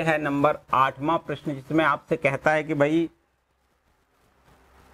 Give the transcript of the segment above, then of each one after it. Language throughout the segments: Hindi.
है नंबर आठवां प्रश्न, जिसमें आपसे कहता है कि भाई,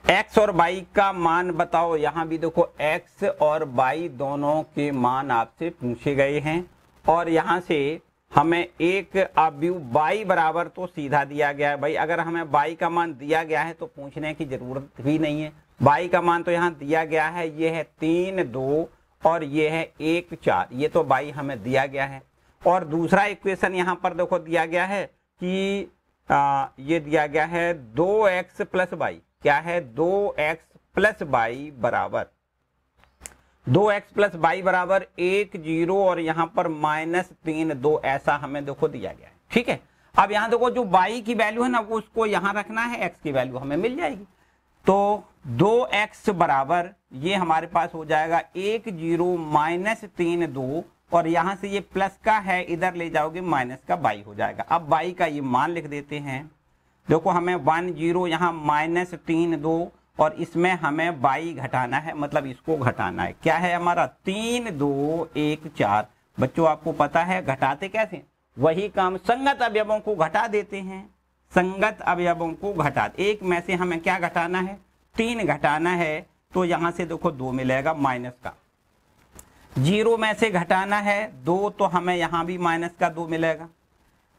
x और y का मान बताओ। यहाँ भी देखो, x और y दोनों के मान आपसे पूछे गए हैं। और यहाँ से हमें एक अव्यू y बराबर तो सीधा दिया गया है। भाई, अगर हमें y का मान दिया गया है तो पूछने की ज़रूरत भी नहीं है। Y का मान तो यहाँ दिया गया है, ये है तीन, दो और ये है एक, चार। ये तो y हमें दिया गया है। और दूसरा इक्वेशन यहाँ पर देखो दिया गया है कि आ, ये दिया गया है दो एक्स प्लस वाई क्या है? दो एक्स प्लस बाई बराबर। दो एक्स प्लस बाई बराबर एक ज़ीरो और यहाँ पर माइनस तीन दो ऐसा हमें देखो दिया गया है। ठीक है? अब यहाँ देखो जो बाई की वैल्यू है ना उसको यहाँ रखना है एक्स की वैल्यू हमें मिल जाएगी। तो दो एक्स बराबर ये हमारे पास हो जाएगा एक ज़ीरो माइनस तीन दो और यहाँ से ये प्लस का है, इधर ले जाओगे, माइनस का बाई हो जाएगा। अब बाई का ये मान लिख देते हैं। देखो, हमें वन ज़ीरो, यहाँ माइनस तीन दो, और इसमें हमें बाई घटाना है मतलब इसको घटाना है। क्या है हमारा? तीन दो एक चार। बच्चों, आपको पता है, घटाते कैसे? वही काम संगत अवयवों को घटा देते हैं। संगत अवयवों को घटा। एक में से हमें क्या घटाना है? तीन घटाना है। तो यहाँ से देखो, दो मिलेगा माइनस का। ज़ीरो में से घटाना है, दो तो हमें यहाँ भी माइनस का दो मिलेगा।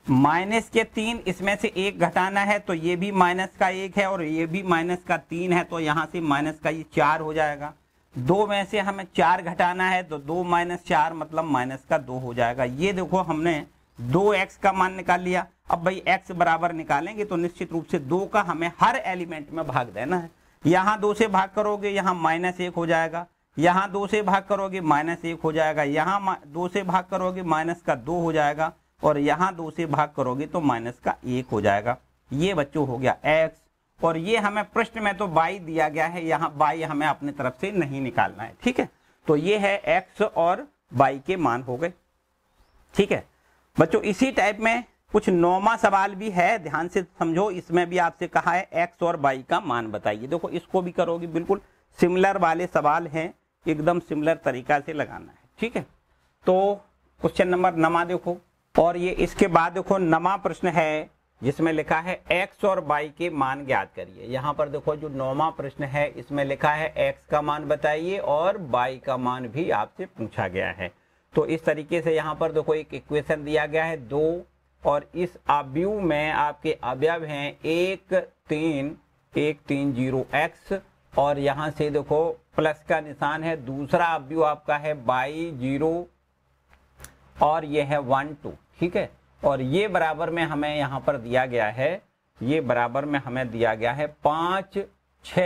माइनस के तीन, इसमें से एक घटाना है तो ये भी माइनस का एक है, और ये भी माइनस का तीन है तो यहाँ से माइनस का ये चार हो जाएगा। दो में से हमें चार घटाना है तो दो माइनस चार मतलब माइनस का दो हो जाएगा। ये देखो, हमने दो एक्स का मान निकाल लिया। अब भाई एक्स बराबर निकालेंगे तो निश्चित रूप से दो का हमें हर एलिमेंट में भाग देना है। यहाँ दो से भाग करोगे, यहाँ माइनस एक हो जाएगा। यहाँ दो से भाग करोगे, माइनस एक हो जाएगा। यहाँ दो से भाग करोगे, माइनस का दो हो जाएगा। और यहाँ दो से भाग करोगे तो माइनस का एक हो जाएगा। ये बच्चों हो गया एक्स और ये हमें प्रश्न में तो बाई दिया गया है। यहाँ बाई हमें अपने तरफ़ से नहीं निकालना है, ठीक है? तो ये है एक्स और बाई के मान हो गए, ठीक है? बच्चों, इसी टाइप में कुछ नौमा सवाल भी है। ध्यान से समझो, इसमें भी आपसे कहा है एक्स और बाई का मान बताइए। देखो, इसको भी करोगे, बिल्कुल सिमिलर वाले सवाल हैं। एकदम सिमिलर तरीका से लगाना है, ठीक है? तो क्वेश्चन नंबर नमा देखो, और ये इसके बाद देखो नमा प्रश्न है, जिसमें लिखा है x और y के मान ज्ञात करिए। यहाँ पर देखो जो नौवा प्रश्न है, इसमें लिखा है x का मान बताइए और y का मान भी आपसे पूछा गया है। तो इस तरीके से यहाँ पर देखो एक इक्वेशन दिया गया है, दो, और इस अव्यू में आपके अवयव हैं, एक, तीन एक, तीन, ज़ीरो एक्स और यहाँ से देखो, प्लस का निशान है, दूसरा अव्यू आपका है बाई ज़ीरो और ये है वन टू, ठीक है? और ये बराबर में हमें यहाँ पर दिया गया है, ये बराबर में हमें दिया गया है पाँच छ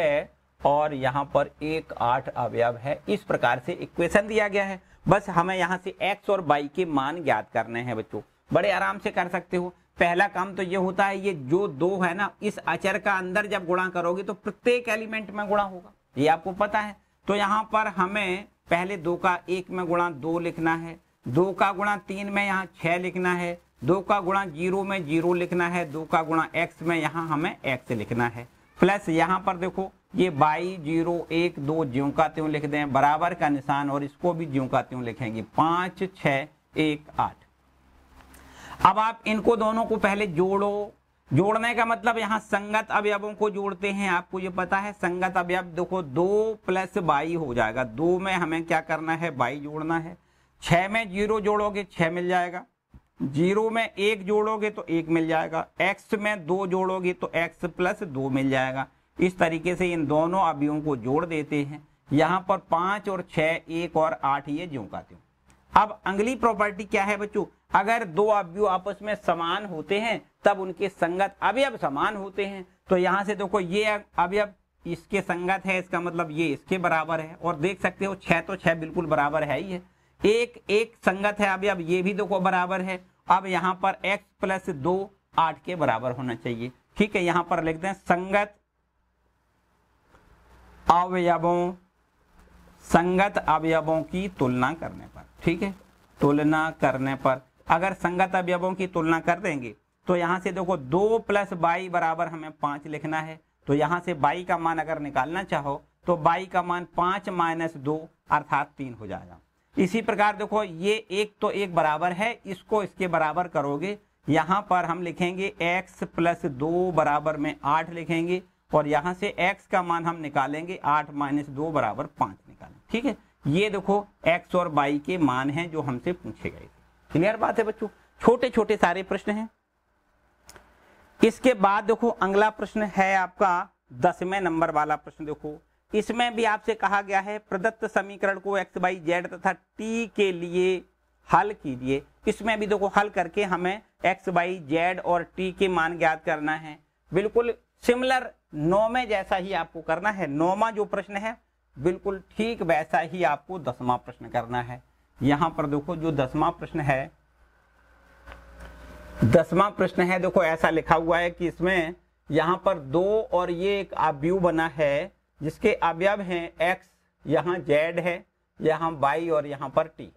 और यहाँ पर एक आठ अवयव है। इस प्रकार से इक्वेशन दिया गया है। बस हमें यहाँ से एक्स और बाई के मान ज्ञात करने हैं बच्चों। बड़े आराम से कर सकते हो। पहला काम तो ये होता है, ये जो दो है ना, इस अचर का अंदर जब गुणा करोगे तो प्रत्येक एलिमेंट में गुणा होगा। ये आपको पता है। तो यहाँ पर हमें पहले दो का एक में गुणा दो लिखना है, दो का गुणा तीन में यहाँ छह लिखना है, दो का गुणा ज़ीरो में ज़ीरो लिखना है, दो का गुणा एक्स में यहाँ हमें एक्स लिखना है। प्लस यहाँ पर देखो, ये बाई ज़ीरो एक दो ज्यो का त्यों लिख दें, बराबर का निशान, और इसको भी ज्यो का त्यों लिखेंगे। पाँच छ एक, आठ। अब आप इनको दोनों को पहले जोड़ो। जोड़ने का मतलब यहाँ संगत अवयवों को जोड़ते हैं। आपको ये पता है, संगत अवयव देखो, दो प्लस बाई हो जाएगा। दो में हमें क्या करना है? बाई जोड़ना है। छह में ज़ीरो जोड़ोगे, छह मिल जाएगा। ज़ीरो में एक जोड़ोगे तो एक मिल जाएगा। एक्स में दो जोड़ोगे तो एक्स प्लस दो मिल जाएगा। इस तरीके से इन दोनों अवयवों को जोड़ देते हैं। यहाँ पर पाँच और छह, एक और आठ, ये ज्यो का त्यों। अब अगली प्रॉपर्टी क्या है बच्चों? अगर दो अवयव आपस में समान होते हैं, तब उनके संगत अवयव समान होते हैं। तो यहाँ से देखो, ये अवयव इसके संगत है, इसका मतलब ये इसके बराबर है। और देख सकते हो, छह तो छह बिल्कुल बराबर है ही है। एक एक संगत है अवयव ये भी देखो बराबर है। अब यहाँ पर x प्लस दो आठ के बराबर होना चाहिए। ठीक है, यहाँ पर लिखते हैं, संगत अवयवों संगत अवयवों की तुलना करने पर। ठीक है? तुलना करने पर। अगर संगत अवयवों की तुलना कर देंगे तो यहाँ से देखो दो प्लस बाई बराबर हमें पाँच लिखना है। तो यहाँ से बाई का मान अगर निकालना चाहो तो बाई का मान पाँच माइनस दो अर्थात तीन हो जाएगा। इसी प्रकार देखो, ये एक तो एक बराबर है, इसको इसके बराबर करोगे। यहाँ पर हम लिखेंगे x प्लस दो बराबर में आठ लिखेंगे, और यहाँ से x का मान हम निकालेंगे, आठ माइनस दो बराबर पाँच निकालेंगे। ठीक है? ये देखो, x और y के मान हैं जो हमसे पूछे गए थे। क्लियर बात है बच्चों? छोटे छोटे सारे प्रश्न हैं। इसके बाद देखो, अगला प्रश्न है आपका, दसवें नंबर वाला प्रश्न देखो। इसमें भी आपसे कहा गया है, प्रदत्त समीकरण को एक्स बाई जेड तथा टी के लिए हल कीजिए। इसमें भी देखो, हल करके हमें एक्स बाई जेड और टी के मान ज्ञात करना है। बिल्कुल सिमिलर नौमे जैसा ही आपको करना है। नौमा जो प्रश्न है बिल्कुल ठीक वैसा ही आपको दसवां प्रश्न करना है। यहाँ पर देखो, जो दसवां प्रश्न है, दसवां प्रश्न है, देखो, ऐसा लिखा हुआ है कि इसमें यहाँ पर दो और ये एक अवयव बना है, जिसके अवयव हैं एक्स यहाँ जेड है, यहाँ वाई और यहाँ पर टी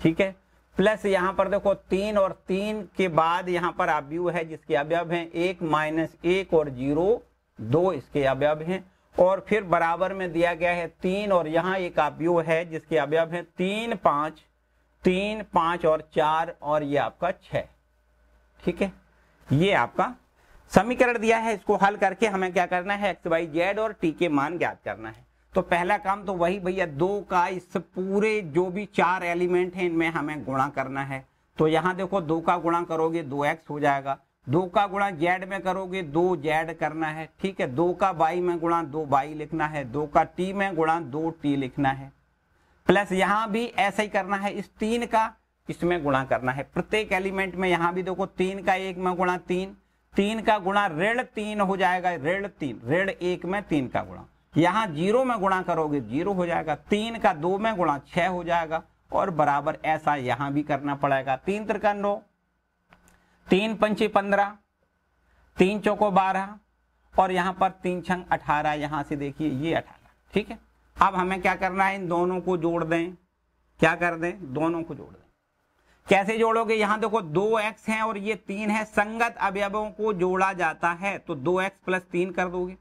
ठीक है? प्लस यहाँ पर देखो, तीन और तीन के बाद यहाँ पर अवयव है, जिसके अवयव हैं एक माइनस एक और ज़ीरो, दो इसके अवयव हैं। और फिर बराबर में दिया गया है तीन, और यहाँ एक अवयव है जिसके अवयव है तीन, पाँच तीन, पाँच और चार, और ये आपका छ। ठीक है? ये आपका समीकरण दिया है। इसको हल करके हमें क्या करना है? एक्स वाई जेड और टी के मान ज्ञात करना है। तो पहला काम तो वही भैया, दो का इस पूरे जो भी चार एलिमेंट हैं, इनमें हमें गुणा करना है। तो यहाँ देखो, दो का गुणा करोगे, दो एक्स हो जाएगा। दो का गुणा जेड में करोगे, दो जेड करना है। ठीक है, दो का बाई में गुणा दो बाई लिखना है, दो का टी में गुणा दो टी लिखना है। प्लस यहाँ भी ऐसा ही करना है, इस तीन का इसमें गुणा करना है। प्रत्येक एलिमेंट में यहाँ भी देखो, तीन का एक में गुणा तीन तीन का गुणा ऋण तीन हो जाएगा, ऋण तीन, ऋण एक में तीन का गुणा। यहाँ ज़ीरो में गुणा करोगे, ज़ीरो हो जाएगा, तीन का दो में गुणा छह हो जाएगा, और बराबर ऐसा यहाँ भी करना पड़ेगा। तीन त्रिकन नो तीन पंची पंद्रह, तीन चौको बारह, और यहाँ पर तीन छंग अठारह, यहाँ से देखिए ये अठारह, ठीक है? अब हमें क्या करना है? इन दोनों को जोड़ दें। क्या कर दें? दोनों को जोड़ दें। कैसे जोड़ोगे? यहाँ देखो दो एक्स है और ये तीन है। संगत अवयवों को जोड़ा जाता है तो दो एक्स प्लस तीन कर दोगे।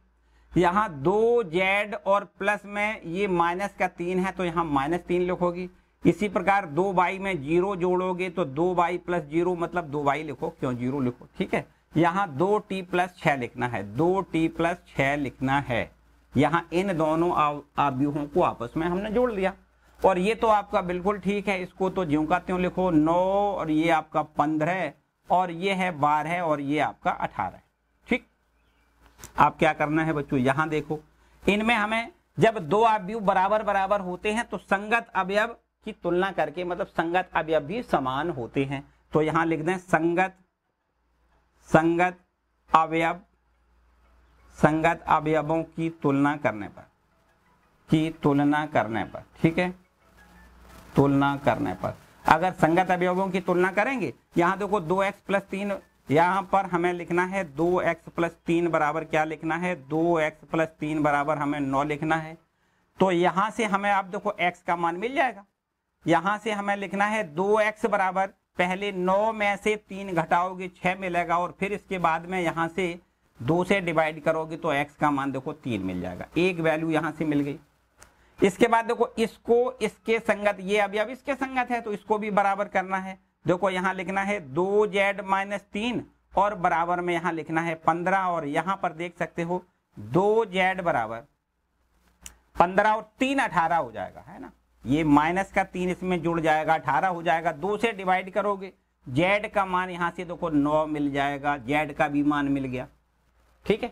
यहाँ दो जेड और प्लस में ये माइनस का तीन है तो यहाँ माइनस तीन लिखोगी। इसी प्रकार दो बाई में ज़ीरो जोड़ोगे तो दो बाई प्लस ज़ीरो मतलब दो बाई लिखो, क्यों ज़ीरो लिखो, ठीक है? यहाँ दो टी प्लस छ लिखना है, दो टी प्लस छ लिखना है। यहाँ इन दोनों अवयुहों को आपस में हमने जोड़ लिया। और ये तो आपका बिल्कुल ठीक है, इसको तो ज्यो का त्यों लिखो, नौ और ये आपका पंद्रह और ये है बारह और ये आपका अठारह ठीक? आप क्या करना है बच्चों, यहाँ देखो, इनमें हमें जब दो अवयव बराबर बराबर होते हैं तो संगत अवयव की तुलना करके मतलब संगत अवयव भी समान होते हैं। तो यहाँ लिख दें, संगत संगत अवयव, संगत अवयवों की तुलना करने पर, की तुलना करने पर, ठीक है? तुलना करने पर। अगर संगत अवयवों की तुलना करेंगे, यहाँ देखो दो एक्स प्लस तीन, यहाँ पर हमें लिखना है दो एक्स प्लस तीन बराबर क्या लिखना है? दो एक्स प्लस तीन बराबर हमें नौ लिखना है। तो यहाँ से हमें, आप देखो एक्स का मान मिल जाएगा। यहाँ से हमें लिखना है दो एक्स बराबर, पहले नौ में से तीन घटाओगे, छह मिलेगा और फिर इसके बाद में यहाँ से दो से डिवाइड करोगे तो एक्स का मान देखो तीन मिल जाएगा। एक वैल्यू यहाँ से मिल गई। इसके बाद देखो इसको, इसके संगत, ये अभी अब इसके संगत है तो इसको भी बराबर करना है। देखो यहाँ लिखना है दो जेड माइनस तीन और बराबर में यहाँ लिखना है पंद्रह और यहाँ पर देख सकते हो दो जेड बराबर, पंद्रह और तीन अठारह हो जाएगा, है ना? ये माइनस का तीन इसमें जुड़ जाएगा, अठारह हो जाएगा, दो से डिवाइड करोगे। जेड का मान यहाँ से देखो नौ मिल जाएगा जेड का भी मान मिल गया। ठीक है?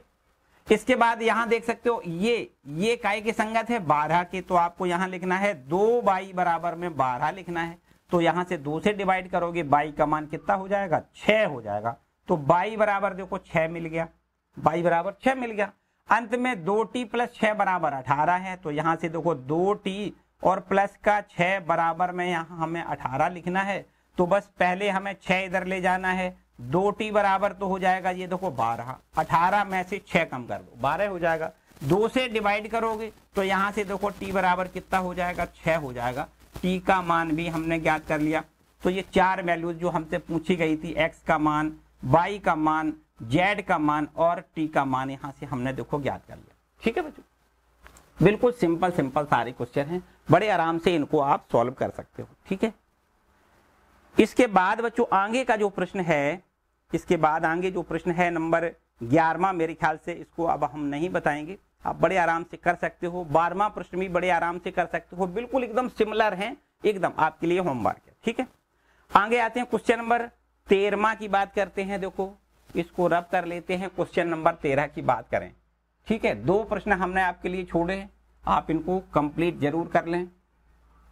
इसके बाद यहाँ देख सकते हो, ये ये काय की संगत है? बारह के। तो आपको यहाँ लिखना है, दो बाई बराबर में बारह लिखना है। तो यहाँ से दो से डिवाइड करोगे, बाई का मान कितना हो जाएगा? छह हो जाएगा। तो बाई बराबर देखो, छह मिल गया। बाई बराबर छह मिल गया। अंत में दो टी प्लस छह बराबर अठारह है। तो यहाँ से देखो दो टी और प्लस का छह बराबर में यहाँ हमें अठारह लिखना है तो बस पहले हमें छह इधर ले जाना है। दो टी बराबर तो हो जाएगा, ये देखो बारह। अठारह में से छह कम कर दो, बारह हो जाएगा। दो से डिवाइड करोगे तो यहाँ से देखो टी बराबर कितना हो जाएगा, छह हो जाएगा। टी का मान भी हमने ज्ञात कर लिया। तो ये चार वैल्यूज़ जो हमसे पूछी गई थी, एक्स का मान, वाई का मान, जेड का मान और टी का मान, यहाँ से हमने देखो ज्ञात कर लिया। ठीक है बच्चों? बिल्कुल सिंपल सिंपल सारे क्वेश्चन हैं। बड़े आराम से इनको आप सॉल्व कर सकते हो, ठीक है? इसके बाद बच्चों, आगे का जो प्रश्न है, इसके बाद आगे जो प्रश्न है नंबर ग्यारहवा, मेरे ख्याल से इसको अब हम नहीं बताएँगे। आप बड़े आराम से कर सकते हो, बारहवा प्रश्न भी बड़े आराम से कर सकते हो, बिल्कुल एकदम सिमिलर है, एकदम आपके लिए होमवर्क है, ठीक है? आगे आते हैं, क्वेश्चन नंबर तेरहवा की बात करते हैं, देखो, इसको रब कर लेते हैं, क्वेश्चन नंबर तेरह की बात करें, ठीक है? दो प्रश्न हमने आपके लिए छोड़े हैं आप इनको कंप्लीट ज़रूर कर लें।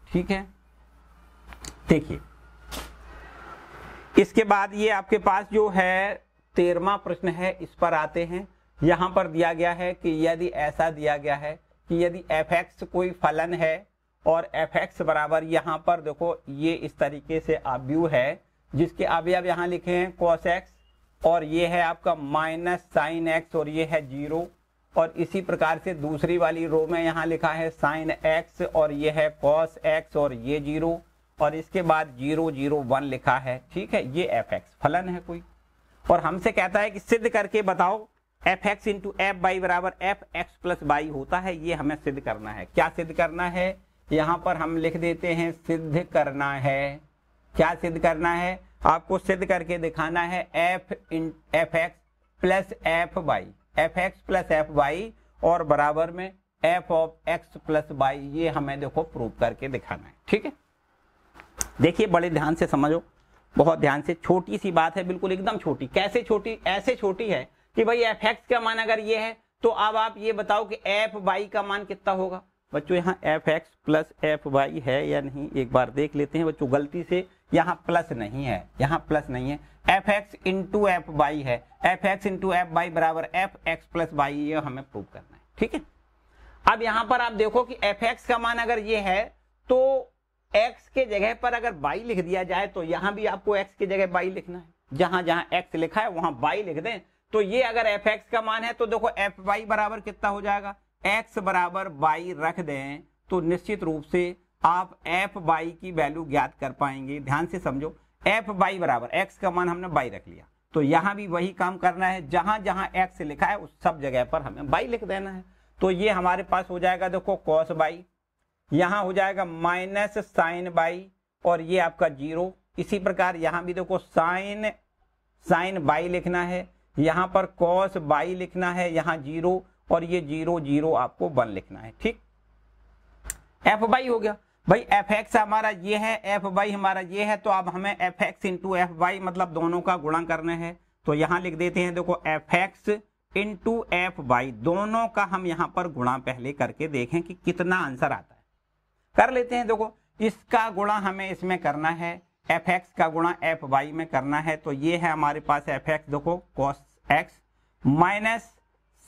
ठीक है? देखिए, इसके बाद ये आपके पास जो है तेरवा प्रश्न है, इस पर आते हैं। यहाँ पर दिया गया है कि यदि ऐसा दिया गया है कि यदि एफ़ एक्स कोई फलन है और एफ़ एक्स बराबर यहाँ पर देखो, ये इस तरीके से अव्यू है, जिसके अवयव यहाँ लिखे हैं कॉस एक्स और ये है आपका माइनस साइन एक्स और ये है ज़ीरो। और इसी प्रकार से दूसरी वाली रो में यहाँ लिखा है साइन एक्स और ये है कॉस एक्स और ये ज़ीरो और इसके बाद ज़ीरो ज़ीरो वन लिखा है। ठीक है, ये एफ़ एक्स फलन है कोई। और हमसे कहता है कि सिद्ध करके बताओ, f x into f y बराबर एफ़ एक्स प्लस बाई होता है, ये हमें सिद्ध करना है। क्या सिद्ध करना है? यहाँ पर हम लिख देते हैं सिद्ध करना है। क्या सिद्ध करना है? आपको सिद्ध करके दिखाना है एफ़ इन, f x plus f y f x plus f y और बराबर में f of x plus y ये हमें देखो प्रूव करके दिखाना है, ठीक है? देखिए, बड़े ध्यान से समझो। बहुत ध्यान से। छोटी सी बात है, बिल्कुल एकदम छोटी। कैसे छोटी? ऐसे छोटी है कि भाई एफ़ एक्स का मान अगर ये है तो अब आप ये बताओ कि एफ़ वाई का मान कितना होगा। बच्चों, यहाँ f x plus f y है या नहीं, एक बार देख लेते हैं। बच्चों, गलती से यहाँ प्लस नहीं है, यहाँ प्लस नहीं है। F x into f y है। F x into f y बराबर एफ़ एक्स प्लस वाई ये हमें प्रूव करना है। ठीक है? अब यहाँ पर आप देखो कि एफ़ एक्स का मान अगर ये है तो एक्स के जगह पर अगर बाई लिख दिया जाए तो यहाँ भी आपको एक्स की जगह बाई लिखना है। जहाँ जहाँ एक्स लिखा है, वहाँ बाई लिख दें। तो ये अगर एफ़ एक्स का मान है तो देखो एफ़ वाई बराबर कितना हो जाएगा? एक्स बराबर बाई रख दें। तो निश्चित रूप से आप एफ़ बाई की वैल्यू ज्ञात कर पाएँगे। ध्यान से समझो एफ़ वाई बराबर एक्स का मान हमने बाई रख लिया। तो यहाँ भी वही काम करना है, जहाँ जहाँ एक्स लिखा है, उस सब जगह पर हमें बाई लिख देना है। तो ये हमारे पास हो जाएगा, देखो कॉस बाई यहाँ हो जाएगा माइनस साइन बाई और ये आपका ज़ीरो इसी प्रकार यहाँ भी देखो साइन साइन बाई लिखना है, यहाँ पर कॉस बाई लिखना है, यहाँ ज़ीरो और ये ज़ीरो ज़ीरो आपको वन लिखना है, ठीक? एफ़ बाई हो गया। भाई एफ़ एक्स हमारा ये है एफ़ वाई हमारा ये है तो अब हमें f x into f y मतलब दोनों का गुणा करना है। तो यहाँ लिख देते हैं, देखो f x into f y दोनों का हम यहाँ पर गुणा पहले करके देखें कि कितना आंसर आता है। कर लेते हैं, देखो इसका गुणा हमें इसमें करना है एफ़ एक्स का गुणा एफ़ वाई में करना है। तो ये है हमारे पास एफ़ एक्स देखो cos x minus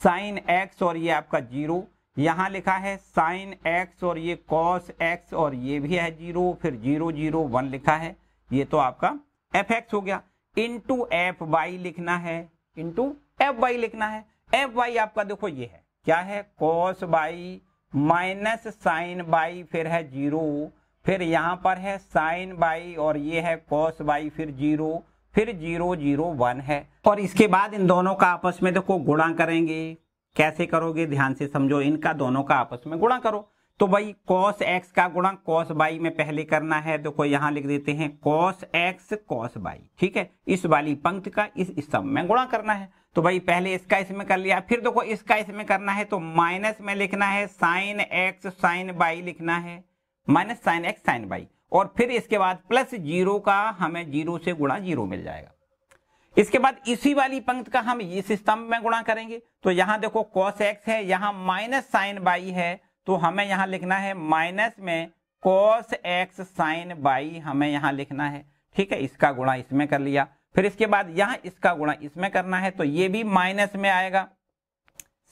sine x और ये आपका ज़ीरो यहाँ लिखा है साइन एक्स और ये कॉस एक्स और ये भी है ज़ीरो, फिर ज़ीरो ज़ीरो, वन लिखा है। ये तो आपका एफ़ एक्स हो गया। इंटू एफ़ वाई लिखना है, इंटू एफ़ वाई लिखना है। एफ़ वाई आपका देखो ये है, क्या है? Cos y minus sine y, फिर है ज़ीरो, फिर यहाँ पर है साइन बाई और ये है कॉस बाई, फिर ज़ीरो फिर ज़ीरो ज़ीरो, वन है। और इसके बाद इन दोनों का आपस में देखो गुणा करेंगे। कैसे करोगे? ध्यान से समझो, इनका दोनों का आपस में गुणा करो। तो भाई कॉस एक्स का गुणा कॉस बाई में पहले करना है, देखो यहाँ लिख देते हैं कॉस एक्स कॉस बाई ठीक है? इस वाली पंक्ति का इस सम में गुणा करना है। तो भाई, पहले इसका इसमें कर लिया, फिर देखो इसका इसमें करना है तो माइनस में लिखना है साइन एक्स साइन बाई लिखना है। Minus sine x sine y और फिर इसके बाद प्लस ज़ीरो का हमें ज़ीरो से गुणा ज़ीरो मिल जाएगा। इसके बाद इसी वाली पंक्ति का हम इस स्तंभ में गुणा करेंगे। तो यहाँ देखो कॉस एक्स है, यहाँ माइनस साइन बाई है तो हमें यहाँ लिखना है माइनस में कॉस एक्स साइन बाई हमें यहाँ लिखना है। ठीक है, इसका गुणा इसमें कर लिया। फिर इसके बाद यहाँ इसका गुणा इसमें करना है तो ये भी माइनस में आएगा।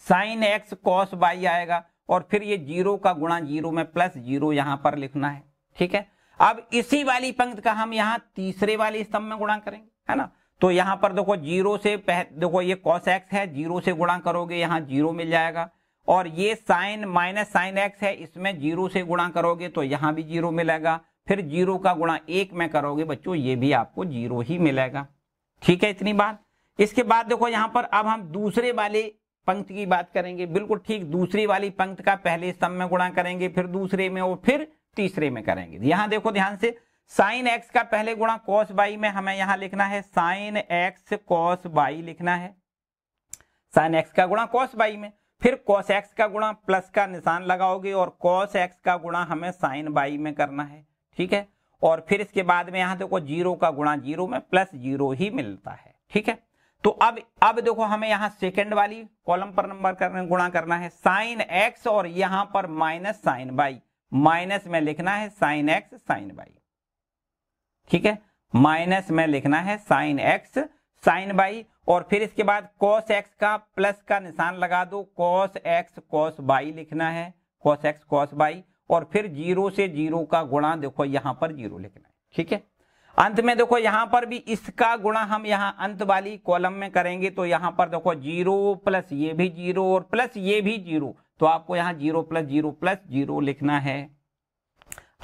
साइन एक्स कॉस बाई आएगा, और फिर ये ज़ीरो का गुणा ज़ीरो में प्लस ज़ीरो यहाँ पर लिखना है। ठीक है, अब इसी वाली पंक्त का हम यहाँ तीसरे वाले स्तंभ में गुणा करेंगे, है ना? तो यहाँ पर देखो ज़ीरो से पह, देखो ये कॉस एक्स है ज़ीरो से गुणा करोगे यहाँ ज़ीरो मिल जाएगा। और ये साइन माइनस साइन एक्स है इसमें ज़ीरो से गुणा करोगे तो यहाँ भी ज़ीरो मिलेगा। फिर ज़ीरो का गुणा एक में करोगे बच्चों ये भी आपको ज़ीरो ही मिलेगा। ठीक है इतनी बात? इसके बाद देखो यहाँ पर अब हम दूसरे वाले पंक्ति की बात करेंगे। बिल्कुल ठीक दूसरी वाली पंक्ति का पहले स्तंभ में गुणा करेंगे फिर दूसरे में और फिर तीसरे में करेंगे। यहाँ देखो ध्यान से साइन एक्स का पहले गुणा कॉस बाई में हमें यहाँ लिखना है। साइन एक्स कॉस बाई लिखना है। साइन एक्स का गुणा कॉस बाई में। फिर कॉस एक्स का गुणा प्लस का निशान लगाओगे और कॉस एक्स का गुणा हमें साइन बाई में करना है। ठीक है? और फिर इसके बाद में यहाँ देखो ज़ीरो का गुणा ज़ीरो में प्लस ज़ीरो ही मिलता है। ठीक है? तो अब अब देखो हमें यहाँ सेकंड वाली कॉलम पर नंबर करने, गुणा करना है। साइन एक्स और यहाँ पर माइनस साइन बाई माइनस में लिखना है साइन एक्स साइन बाई ठीक है? माइनस में लिखना है साइन एक्स, साइन बाई, और फिर इसके बाद कॉस एक्स का प्लस का निशान लगा दो। कॉस एक्स कॉस बाई लिखना है। कॉस एक्स कॉस बाई, और फिर ज़ीरो से ज़ीरो का गुणा देखो, यहाँ पर ज़ीरो लिखना है। ठीक है? अंत में देखो, यहाँ पर भी इसका गुणा हम यहाँ अंत वाली कॉलम में करेंगे तो यहाँ पर देखो, ज़ीरो प्लस ये भी ज़ीरो और प्लस ये भी ज़ीरो। तो आपको यहाँ zero plus zero plus zero लिखना है।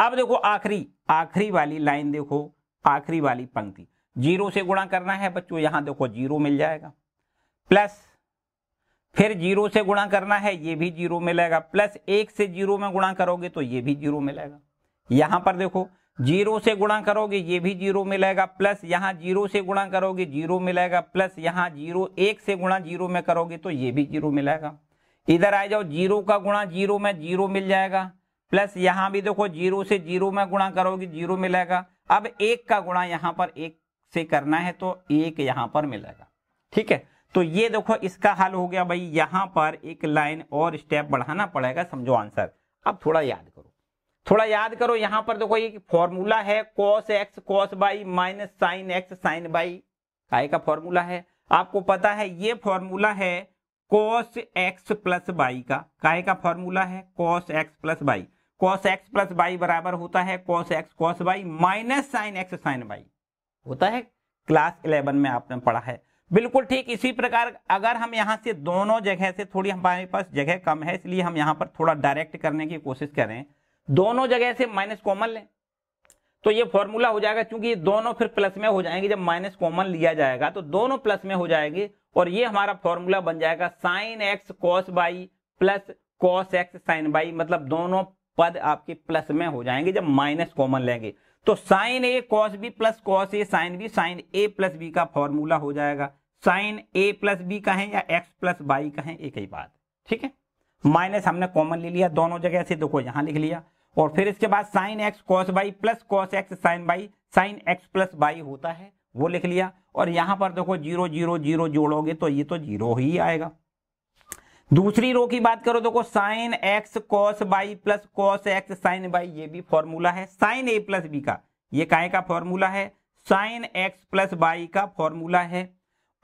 अब देखो, आखिरी। आखिरी वाली लाइन देखो, आखिरी वाली पंक्ति। ज़ीरो से गुणा करना है बच्चों, यहाँ देखो ज़ीरो मिल जाएगा। प्लस, फिर ज़ीरो से गुणा करना है, ये भी ज़ीरो मिलेगा। प्लस एक से ज़ीरो में गुणा करोगे तो ये भी ज़ीरो मिलेगा। यहाँ पर देखो, ज़ीरो से गुणा करोगे, ये भी ज़ीरो मिलेगा। प्लस यहाँ ज़ीरो से गुणा करोगे, ज़ीरो मिलेगा। प्लस यहाँ ज़ीरो, एक से गुणा ज़ीरो में करोगे तो ये भी ज़ीरो मिलेगा। इधर आ जाओ, ज़ीरो का गुणा ज़ीरो में ज़ीरो मिल जाएगा। प्लस यहाँ भी देखो ज़ीरो से ज़ीरो में गुणा करोगे, ज़ीरो मिलेगा। अब एक का गुणा यहाँ पर एक से करना है तो एक यहाँ पर मिलेगा। ठीक है? तो ये देखो इसका हल हो गया भाई। यहाँ पर एक लाइन और स्टेप बढ़ाना पड़ेगा, समझो आंसर अब थोड़ा याद करो। थोड़ा याद करो, यहाँ पर देखो ये फॉर्मूला है cos x cos y minus sine x sine y काय का फॉर्मूला है? आपको पता है, ये फॉर्मूला है कॉस एक्स प्लस बाई का। काय का फॉर्मूला है? Cos X plus Y cos X plus Y बराबर होता है cos X cos Y minus sine X sine Y होता है? क्लास इलेवन में आपने पढ़ा है। बिल्कुल ठीक, इसी प्रकार अगर हम यहाँ से दोनों जगह से थोड़ी हमारे पास जगह कम है, इसलिए हम यहाँ पर थोड़ा डायरेक्ट करने की कोशिश करें दोनों जगह से माइनस कॉमन लें। तो ये फॉर्मूला हो जाएगा, क्योंकि ये दोनों फिर प्लस में हो जाएँगे, जब माइनस कॉमन लिया जाएगा तो दोनों प्लस में हो जाएँगे, और ये हमारा फॉर्मूला बन जाएगा sine X cos Y plus cos X sine Y मतलब दोनों पद आपके प्लस में हो जाएँगे जब माइनस कॉमन लेंगे। तो sine A cos B plus cos A sine B sine A plus B का फॉर्मूला हो जाएगा। साइन ए प्लस बी का है या एक्स प्लस बाई का है एक ही बात। ठीक है? माइनस हमने कॉमन ले लिया, दोनों जगह से देखो, यहाँ लिख लिया। और फिर इसके बाद sine X cos Y plus cos X sine Y sine X plus Y होता है, वो लिख लिया। और यहाँ पर देखो, ज़ीरो ज़ीरो ज़ीरो जोड़ोगे तो ये तो ज़ीरो ही आएगा। दूसरी रो की बात करो देखो sine X cos Y plus cos X sine Y, ये भी फॉर्मूला है। साइन ए प्लस बी का, ये काय का फॉर्मूला है? साइन एक्स प्लस बाई का फॉर्मूला है।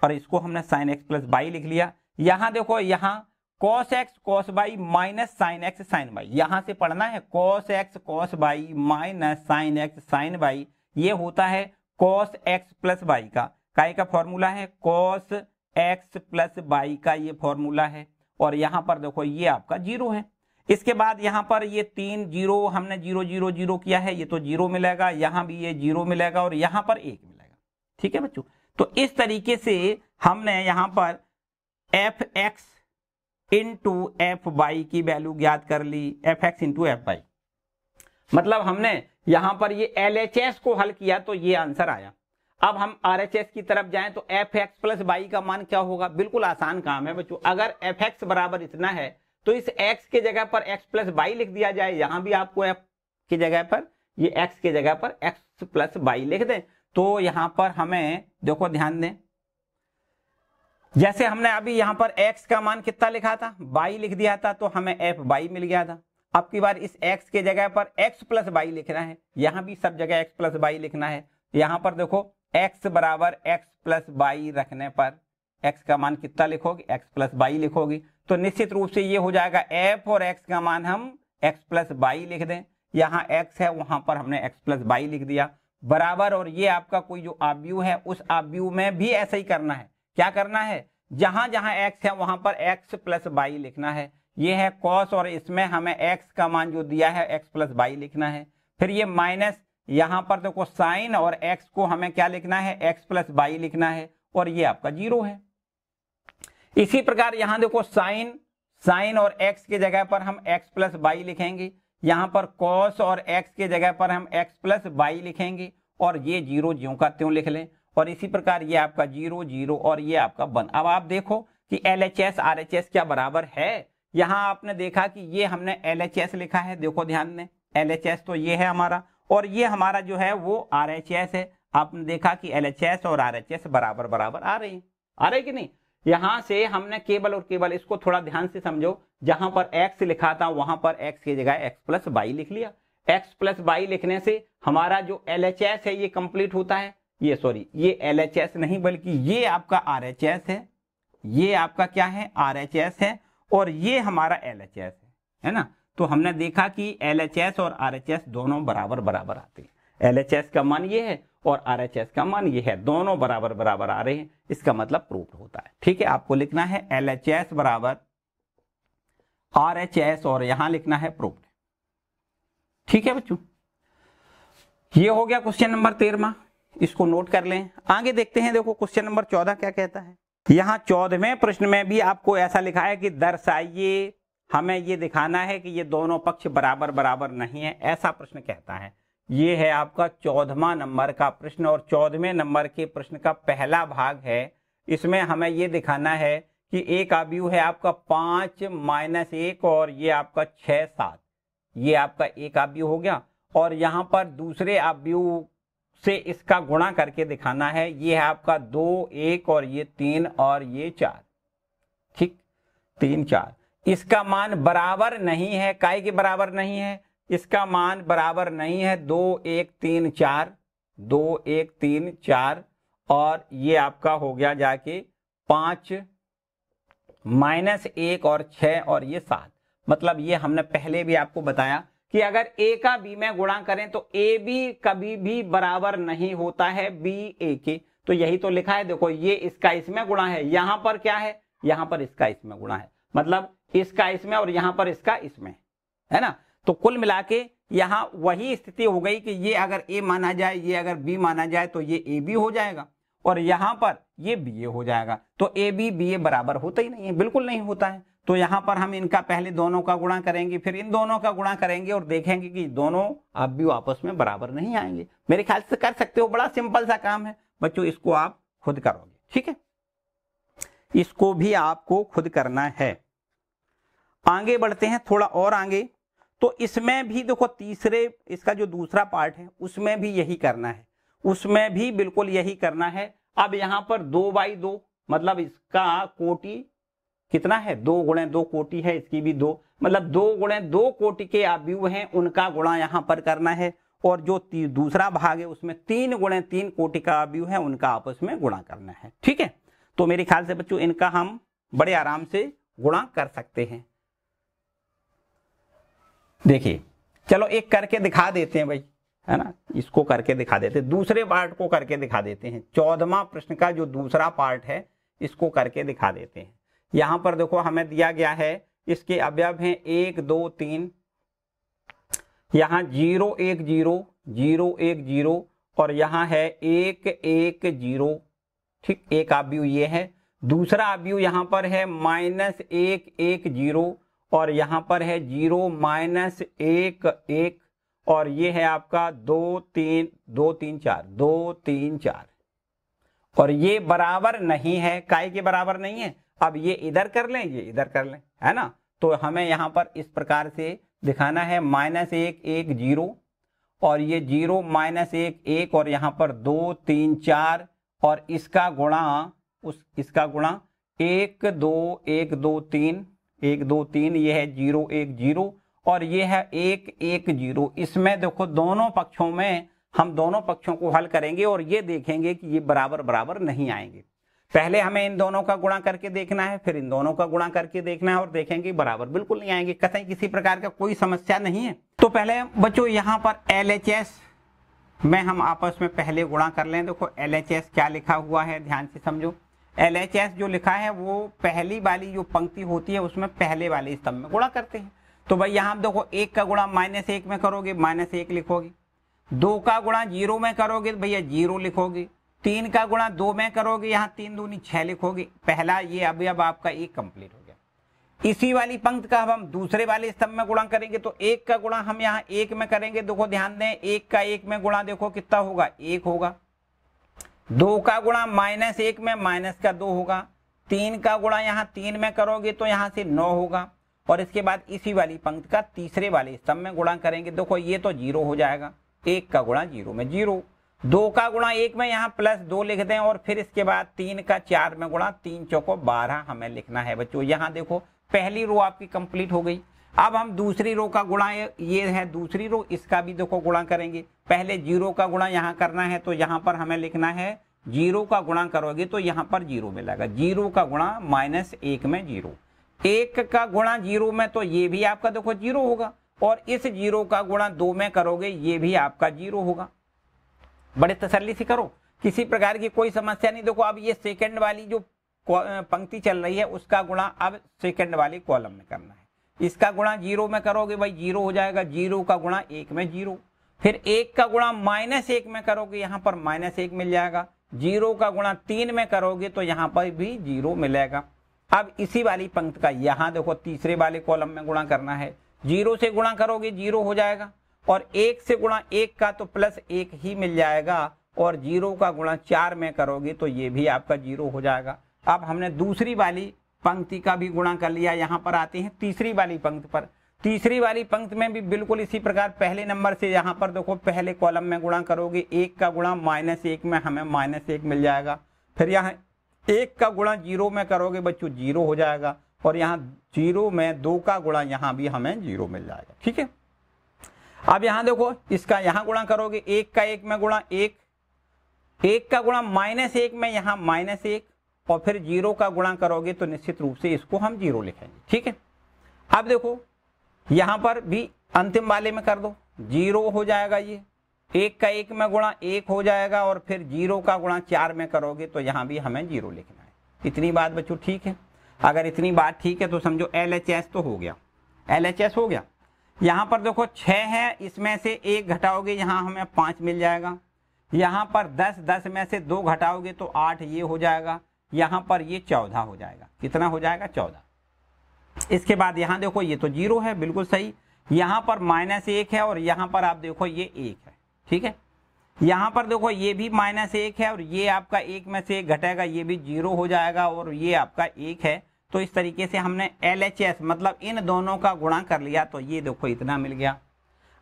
और इसको हमने साइन एक्स प्लस बाई लिख लिया। यहाँ देखो, यहाँ cos X cos Y minus sine X sine Y, यहाँ से पढ़ना है cos X cos Y minus sine X sine Y, ये होता है कॉस एक्स प्लस बाई का। काय का फॉर्मूला है? कॉस एक्स प्लस बाई का ये फॉर्मूला है। और यहाँ पर देखो, ये आपका ज़ीरो है। इसके बाद यहाँ पर ये तीन ज़ीरो, हमने ज़ीरो ज़ीरो ज़ीरो किया है, ये तो ज़ीरो मिलेगा, यहाँ भी ये ज़ीरो मिलेगा और यहाँ पर एक मिलेगा। ठीक है बच्चों? तो इस तरीके से हमने यहाँ पर F X into F Y की वैल्यू ज्ञात कर ली F X into F Y मतलब हमने यहाँ पर ये एल एच एस को हल किया तो ये आंसर आया। अब हम आर एच एस की तरफ़ जाएँ तो एफ़ एक्स प्लस वाई का मान क्या होगा? बिल्कुल आसान काम है बच्चों। अगर एफ़ एक्स बराबर इतना है तो इस एक्स के जगह पर एक्स प्लस वाई लिख दिया जाए। यहाँ भी आपको एफ़ की जगह पर, ये एक्स की जगह पर एक्स प्लस वाई लिख दें। तो यहाँ पर हमें, देखो ध्यान दें। जैसे हमने अभी यहाँ पर x का मान कितना लिखा था? बाई लिख दिया था तो हमें एफ़ बाई मिल गया था। अब की बार इस x के जगह पर x प्लस वाई लिखना है। यहाँ भी सब जगह x प्लस वाई लिखना है। यहाँ पर देखो x बराबर एक्स प्लस बाई रखने पर x का मान कितना लिखोगे? X प्लस बाई लिखोगी। तो निश्चित रूप से ये हो जाएगा f और x का मान हम x प्लस बाई लिख दें। यहाँ x है, वहाँ पर हमने x प्लस बाई लिख दिया। बराबर, और ये आपका कोई जो आब्यू है, उस आब्यू में भी ऐसा ही करना है। क्या करना है? जहाँ जहाँ x है, वहाँ पर x प्लस बाई लिखना है। ये है कॉस और इसमें हमें एक्स का मान जो दिया है एक्स प्लस बाई लिखना है। फिर ये माइनस यहाँ पर देखो साइन और एक्स को हमें क्या लिखना है? एक्स प्लस बाई लिखना है और ये आपका ज़ीरो है। इसी प्रकार यहाँ देखो साइन साइन और एक्स की जगह पर हम एक्स प्लस बाई लिखेंगे। यहाँ पर कॉस और एक्स के जगह पर हम एक्स प्लस बाई लिखेंगे और ये ज़ीरो ज्यो का त्यों लिख लें। और इसी प्रकार ये आपका ज़ीरो ज़ीरो और ये आपका वन। अब आप देखो कि L H S R H S क्या बराबर है? यहाँ आपने देखा कि ये हमने एल एच एस लिखा है। देखो ध्यान में एल एच एस तो ये है हमारा। और ये हमारा जो है वो एस है। आपने देखा कि एस और आर बराबर बराबर आ रही है। आ रहे कि नहीं? यहाँ से हमने केवल और केवल इसको थोड़ा ध्यान से समझो। जहाँ पर एक्स लिखा था, वहाँ पर एक्स की जगह एक्स प्लस बाई लिख लिया। एक्स प्लस बाई लिखने से हमारा जो एस है, ये कंप्लीट होता है। ये सॉरी ये एस नहीं, बल्कि ये आपका एस है। ये आपका क्या है? एस है। और ये हमारा एस है। है ना? तो हमने देखा कि एस और एस दोनों बराबर बराबर आते हैं। एस का मान ये है और एस का मान ये है। दोनों बराबर बराबर आ रहे हैं। इसका मतलब प्रूफ होता है। ठीक है, आपको लिखना है LHS बराबर RHS और यहाँ लिखना है प्रूफ ठीक है बच्चों? ये हो गया क्वेश्चन नंबर तेरहवा इसको नोट कर लें। आगे देखते हैं, देखो क्वेश्चन नंबर चौदह क्या कहता है। यहाँ चौदहवें प्रश्न में भी आपको ऐसा लिखा है कि दर्शाइए हमें ये दिखाना है कि ये दोनों पक्ष बराबर बराबर नहीं है, ऐसा प्रश्न कहता है। ये है आपका चौदहवा नंबर का प्रश्न और चौदहवें नंबर के प्रश्न का पहला भाग है। इसमें हमें ये दिखाना है कि एक आबू है आपका पाँच माइनस एक और ये आपका छह सात। ये आपका एक आबू हो गया। और यहाँ पर दूसरे आबू से इसका गुणा करके दिखाना है। ये है आपका दो एक और ये तीन और ये चार। ठीक? तीन चार। इसका मान बराबर नहीं है, काय के बराबर नहीं है? इसका मान बराबर नहीं है, दो, एक, तीन, चार। दो, एक, तीन, चार। और ये आपका हो गया जाके पाँच माइनस एक और छ और ये सात। मतलब ये हमने पहले भी आपको बताया कि अगर ए का बी में गुणा करें तो ए बी कभी भी बराबर नहीं होता है बी ए के। तो यही तो लिखा है, देखो ये इसका इसमें गुणा है, यहाँ पर क्या है? यहाँ पर इसका इसमें गुणा है। मतलब इसका इसमें और यहाँ पर इसका इसमें, है ना? तो कुल मिला के यहाँ वही स्थिति हो गई कि ये अगर ए माना जाए, ये अगर बी माना जाए तो ये ए बी हो जाएगा और यहाँ पर ये बी ए हो जाएगा। तो ए बी बी ए बराबर होता ही नहीं है, बिल्कुल नहीं होता है। तो यहाँ पर हम इनका पहले दोनों का गुणा करेंगे, फिर इन दोनों का गुणा करेंगे और देखेंगे कि दोनों आप भी आपस में बराबर नहीं आएँगे। मेरे ख्याल से कर सकते हो, बड़ा सिंपल सा काम है। बच्चों, इसको आप खुद करोगे, ठीक है? इसको भी आपको खुद करना है। आगे बढ़ते हैं, थोड़ा और आगे। तो इसमें भी देखो, तीसरे, इसका जो दूसरा पार्ट है, उसमें भी यही करना है। उसमें भी बिल्कुल यही करना है। अब यहाँ पर दो बाई दो मतलब इसका कोटि कितना है? दो गुणे दो कोटि है, इसकी भी दो। मतलब दो गुणे दो कोटि के आव्यू हैं, उनका गुणा यहाँ पर करना है। और जो दूसरा भाग है, उसमें तीन गुणे तीन कोटि का आव्यू है, उनका आपस में गुणा करना है। ठीक है? तो मेरे ख्याल से बच्चों, इनका हम बड़े आराम से गुणा कर सकते हैं। देखिए, चलो एक करके दिखा देते हैं भाई, है ना? इसको करके दिखा देते दूसरे पार्ट को करके दिखा देते हैं। चौदवा प्रश्न का जो दूसरा पार्ट है, इसको करके दिखा देते हैं। यहाँ पर देखो, हमें दिया गया है, इसके अवयव हैं एक, दो, तीन। यहाँ ज़ीरो, एक, ज़ीरो ज़ीरो, एक, ज़ीरो, और यहाँ है एक एक, ज़ीरो। ठीक, एक आव्यू ये है। दूसरा आव्यू यहाँ पर है, माइनस एक एक, ज़ीरो। और यहाँ पर है ज़ीरो माइनस एक एक, और ये है आपका दो, तीन दो, तीन, चार, दो, तीन, चार। और ये बराबर नहीं है काय के बराबर नहीं है? अब ये इधर कर लें, ये इधर कर लें, है ना? तो हमें यहाँ पर इस प्रकार से दिखाना है, माइनस एक एक, ज़ीरो, और ये ज़ीरो, माइनस एक एक, और यहाँ पर दो, तीन, चार, और इसका गुणा, उस, इसका गुणा एक, दो एक, दो, तीन एक, दो, तीन, ये है ज़ीरो, एक, ज़ीरो और ये है एक एक, ज़ीरो। इसमें देखो दोनों पक्षों में हम दोनों पक्षों को हल करेंगे और ये देखेंगे कि ये बराबर बराबर नहीं आएँगे। पहले हमें इन दोनों का गुणा करके देखना है, फिर इन दोनों का गुणा करके देखना है और देखेंगे बराबर बिल्कुल नहीं आएँगे। कतई किसी प्रकार का कोई समस्या नहीं है। तो पहले बच्चों यहाँ पर एलएचएस में हम आपस में पहले गुणा कर लें। देखो एल क्या लिखा हुआ है, ध्यान से समझो। एल एच एस जो लिखा है, वो पहली वाली जो पंक्ति होती है, उसमें पहले वाले स्तंभ में गुणा करते हैं। तो भाई यहाँ देखो, एक का गुणा माइनस एक में करोगे, माइनस एक लिखोगे। दो का गुणा ज़ीरो में करोगे तो भैया ज़ीरो लिखोगे। तीन का गुणा दो में करोगे, यहाँ तीन दूनी छह लिखोगे। पहला ये अभी अब आपका एक कंप्लीट हो गया। इसी वाली पंक्ति का अब हम दूसरे वाले स्तंभ में गुणा करेंगे तो एक का गुणा हम यहाँ एक में करेंगे। देखो, ध्यान दें, एक का एक में गुणा देखो कितना होगा, एक होगा। दो का गुणा माइनस एक में माइनस का दो होगा। तीन का गुणा यहाँ तीन में करोगे तो यहाँ से नौ होगा। और इसके बाद इसी वाली पंक्ति का तीसरे वाले स्तंभ में गुणा करेंगे। देखो, ये तो ज़ीरो हो जाएगा। एक का गुणा ज़ीरो में ज़ीरो। दो का गुणा एक में यहाँ प्लस दो लिख दें और फिर इसके बाद तीन का चार में गुणा तीन चौको बारह हमें लिखना है। बच्चों, यहाँ देखो, पहली रो आपकी कंप्लीट हो गई। अब हम दूसरी रो का गुणा ये है दूसरी रो, इसका भी देखो गुणा करेंगे। पहले ज़ीरो का गुणा यहाँ करना है तो यहाँ पर हमें लिखना है, ज़ीरो का गुणा करोगे तो यहाँ पर ज़ीरो मिलेगा। ज़ीरो का गुणा माइनस एक में ज़ीरो। एक का गुणा ज़ीरो में तो ये भी आपका देखो ज़ीरो होगा। और इस ज़ीरो का गुणा दो में करोगे, ये भी आपका ज़ीरो होगा। बड़े तसल्ली से करो। किसी प्रकार की कोई समस्या नहीं। देखो, अब ये सेकंड वाली जो पंक्ति चल रही है, उसका गुणा अब सेकंड वाली कॉलम में करना है। इसका गुणा ज़ीरो में करोगे भाई, ज़ीरो हो जाएगा, ज़ीरो का गुणा एक में ज़ीरो। फिर एक का गुणा माइनस एक में करोगे, यहाँ पर माइनस एक मिल जाएगा। ज़ीरो का गुणा तीन में करोगे तो यहाँ पर भी ज़ीरो मिलेगा। अब इसी वाली पंक्त का, यहाँ देखो, तीसरे वाले कॉलम में गुणा करना है। ज़ीरो से गुणा करोगे, ज़ीरो हो जाएगा। और एक से गुणा एक का तो प्लस एक ही मिल जाएगा। और ज़ीरो का गुणा चार में करोगे तो ये भी आपका ज़ीरो हो जाएगा। अब हमने दूसरी वाली पंक्ति का भी गुणा कर लिया, यहाँ पर आते हैं तीसरी वाली पंक्ति पर। तीसरी वाली पंक्ति में भी बिल्कुल इसी प्रकार, पहले नंबर से यहाँ पर देखो, पहले कॉलम में गुणा करोगे, एक का गुणा माइनस एक में हमें माइनस एक मिल जाएगा। फिर यहाँ एक का गुणा ज़ीरो में करोगे बच्चों, ज़ीरो हो जाएगा। और यहाँ ज़ीरो में दो का गुणा यहाँ भी हमें ज़ीरो मिल जाएगा, ठीक है? अब यहाँ देखो, इसका यहाँ गुणा करोगे, एक का एक में गुणा एक एक का गुणा माइनस एक में यहाँ माइनस एक और फिर ज़ीरो का गुणा करोगे तो निश्चित रूप से इसको हम ज़ीरो लिखेंगे। ठीक है? अब देखो, यहाँ पर भी अंतिम वाले में कर दो। ज़ीरो हो जाएगा ये। एक का एक में गुणा एक हो जाएगा और फिर ज़ीरो का गुणा चार में करोगे तो यहाँ भी हमें ज़ीरो लिखना है। इतनी बात बच्चों ठीक है? अगर इतनी बात ठीक है तो समझो एल एच एस तो हो गया। एल एच एस हो गया। यहाँ पर देखो छह है, इसमें से एक घटाओगे, यहाँ हमें पाँच मिल जाएगा। यहाँ पर दस दस में से दो घटाओगे तो आठ ये हो जाएगा। यहाँ पर ये चौदह हो जाएगा। कितना हो जाएगा? चौदह। इसके बाद यहाँ देखो, ये तो ज़ीरो है, बिल्कुल सही। यहाँ पर माइनस एक है और यहाँ पर आप देखो, ये एक है। ठीक है? यहाँ पर देखो, ये भी माइनस एक है और ये आपका एक में से घटेगा, ये भी ज़ीरो हो जाएगा और ये आपका एक है। तो इस तरीके से हमने LHS मतलब इन दोनों का गुणा कर लिया तो ये देखो, इतना मिल गया।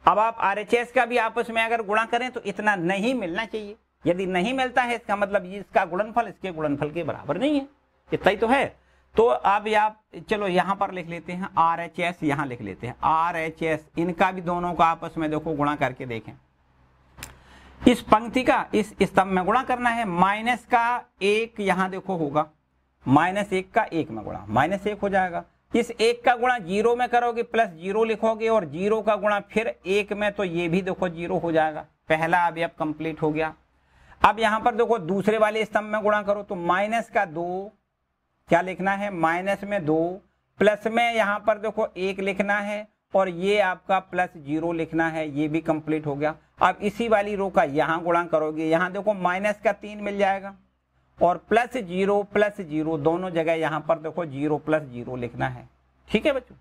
अब आप RHS का भी आपस में अगर गुणा करें तो इतना नहीं मिलना चाहिए। यदि नहीं मिलता है, इसका मतलब इसका गुणनफल, इसके गुणनफल के बराबर नहीं है। इतना ही तो है। तो अब आप चलो यहाँ पर लिख लेते हैं, आर एच एस यहाँ लिख लेते हैं। आर एच एस, इनका भी दोनों का आपस में देखो, गुणा करके देखें। इस पंक्ति का, इस स्तंभ में गुणा करना है। माइनस का एक यहाँ देखो होगा। माइनस एक का एक में गुणा। माइनस एक हो जाएगा। इस एक का गुणा ज़ीरो में करोगे, प्लस ज़ीरो लिखोगे, और ज़ीरो का गुणा फिर एक में तो ये भी देखो ज़ीरो हो जाएगा। पहला अभी अब कंप्लीट हो गया। अब यहाँ पर देखो दूसरे वाले स्तंभ में गुणा करो तो माइनस का दो, क्या लिखना है? माइनस में दो, प्लस में यहाँ पर देखो एक लिखना है और ये आपका प्लस ज़ीरो लिखना है, ये भी कंप्लीट हो गया। अब इसी वाली रो का यहाँ गुणा करोगे, यहाँ देखो माइनस का तीन मिल जाएगा और प्लस ज़ीरो प्लस ज़ीरो, दोनों जगह यहाँ पर देखो ज़ीरो, प्लस ज़ीरो लिखना है। ठीक है बच्चों?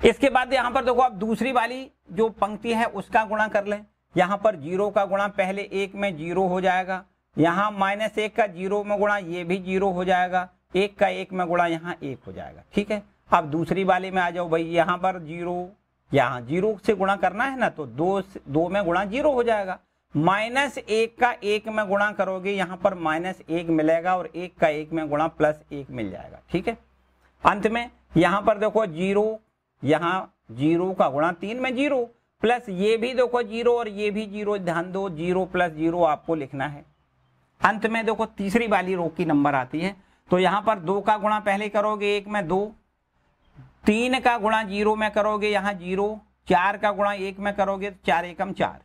इसके बाद यहाँ पर देखो आप दूसरी वाली जो पंक्ति है उसका गुणा कर लें। यहाँ पर ज़ीरो का गुणा पहले एक में ज़ीरो हो जाएगा। यहाँ माइनस एक का ज़ीरो में गुणा ये भी ज़ीरो हो जाएगा। एक का एक में गुणा यहाँ एक हो जाएगा। ठीक है? अब दूसरी वाले में आ जाओ भाई, यहाँ पर ज़ीरो, यहाँ ज़ीरो से गुणा करना है ना तो दो दो में गुणा ज़ीरो हो जाएगा। माइनस एक का एक में गुणा करोगे, यहाँ पर माइनस एक मिलेगा और एक का एक में गुणा प्लस एक मिल जाएगा। ठीक है? अंत में, यहाँ पर देखो ज़ीरो, यहाँ ज़ीरो का गुणा तीन में ज़ीरो प्लस ये भी देखो ज़ीरो और ये भी ज़ीरो, ध्यान दो, ज़ीरो प्लस ज़ीरो आपको लिखना है। अंत में देखो तीसरी वाली रो की नंबर आती है। तो यहाँ पर दो का गुणा पहले करोगे, एक में दो, तीन का गुणा ज़ीरो में करोगे, यहाँ ज़ीरो, चार का गुणा एक में करोगे तो चार एकम चार।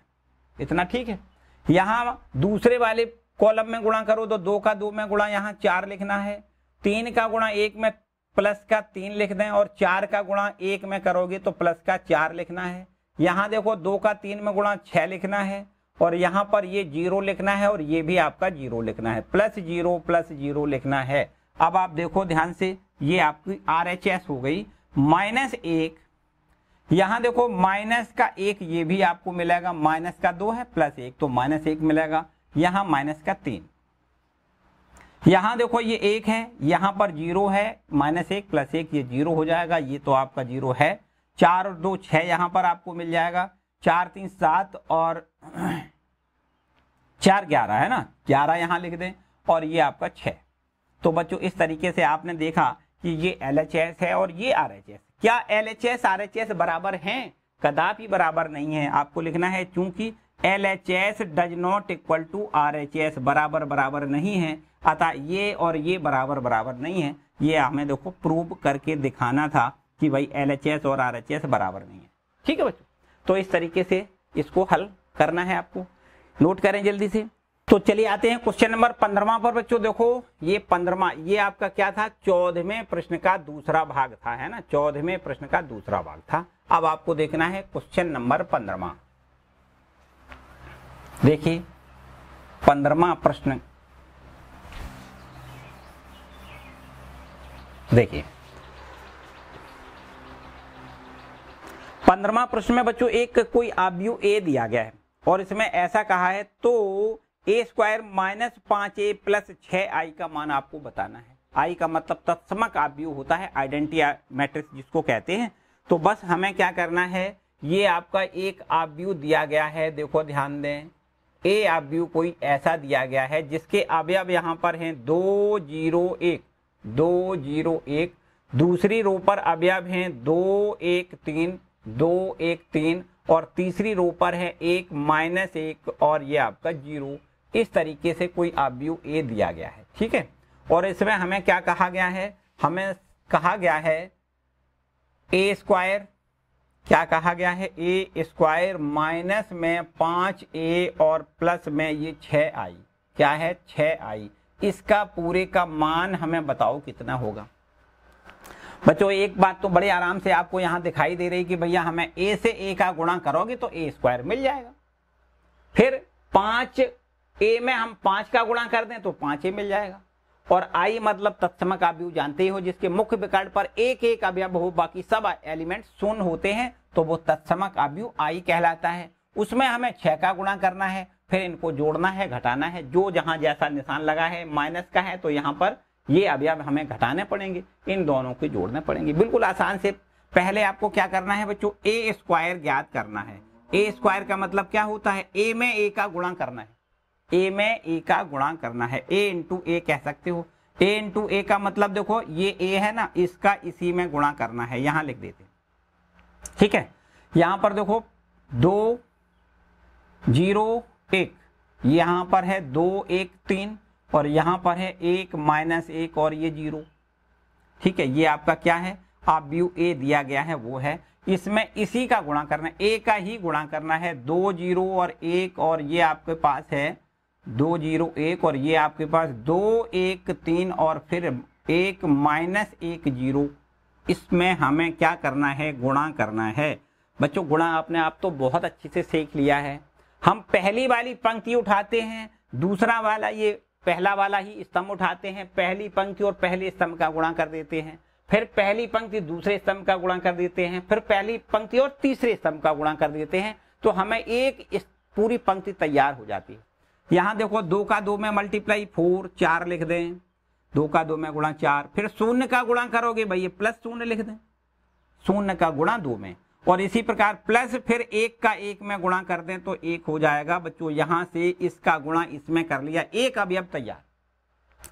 इतना ठीक है? यहाँ दूसरे वाले कॉलम में गुणा करो तो दो का दो में गुणा यहाँ चार लिखना है। तीन का गुणा एक में प्लस का तीन लिख दें और चार का गुणा एक में करोगे तो प्लस का चार लिखना है। यहाँ देखो दो का तीन में गुणा छह लिखना है और यहाँ पर ये ज़ीरो लिखना है और ये भी आपका ज़ीरो लिखना है। प्लस ज़ीरो प्लस ज़ीरो लिखना है। अब आप देखो ध्यान से, ये आपकी आर एच एस हो गई। माइनस एक, यहाँ देखो माइनस का एक ये भी आपको मिलेगा। माइनस का दो है, प्लस एक तो माइनस एक मिलेगा। यहाँ माइनस का तीन। यहाँ देखो ये एक है, यहाँ पर ज़ीरो है, माइनस एक, प्लस एक ये ज़ीरो हो जाएगा। ये तो आपका ज़ीरो है। चार और दो छह यहाँ पर आपको मिल जाएगा। चार, तीन, सात और चार, ग्यारह, है ना? ग्यारह यहाँ लिख दें और ये आपका छह। तो बच्चों, इस तरीके से आपने देखा कि ये एलएचएस है और ये आरएचएस। क्या L H S R H S बराबर हैं? कदापि बराबर नहीं है। आपको लिखना है, चूँकि L H S does not equal to R H S बराबर बराबर नहीं है। अतः ये और ये बराबर बराबर नहीं है। ये हमें देखो प्रूव करके दिखाना था। कि भाई एस और आर एच एस बराबर नहीं है। ठीक है बच्चों? तो इस तरीके से इसको हल करना है आपको। नोट करें जल्दी से। तो चलिए आते हैं क्वेश्चन नंबर पंद्रवा पर बच्चों, देखो, ये पंद्रमा ये आपका क्या था? चौदहवें प्रश्न का दूसरा भाग था, है ना? चौदहवें प्रश्न का दूसरा भाग था। अब आपको देखना है क्वेश्चन नंबर पंद्रमा देखिए पंद्रमा प्रश्न। देखिए। पंद्रमा प्रश्न में बच्चों, एक कोई आब्यू ए दिया गया है, और इसमें ऐसा कहा है तो ए स्क्वायर माइनस पाँच ए प्लस छ आई का मान आपको बताना है। आई का मतलब तत्समक आव्यू होता है आइडेंटी मैट्रिक्स जिसको कहते हैं। तो बस हमें क्या करना है, ये आपका एक आव्यू दिया गया है, देखो ध्यान दें ए आव्यू कोई ऐसा दिया गया है, जिसके अवयव यहाँ पर हैं, दो, ज़ीरो, एक, दो, ज़ीरो, एक, दूसरी रो पर अवयव हैं, दो, एक, तीन दो, एक, तीन और तीसरी रो पर है एक माइनस एक और ये आपका ज़ीरो। इस तरीके से कोई आव्यू ए दिया गया है, ठीक है? और इसमें हमें क्या कहा गया है? हमें कहा गया है ए स्क्वायर। क्या कहा गया है? ए स्क्वायर माइनस में पाँच ए और प्लस में ये छ आई। क्या है? छ आई। इसका पूरे का मान हमें बताओ कितना होगा? बच्चों, एक बात तो बड़े आराम से आपको यहाँ दिखाई दे रही कि भैया हमें ए से ए का गुणा करोगे तो ए स्क्वायर मिल जाएगा। फिर पाँच ए में हम पाँच का गुणा कर दें तो पाँच ए मिल जाएगा। और आई मतलब तत्समक अवयव जानते हो जिसके मुख्य विकल्प पर एक एक अवयव हो, बाकी सब एलिमेंट शून्य होते हैं तो वो तत्समक अवयव आई कहलाता है। उसमें हमें छह का गुणा करना है, फिर इनको जोड़ना है, घटाना है, जो जहाँ जैसा निशान लगा है माइनस का है तो यहाँ पर ये अवयव हमें घटाने पड़ेंगे, इन दोनों को जोड़ने पड़ेंगे। बिल्कुल आसान से, पहले आपको क्या करना है बच्चों? ए स्क्वायर ज्ञात करना है। ए स्क्वायर का मतलब क्या होता है? ए में ए का गुणा करना है। ए में ए का गुणा करना है। ए इंटू ए कह सकते हो। ए इंटू ए का मतलब देखो, ये ए है ना, इसका इसी में गुणा करना है। यहाँ लिख देते ठीक है? यहाँ पर देखो, दो, ज़ीरो, एक। यहाँ पर है दो, एक, तीन। और यहाँ पर है एक माइनस एक और ये ज़ीरो। ठीक है, ये आपका क्या है? आप व्यू ए दिया गया है, वो है। इसमें इसी का गुणा करना ए का ही गुणा करना है। दो ज़ीरो और एक और ये आपके पास है। दो ज़ीरो एक और ये आपके पास दो एक तीन और फिर एक माइनस एक ज़ीरो। इसमें हमें क्या करना है? गुणा करना है। बच्चों, गुणा आपने आप तो बहुत अच्छे से सीख लिया है। हम पहली वाली पंक्ति उठाते हैं, दूसरा वाला ये पहला वाला ही स्तंभ उठाते हैं, पहली पंक्ति और पहले स्तंभ का गुणा कर देते हैं। फिर पहली पंक्ति दूसरे स्तंभ का गुणा कर देते हैं, फिर पहली पंक्ति और तीसरे स्तंभ का गुणा कर देते हैं तो हमें एक पूरी पंक्ति तैयार हो जाती है। यहाँ देखो, दो का दो में मल्टीप्लाई फोर चार लिख दें। दो का दो में गुणा चार, फिर शून्य का गुणा करोगे भाई प्लस शून्य लिख दें। शून्य का गुणा दो में। और इसी प्रकार प्लस फिर एक का एक में गुणा कर दें तो एक हो जाएगा। बच्चों, यहाँ से इसका गुणा इसमें कर लिया। एक अवयव तैयार।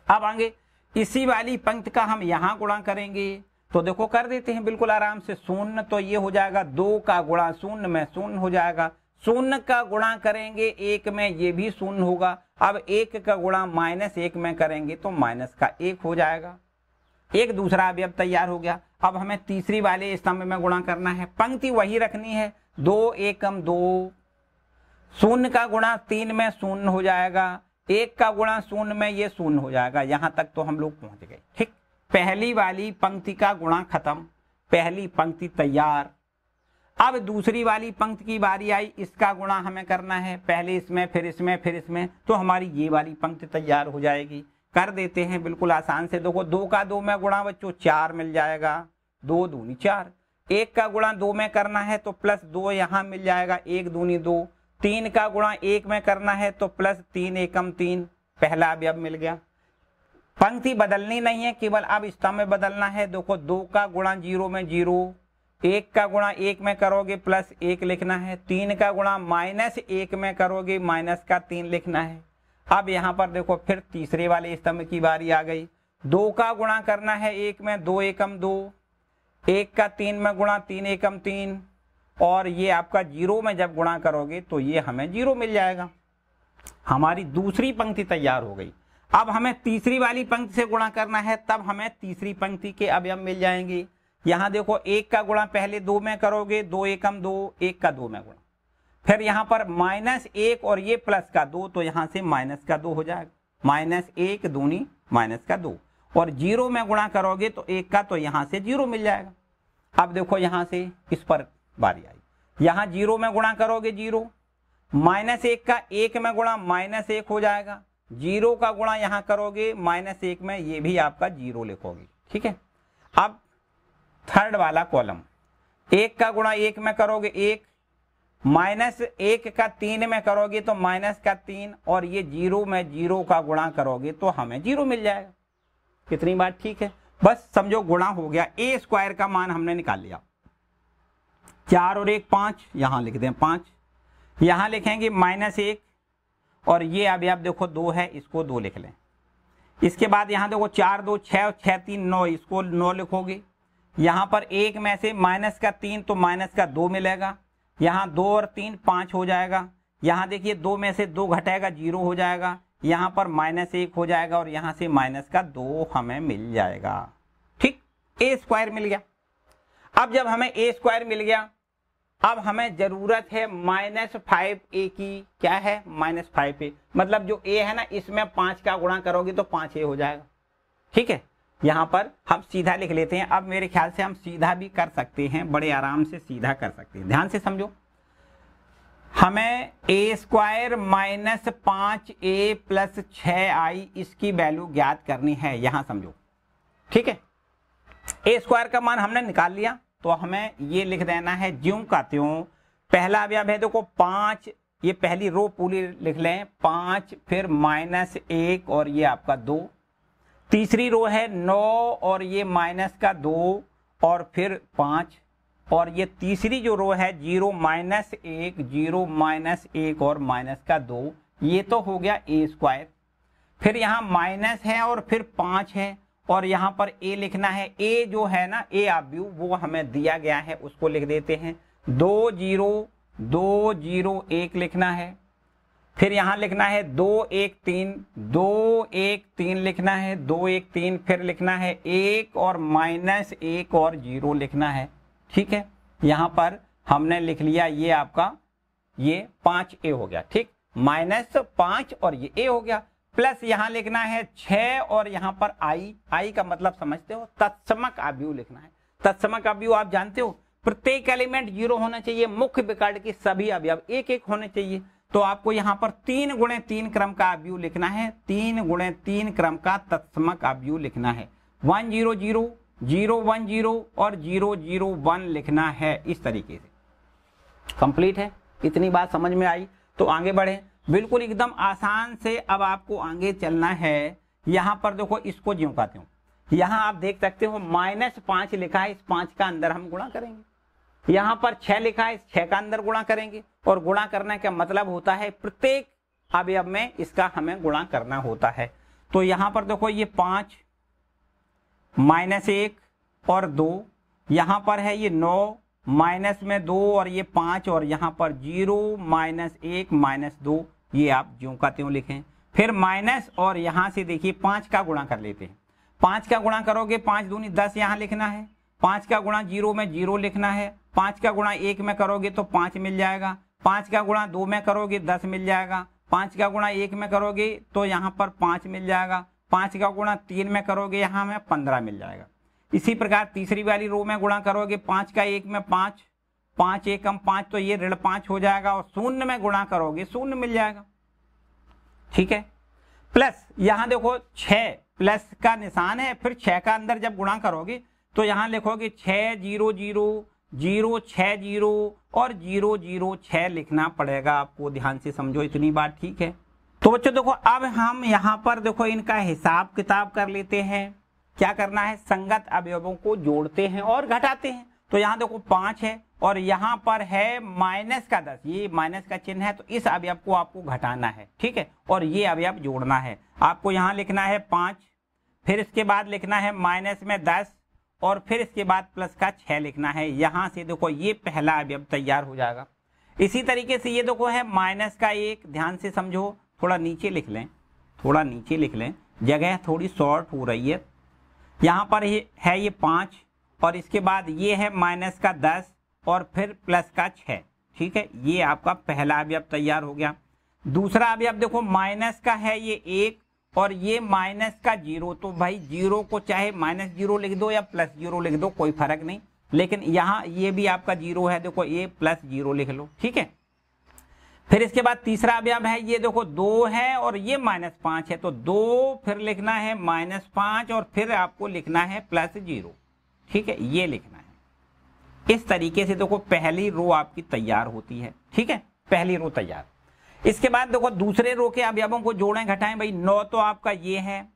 अब आगे, इसी वाली पंक्ति का हम यहाँ गुणा करेंगे। तो देखो, कर देते हैं बिल्कुल आराम से। शून्य तो ये हो जाएगा, दो का गुणा शून्य में शून्य हो जाएगा। शून्य का गुणा करेंगे एक में, ये भी शून्य होगा। अब एक का गुणा माइनस एक में करेंगे तो माइनस का एक हो जाएगा। एक दूसरा अवयव तैयार हो गया। अब हमें तीसरी वाले स्तंभ में गुणा करना है। पंक्ति वही रखनी है। दो एकम दो। शून्य का गुणा तीन में शून्य हो जाएगा। एक का गुणा शून्य में ये शून्य हो जाएगा। यहाँ तक तो हम लोग पहुँच गए। ठीक? पहली वाली पंक्ति का गुणा खत्म। पहली पंक्ति तैयार। अब दूसरी वाली पंक्ति की बारी आई। इसका गुणा हमें करना है। पहले इसमें, फिर इसमें फिर इसमें। तो हमारी ये वाली पंक्ति तैयार हो जाएगी। कर देते हैं, बिल्कुल आसान से। देखो, दो का दो में गुणा बच्चों, चार मिल जाएगा। दो दूनी चार। एक का गुणा दो में करना है तो प्लस दो यहाँ मिल जाएगा, एक दूनी दो। तीन का गुणा एक में करना है तो प्लस तीन एकम तीन। पहला अभी अब मिल गया। पंक्ति बदलनी नहीं है, केवल अब स्तंभ में बदलना है। देखो, दो का गुणा ज़ीरो में ज़ीरो। एक का गुणा एक में करोगे, प्लस एक लिखना है। तीन का गुणा माइनस एक में करोगे, माइनस का तीन लिखना है। अब यहाँ पर देखो, फिर तीसरे वाले स्तंभ की बारी आ गई। दो का गुणा करना है एक में दो एकम दो, एक का तीन में गुणा तीन एकम तीन, और ये आपका ज़ीरो में जब गुणा करोगे तो ये हमें ज़ीरो मिल जाएगा। हमारी दूसरी पंक्ति तैयार हो गई। अब हमें तीसरी वाली पंक्ति से गुणा करना है, तब हमें तीसरी पंक्ति के अवयव मिल जाएँगे। यहाँ देखो, एक का गुणा पहले दो में करोगे, दो एकम दो, एक का दो में गुणा। फिर यहाँ पर माइनस एक और ये प्लस का दो तो यहाँ से माइनस का दो हो जाएगा। माइनस एक दूनी माइनस का दो। और ज़ीरो में गुणा करोगे तो एक का तो यहाँ से ज़ीरो मिल जाएगा। अब देखो यहाँ से इस पर बारी आई। यहाँ ज़ीरो में गुणा करोगे ज़ीरो, माइनस एक का एक में गुणा माइनस एक हो जाएगा। ज़ीरो का गुणा यहाँ करोगे, माइनस एक में ये भी आपका ज़ीरो लिखोगे। ठीक है? अब थर्ड वाला कॉलम एक का गुणा एक में करोगे, एक माइनस एक का तीन में करोगे तो माइनस का तीन और ये ज़ीरो में ज़ीरो का गुणा करोगे तो हमें ज़ीरो मिल जाएगा। कितनी बात ठीक है? बस समझो गुणा हो गया। ए स्क्वायर का मान हमने निकाल लिया। चार और एक पाँच, यहाँ लिख दें पाँच। यहाँ लिखेंगे माइनस एक और ये अभी आप देखो दो है, इसको दो लिख लें। इसके बाद यहाँ देखो चार दो छह और तीन नौ, इसको नौ लिखोगे। यहाँ पर एक में से माइनस का तीन तो माइनस का दो मिलेगा। यहाँ दो और तीन पाँच हो जाएगा। यहाँ देखिए दो में से दो घटेगा ज़ीरो हो जाएगा। यहाँ पर माइनस एक हो जाएगा और यहाँ से माइनस का दो हमें मिल जाएगा। ठीक? ए स्क्वायर मिल गया। अब जब हमें ए स्क्वायर मिल गया, अब हमें ज़रूरत है माइनस फाइव ए की। क्या है माइनस फाइव ए मतलब जो ए है ना, इसमें पाँच का गुणा करोगे तो पाँच ए हो जाएगा। ठीक है? यहाँ पर हम सीधा लिख लेते हैं। अब मेरे ख्याल से हम सीधा भी कर सकते हैं, बड़े आराम से सीधा कर सकते हैं। ध्यान से समझो। हमें ए स्क्वायर माइनस पाँच ए प्लस छ आई इसकी वैल्यू ज्ञात करनी है। यहाँ समझो। ठीक है? ए स्क्वायर का मान हमने निकाल लिया तो हमें ये लिख देना है ज्यों का त्यों। पहला अवयव है देखो पाँच, ये पहली रो पूरी लिख लें। पाँच, फिर माइनस एक और ये आपका दो। तीसरी रो है नौ और ये माइनस का दो और फिर पाँच और ये तीसरी जो रो है ज़ीरो माइनस एक, ज़ीरो माइनस एक और माइनस का दो, ये तो हो गया ए स्क्वायर। फिर यहाँ माइनस है और फिर पाँच है और यहाँ पर ए लिखना है। ए जो है ना, ए आब्यू वो हमें दिया गया है, उसको लिख देते हैं। दो ज़ीरो दो ज़ीरो एक लिखना है। फिर यहाँ लिखना है दो एक तीन, दो एक तीन लिखना है, दो एक तीन, फिर लिखना है एक और माइनस एक और ज़ीरो लिखना है। ठीक है? यहाँ पर हमने लिख लिया ये आपका, ये पाँच ए हो गया। ठीक? माइनस पाँच और ये ए हो गया। प्लस यहाँ लिखना है छ और यहाँ पर आई आई का मतलब समझते हो, तत्समक आव्यू लिखना है। तत्समक आव्यू आप जानते हो, प्रत्येक एलिमेंट ज़ीरो होना चाहिए, मुख्य विकर्ण के सभी अवयव एक एक होने चाहिए। तो आपको यहाँ पर तीन गुणे तीन क्रम का अव्यू लिखना है। तीन गुणे तीन क्रम का तत्समक अव्यू लिखना है। One zero zero zero one zero और ज़ीरो ज़ीरो वन लिखना है इस तरीके से। कंप्लीट है? इतनी बात समझ में आई? तो आगे बढ़े। बिल्कुल एकदम आसान से अब आपको आगे चलना है। यहाँ पर देखो, इसको ज्यो कहते हो। यहाँ आप देख सकते हो, माइनस पाँच लिखा है, इस पाँच का अंदर हम गुणा करेंगे। यहाँ पर छह लिखा है छह का अंदर गुणा करेंगे। और गुणा करने का मतलब होता है, प्रत्येक अवयव में इसका हमें गुणा करना होता है। तो यहाँ पर देखो, ये पाँच, माइनस एक और दो, यहाँ पर है ये नौ, माइनस में दो और ये पाँच, और यहाँ पर ज़ीरो, माइनस एक, माइनस दो, ये आप ज्यो का त्यों लिखें। फिर माइनस और यहाँ से देखिए, पाँच का गुणा कर लेते हैं। पाँच का गुणा करोगे, पाँच दूनी दस यहाँ लिखना है। पाँच का गुणा ज़ीरो में ज़ीरो लिखना है। पाँच का गुणा एक में करोगे तो पाँच मिल जाएगा। पाँच का गुणा दो में करोगे, दस मिल जाएगा। पाँच का गुणा एक में करोगे तो यहाँ पर पाँच मिल जाएगा। पाँच का गुणा तीन में करोगे, यहाँ में पंद्रह मिल जाएगा। इसी प्रकार तीसरी वाली रो में गुणा करोगे, पाँच का एक में पाँच पाँच एक कम पाँच तो ये ऋण पाँच हो जाएगा और शून्य में गुणा करोगे, शून्य मिल जाएगा। ठीक है? प्लस यहाँ देखो छ प्लस का निशान है, फिर छह का अंदर जब गुणा करोगे तो यहाँ लिखोगे छह ज़ीरो ज़ीरो ज़ीरो छ ज़ीरो और ज़ीरो ज़ीरो छ लिखना पड़ेगा। आपको ध्यान से समझो, इतनी बात ठीक है। तो बच्चों देखो, अब हम यहाँ पर देखो, इनका हिसाब किताब कर लेते हैं। क्या करना है? संगत अवयवों को जोड़ते हैं और घटाते हैं। तो यहाँ देखो, पाँच है और यहाँ पर है माइनस का दस। ये माइनस का चिन्ह है तो इस अवयव को आपको घटाना है, ठीक है? और ये अवयव जोड़ना है। आपको यहाँ लिखना है पाँच, फिर इसके बाद लिखना है माइनस में दस और फिर इसके बाद प्लस का छह लिखना है। यहाँ से देखो, ये पहला अवयव तैयार हो जाएगा। इसी तरीके से ये देखो है माइनस का एक, ध्यान से समझो, थोड़ा नीचे लिख लें, थोड़ा नीचे लिख लें। जगह थोड़ी शॉर्ट हो रही है। यहाँ पर ये है ये पाँच, और इसके बाद ये है माइनस का दस, और फिर प्लस का छ ठीक है, ये आपका पहला अवयव तैयार हो गया। दूसरा अवयव देखो माइनस का है ये एक और ये माइनस का ज़ीरो तो भाई ज़ीरो को चाहे माइनस ज़ीरो लिख दो या प्लस ज़ीरो लिख दो, कोई फ़र्क नहीं। लेकिन यहाँ ये भी आपका ज़ीरो है, देखो ये प्लस ज़ीरो लिख लो, ठीक है? फिर इसके बाद तीसरा अवयव है, ये देखो दो है और ये माइनस पाँच है तो दो फिर लिखना है माइनस पाँच और फिर आपको लिखना है प्लस ज़ीरो, ठीक है? ये लिखना है। इस तरीके से देखो पहली रो आपकी तैयार होती है, ठीक है? पहली रो तैयार। इसके बाद देखो, दूसरे रो के अवयवों को जोड़ें, घटाएँ, भाई, नौ तो आपका ये है।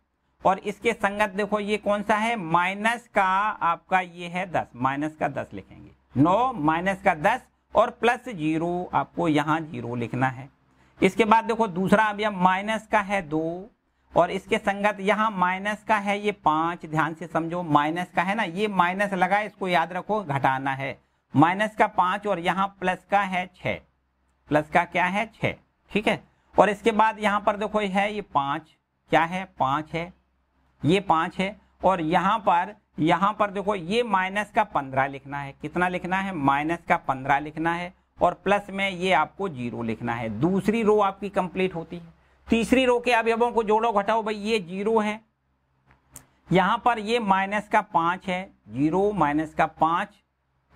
और इसके संगत देखो, ये कौन सा है? माइनस का आपका ये है दस। माइनस का दस लिखेंगे। नौ माइनस का दस और प्लस ज़ीरो, आपको यहाँ ज़ीरो लिखना है। इसके बाद देखो, दूसरा अवयव माइनस का है दो और इसके संगत यहाँ माइनस का है ये पाँच। ध्यान से समझो, माइनस का है ना, ये माइनस लगा, इसको याद रखो, घटाना है। माइनस का पाँच और यहाँ प्लस का है छ। प्लस का क्या है? छ। ठीक है? और इसके बाद यहाँ पर देखो, है ये पाँच। क्या है? पाँच है। ये पाँच है। और यहाँ पर यहाँ पर देखो, ये माइनस का पंद्रह लिखना है। कितना लिखना है? माइनस का पंद्रह लिखना है। और प्लस में ये आपको ज़ीरो लिखना है। दूसरी रो आपकी कंप्लीट होती है। तीसरी रो के अवयवों को जोड़ो, घटाओ। भाई, ये ज़ीरो है। यहाँ पर ये माइनस का पाँच है। ज़ीरो, माइनस का पाँच।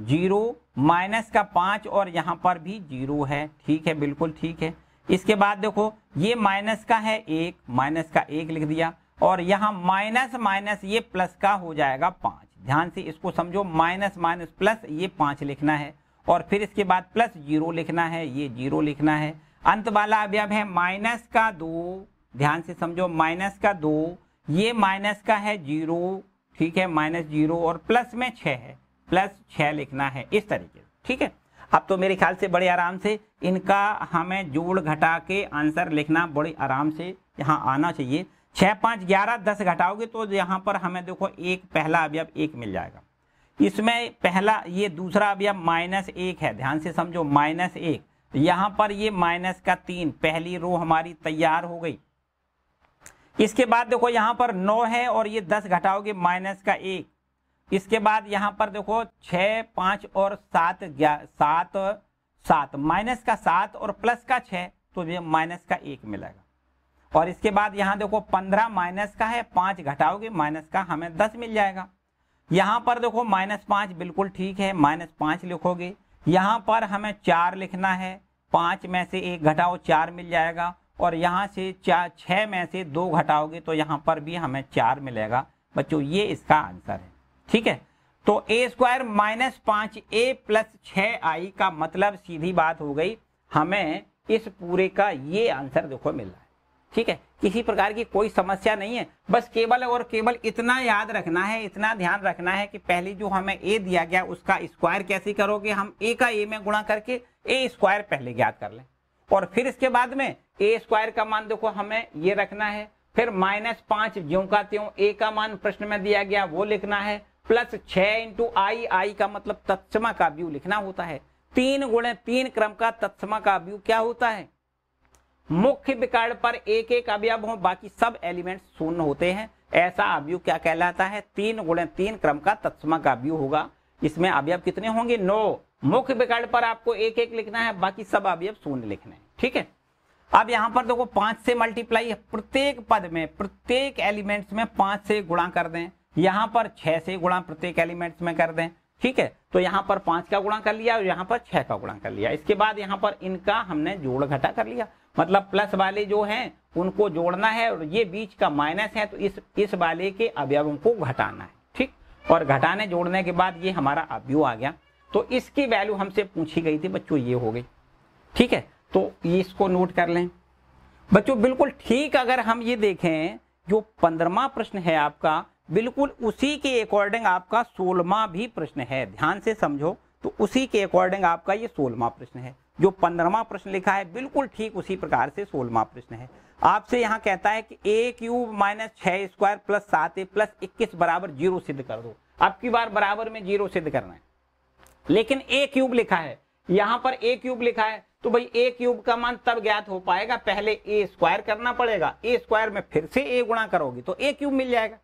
ज़ीरो, माइनस का पाँच और यहाँ पर भी ज़ीरो है। ठीक है? बिल्कुल ठीक है। इसके बाद देखो, ये माइनस का है एक, माइनस का एक लिख दिया, और यहाँ माइनस माइनस ये प्लस का हो जाएगा पाँच। ध्यान से इसको समझो, माइनस माइनस प्लस ये पाँच लिखना है, और फिर इसके बाद प्लस ज़ीरो लिखना है, ये ज़ीरो लिखना है। अंत वाला अवयव है माइनस का दो, ध्यान से समझो, माइनस का दो, ये माइनस का है ज़ीरो, ठीक है, माइनस ज़ीरो, और प्लस में छ है, प्लस छ लिखना है, इस तरीके से, ठीक है? अब तो मेरे ख्याल से बड़े आराम से इनका हमें जोड़ घटा के आंसर लिखना बड़े आराम से यहाँ आना चाहिए। छह पाँच ग्यारह दस घटाओगे तो यहाँ पर हमें देखो एक पहला अवयव एक मिल जाएगा। इसमें पहला, ये दूसरा अवयव माइनस एक है। ध्यान से समझो, माइनस एक। यहाँ पर ये माइनस का तीन, पहली रो हमारी तैयार हो गई। इसके बाद देखो यहाँ पर नौ है और ये दस घटाओगे, माइनस का एक। इसके बाद यहाँ पर देखो छ पाँच और सात सात सात, माइनस का सात और प्लस का छ तो ये माइनस का एक मिलेगा। और इसके बाद यहाँ देखो पंद्रह माइनस का है, पाँच घटाओगे, माइनस का हमें दस मिल जाएगा। यहाँ पर देखो माइनस पाँच बिल्कुल ठीक है, माइनस पाँच लिखोगे। यहाँ पर हमें चार लिखना है, पाँच में से एक घटाओ, चार मिल जाएगा। और यहाँ से चार छह में से दो घटाओगे तो यहाँ पर भी हमें चार मिलेगा। बच्चों, ये इसका आंसर है। ठीक है? तो ए स्क्वायर माइनस पाँच ए प्लस छ आई का मतलब सीधी बात हो गई। हमें इस पूरे का ये आंसर देखो मिल रहा है। ठीक है? किसी प्रकार की कोई समस्या नहीं है। बस केवल और केवल इतना याद रखना है, इतना ध्यान रखना है कि पहले जो हमें ए दिया गया, उसका स्क्वायर कैसे करोगे हम? ए का ए में गुणा करके ए स्क्वायर पहले ज्ञात कर लें। और फिर इसके बाद में ए स्क्वायर का मान देखो, हमें ये रखना है। फिर माइनस पाँच ज्यो का त्यों ए का मान प्रश्न में दिया गया, वो लिखना है। प्लस छ इंटू आई आई का मतलब तत्समा का व्यू लिखना होता है। तीन गुणे तीन क्रम का तत्समा का व्यू क्या होता है? मुख्य विकर्ण पर एक एक अवयव हो, बाकी सब एलिमेंट शून्य होते हैं। ऐसा अवयव क्या कहलाता है? तीन गुणे तीन क्रम का तत्समा का व्यू होगा। इसमें अवयव कितने होंगे? नौ। मुख्य विकर्ण पर आपको एक एक लिखना है, बाकी सब अवयव शून्य लिखने हैं। ठीक है? अब यहाँ पर देखो, पाँच से मल्टीप्लाई प्रत्येक पद में, प्रत्येक एलिमेंट्स में पाँच से गुणा कर दें। यहाँ पर छह से गुणा प्रत्येक एलिमेंट्स में कर दें, ठीक है? तो यहाँ पर पाँच का गुणा कर लिया और यहाँ पर छह का गुणा कर लिया। इसके बाद यहाँ पर इनका हमने जोड़ घटा कर लिया। मतलब प्लस वाले जो हैं, उनको जोड़ना है और ये बीच का माइनस है तो इस इस वाले के अवयवों को घटाना है, ठीक? और घटाने जोड़ने के बाद ये हमारा अवयव आ गया। तो इसकी वैल्यू हमसे पूछी गई थी, बच्चों, ये हो गई, ठीक है? तो इसको नोट कर लें। बच्चों, बिल्कुल ठीक अगर हम ये देखें, जो पंद्रमा प्रश्न है आपका बिल्कुल उसी के अकॉर्डिंग आपका सोलवा भी प्रश्न है। ध्यान से समझो तो उसी के अकॉर्डिंग आपका ये सोलवा प्रश्न है। जो पंद्रमा प्रश्न लिखा है, बिल्कुल ठीक उसी प्रकार से सोलवा प्रश्न है। आपसे यहाँ कहता है कि ए क्यूब माइनस छह स्क्वायर प्लस सात ए प्लस इक्कीस बराबर ज़ीरो सिद्ध कर दो। अब की बार बराबर में ज़ीरो सिद्ध करना है। लेकिन ए क्यूब लिखा है। यहाँ पर ए क्यूब लिखा है तो भाई ए क्यूब का मान तब ज्ञात हो पाएगा, पहले ए स्क्वायर करना पड़ेगा। ए स्क्वायर में फिर से ए गुणा करोगे तो ए क्यूब मिल जाएगा।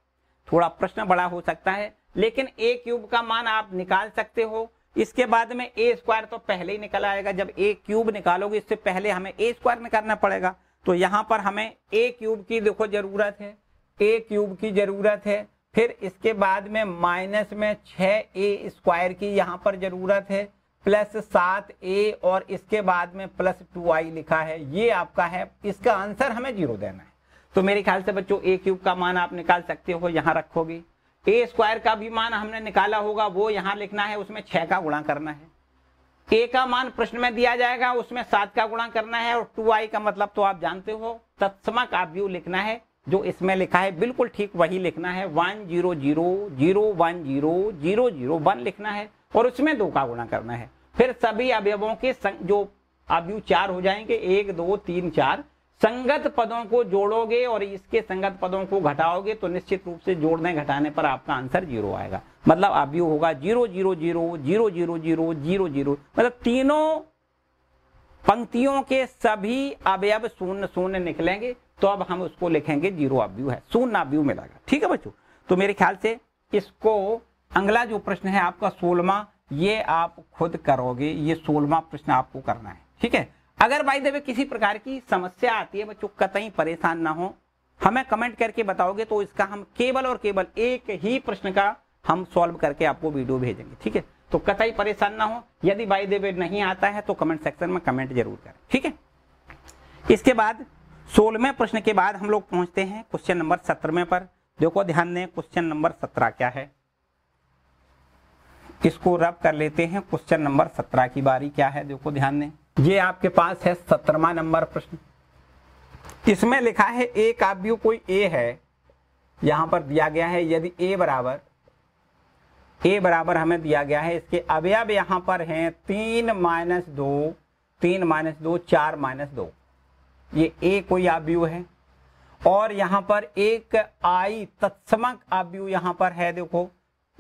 थोड़ा प्रश्न बड़ा हो सकता है, लेकिन ए क्यूब का मान आप निकाल सकते हो। इसके बाद में ए स्क्वायर तो पहले ही निकल आएगा। जब ए क्यूब निकालोगे, इससे पहले हमें ए स्क्वायर निकालना पड़ेगा। तो यहाँ पर हमें ए क्यूब की देखो ज़रूरत है। ए क्यूब की ज़रूरत है। फिर इसके बाद में माइनस में छ ए स्क्वायर की यहाँ पर ज़रूरत है। प्लस सात ए और इसके बाद में प्लस टू आई लिखा है। ये आपका है। इसका आंसर हमें ज़ीरो देना है। तो मेरे ख्याल से बच्चों ए क्यूब का मान आप निकाल सकते हो, यहाँ रखोगे। ए स्क्वायर का भी मान हमने निकाला होगा, वो यहाँ लिखना है, उसमें छह का गुणा करना है। ए का मान प्रश्न में दिया जाएगा, उसमें सात का गुणा करना है, और टू आई का मतलब तो आप जानते हो, तत्समक आप व्यू लिखना है, जो इसमें लिखा है, बिल्कुल ठीक वही लिखना है one zero zero zero one zero zero zero one लिखना है, और उसमें दो का गुणा करना है। फिर सभी अवयवों के जो अवयव चार हो जाएँगे, एक, दो, तीन, चार संगत पदों को जोड़ोगे और इसके संगत पदों को घटाओगे तो निश्चित रूप से जोड़ने घटाने पर आपका आंसर ज़ीरो आएगा। मतलब अब यू होगा zero zero zero zero zero zero zero zero. मतलब तीनों पंक्तियों के सभी अवयव शून्य शून्य निकलेंगे तो अब हम उसको लिखेंगे ज़ीरो अवयव है। शून्य अवयव मिलेगा। ठीक है बच्चों? तो मेरे ख्याल से इसको अगला जो प्रश्न है आपका सोलवा, ये आप खुद करोगे, ये सोलवा प्रश्न आपको करना है। ठीक है? अगर भाई देवे किसी प्रकार की समस्या आती है बच्चों कतई परेशान ना हो, हमें कमेंट करके बताओगे तो इसका हम केवल और केवल एक ही प्रश्न का हम सॉल्व करके आपको वीडियो भेजेंगे, ठीक है? तो कतई परेशान ना हो, यदि भाई देवे नहीं आता है तो कमेंट सेक्शन में कमेंट ज़रूर करें, ठीक है? इसके बाद सोलहवें प्रश्न के बाद हम लोग पहुँचते हैं क्वेश्चन नंबर सत्रहवें पर। देखो ध्यान दें क्वेश्चन नंबर सत्रह क्या है? इसको रब कर लेते हैं क्वेश्चन नंबर सत्रह की बारी क्या है? देखो ध्यान दें। ये आपके पास है सत्रहवा नंबर प्रश्न। इसमें लिखा है ए का व्यू कोई ए है, यहाँ पर दिया गया है यदि ए बराबर ए बराबर हमें दिया गया है, इसके अवयव यहाँ पर हैं तीन माइनस दो, तीन माइनस दो, चार माइनस दो। ये ए कोई आव्यू है, और यहाँ पर एक आई तत्समक आव्यू यहाँ पर है, देखो।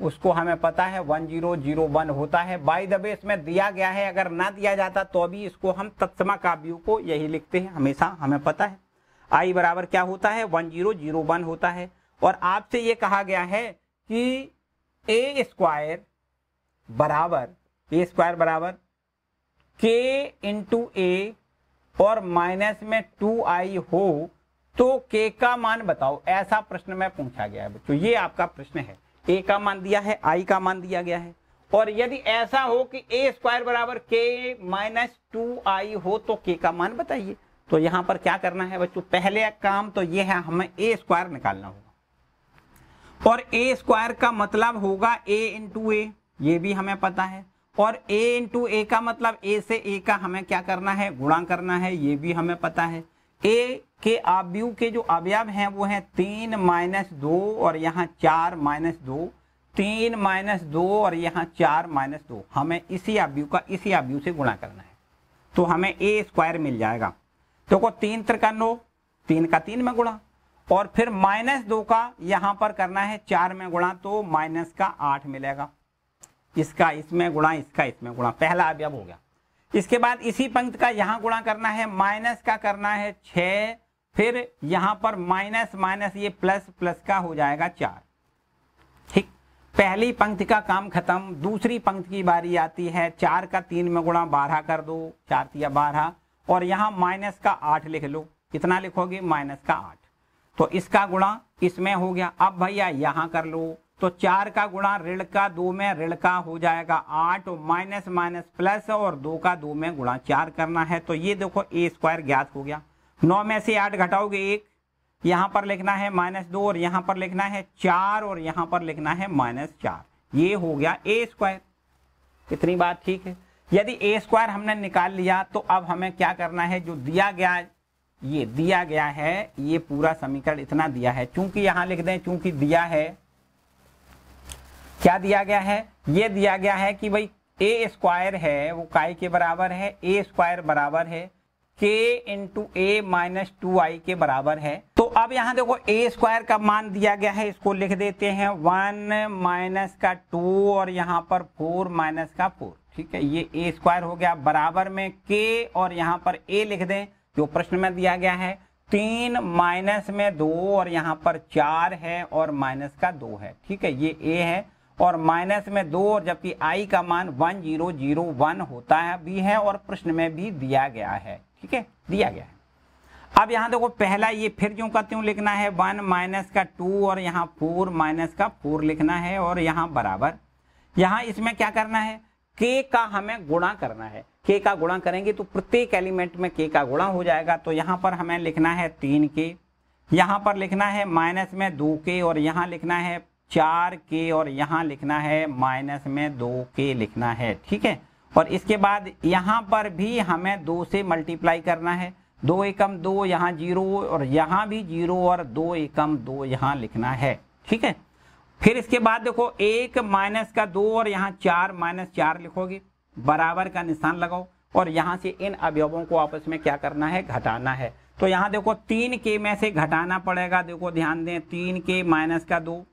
उसको हमें पता है वन ज़ीरो ज़ीरो वन होता है। बाई द वे इसमें दिया गया है, अगर ना दिया जाता तो अभी इसको हम तत्समा काव्यू को यही लिखते हैं, हमेशा हमें पता है। आई बराबर क्या होता है? वन ज़ीरो ज़ीरो वन होता है। और आपसे ये कहा गया है कि ए स्क्वायर बराबर ए स्क्वायर बराबर के इंटू ए और माइनस में टू आई हो तो के का मान बताओ। ऐसा प्रश्न में पूछा गया है बच्चों, ये आपका प्रश्न है। ए का मान दिया है आई का मान दिया गया है। और यदि ऐसा हो कि ए स्क्वायर बराबर के माइनस टू आई हो तो के का मान बताइए। तो यहाँ पर क्या करना है बच्चों? पहले काम तो ये है, हमें ए स्क्वायर निकालना होगा। और ए स्क्वायर का मतलब होगा ए इंटू ए ये भी हमें पता है। और ए इंटू ए का मतलब ए से ए का हमें क्या करना है? गुणा करना है, ये भी हमें पता है। ए के आव्यू के जो अवयव हैं, वो हैं तीन माइनस दो और यहाँ चार माइनस दो। तीन माइनस दो और यहाँ चार माइनस दो। हमें इसी आव्यू का इसी आव्यू से गुणा करना है। तो हमें ए स्क्वायर मिल जाएगा। देखो तो तीन त्रिका नौ तीन का तीन में गुणा और फिर माइनस दो का यहाँ पर करना है चार में गुणा तो माइनस का आठ मिलेगा। इसका इसमें गुणा, इसका इसमें गुणा। पहला अवयव हो गया। इसके बाद इसी पंक्त का यहाँ गुणा करना है, माइनस का करना है छ फिर यहाँ पर माइनस माइनस ये प्लस प्लस का हो जाएगा चार। ठीक, पहली पंक्ति का काम खत्म, दूसरी पंक्ति की बारी आती है, चार का तीन में गुणा बारह कर दो, चार या बारह, और यहाँ माइनस का आठ लिख लो। कितना लिखोगे? माइनस का आठ। तो इसका गुणा इसमें हो गया। अब भैया यहाँ कर लो। तो चार का गुणा ऋण का दो में ऋण का हो जाएगा आठ माइनस माइनस प्लस और दो का दो में गुणा चार करना है। तो ये देखो ए स्क्वायर ज्ञात हो गया। नौ में से आठ घटाओगे एक, यहाँ पर लिखना है माइनस दो और यहाँ पर लिखना है चार और यहाँ पर लिखना है माइनस चार। ये हो गया ए स्क्वायर। इतनी बात ठीक है। यदि ए स्क्वायर हमने निकाल लिया तो अब हमें क्या करना है? जो दिया गया, ये दिया गया है, ये पूरा समीकरण इतना दिया है। चूँकि यहाँ लिख दें, चूँकि दिया है क्या दिया गया है? ये दिया गया है कि भाई ए स्क्वायर है, वो काय के बराबर है ए स्क्वायर बराबर है K into A minus two I के बराबर है। तो अब यहाँ देखो ए स्क्वायर का मान दिया गया है, इसको लिख देते हैं वन माइनस का टू और यहाँ पर फोर माइनस का फोर ठीक है, ये ए स्क्वायर हो गया बराबर में के और यहाँ पर ए लिख दें, जो प्रश्न में दिया गया है, तीन माइनस में दो और यहाँ पर चार है और माइनस का दो है। ठीक है, ये ए है। और माइनस में दो, और जबकि आई का मान वन ज़ीरो ज़ीरो वन होता है, भी है और प्रश्न में भी दिया गया है। ठीक है? दिया गया है। अब यहाँ देखो, पहला ये फिर जो का त्यों लिखना है वन माइनस का टू, और यहाँ फोर माइनस का फोर लिखना है, और यहाँ बराबर। यहाँ इसमें क्या करना है? के का हमें गुणा करना है। के का गुणा करेंगे तो प्रत्येक एलिमेंट में के का गुणा हो जाएगा। तो यहाँ पर हमें लिखना है तीन के यहाँ पर लिखना है माइनस में दो के और यहाँ लिखना है चार के और यहाँ लिखना है, माइनस में दो के लिखना है, ठीक है? और इसके बाद यहाँ पर भी हमें दो से मल्टीप्लाई करना है। दो एकम दो, यहाँ ज़ीरो, और यहाँ भी ज़ीरो, और दो एकम दो, यहाँ लिखना है, ठीक है? फिर इसके बाद देखो, एक माइनस का दो, और यहाँ चार माइनस चार लिखोगे। बराबर का निशान लगाओ, और यहाँ से इन अवयवों को आपस में क्या करना है? घटाना है। तो यहाँ देखो, तीन के में से घटाना पड़ेगा। देखो, ध्यान दें, तीन के माइनस का दो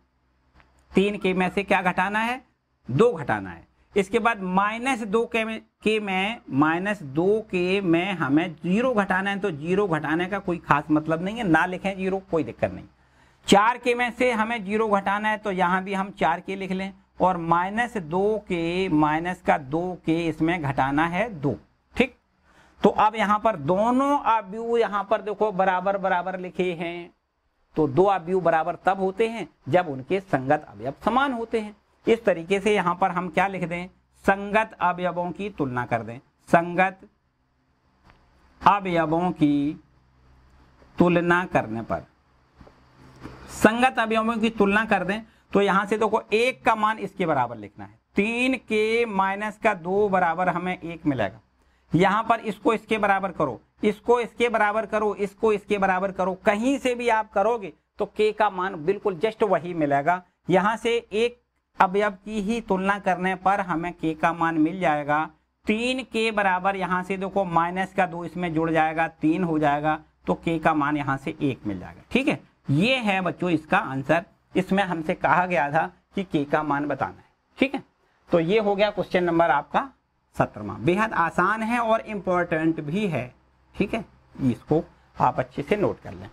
तीन के में से क्या घटाना है? दो घटाना है। इसके बाद माइनस दो के में के में, माइनस दो के में हमें ज़ीरो घटाना है तो ज़ीरो घटाने का कोई खास मतलब नहीं है। ना लिखें ज़ीरो, कोई दिक्कत नहीं। चार के में से हमें ज़ीरो घटाना है तो यहाँ भी हम चार के लिख लें और माइनस दो के, माइनस का दो के इसमें घटाना है दो। ठीक? तो अब यहाँ पर दोनों अव्यू यहाँ पर देखो, बराबर बराबर लिखे हैं। तो दो अवयव बराबर तब होते हैं जब उनके संगत अवयव समान होते हैं। इस तरीके से यहाँ पर हम क्या लिख दें? संगत अवयवों की तुलना कर दें। संगत अवयवों की तुलना करने पर। संगत अवयवों की तुलना कर दें तो यहाँ से देखो तो एक का मान इसके बराबर लिखना है। तीन के माइनस का दो बराबर हमें एक मिलेगा। यहाँ पर इसको इसके बराबर करो। इसको इसके बराबर करो, इसको इसके बराबर करो, कहीं से भी आप करोगे तो के का मान बिल्कुल जस्ट वही मिलेगा। यहाँ से एक अवयव की ही तुलना करने पर हमें के का मान मिल जाएगा। तीन के बराबर यहाँ से देखो माइनस का दो इसमें जुड़ जाएगा, तीन हो जाएगा तो के का मान यहाँ से एक मिल जाएगा। ठीक है? ये है बच्चों इसका आंसर इसमें हमसे कहा गया था कि के का मान बताना है। ठीक है? तो ये हो गया क्वेश्चन नंबर आपका सत्रहवा बेहद आसान है और इम्पोर्टेंट भी है। ठीक है? इसको आप अच्छे से नोट कर लें।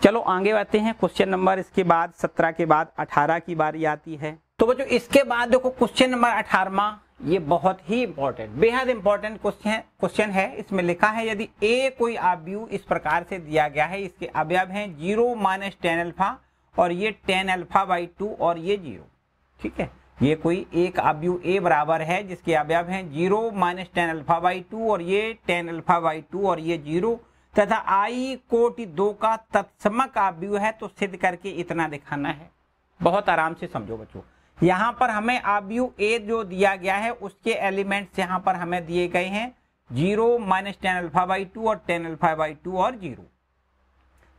चलो, आगे बढ़ते हैं क्वेश्चन नंबर इसके बाद सत्रह के बाद अठारह की बारी आती है। तो बच्चों, इसके बाद देखो क्वेश्चन नंबर अठारहवा, ये बहुत ही इंपॉर्टेंट बेहद इंपॉर्टेंट क्वेश्चन क्वेश्चन है। इसमें लिखा है, यदि ए कोई आव्यू इस प्रकार से दिया गया है, इसके अवयव हैं ज़ीरो माइनस टेन अल्फ़ा और ये टेन अल्फ़ा बाई टू और ये ज़ीरो, ठीक है? ये कोई एक अवयव ए बराबर है, जिसके अवयव हैं zero minus tan alpha by two और ये टेन अल्फ़ा बाई टू और ये ज़ीरो, तथा आई कोटि दो का तत्समक अवयव है तो सिद्ध करके इतना दिखाना है। बहुत आराम से समझो बच्चों। यहाँ पर हमें अवयव ए जो दिया गया है, उसके एलिमेंट्स यहाँ पर हमें दिए गए हैं, zero minus tan alpha by two और टेन अल्फ़ा बाई टू और ज़ीरो।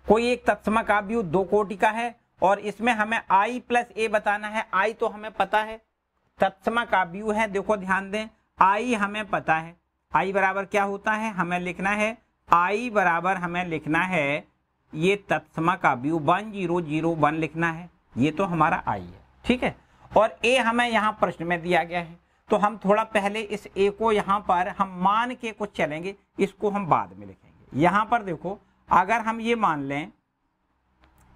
कोई एक तत्समक अवयव दो कोटि का है और इसमें हमें आई प्लस ए बताना है। आई तो हमें पता है। तत्समा का व्यू है। देखो, ध्यान दें। आई हमें पता है। आई बराबर क्या होता है? हमें लिखना है। आई बराबर हमें लिखना है। ये तत्समा का व्यू, वन ज़ीरो ज़ीरो वन लिखना है। ये तो हमारा आई है। ठीक है? और ए हमें यहाँ प्रश्न में दिया गया है। तो हम थोड़ा पहले इस ए को यहाँ पर, हम मान के कुछ चलेंगे। इसको हम बाद में लिखेंगे। यहाँ पर देखो, अगर हम ये मान लें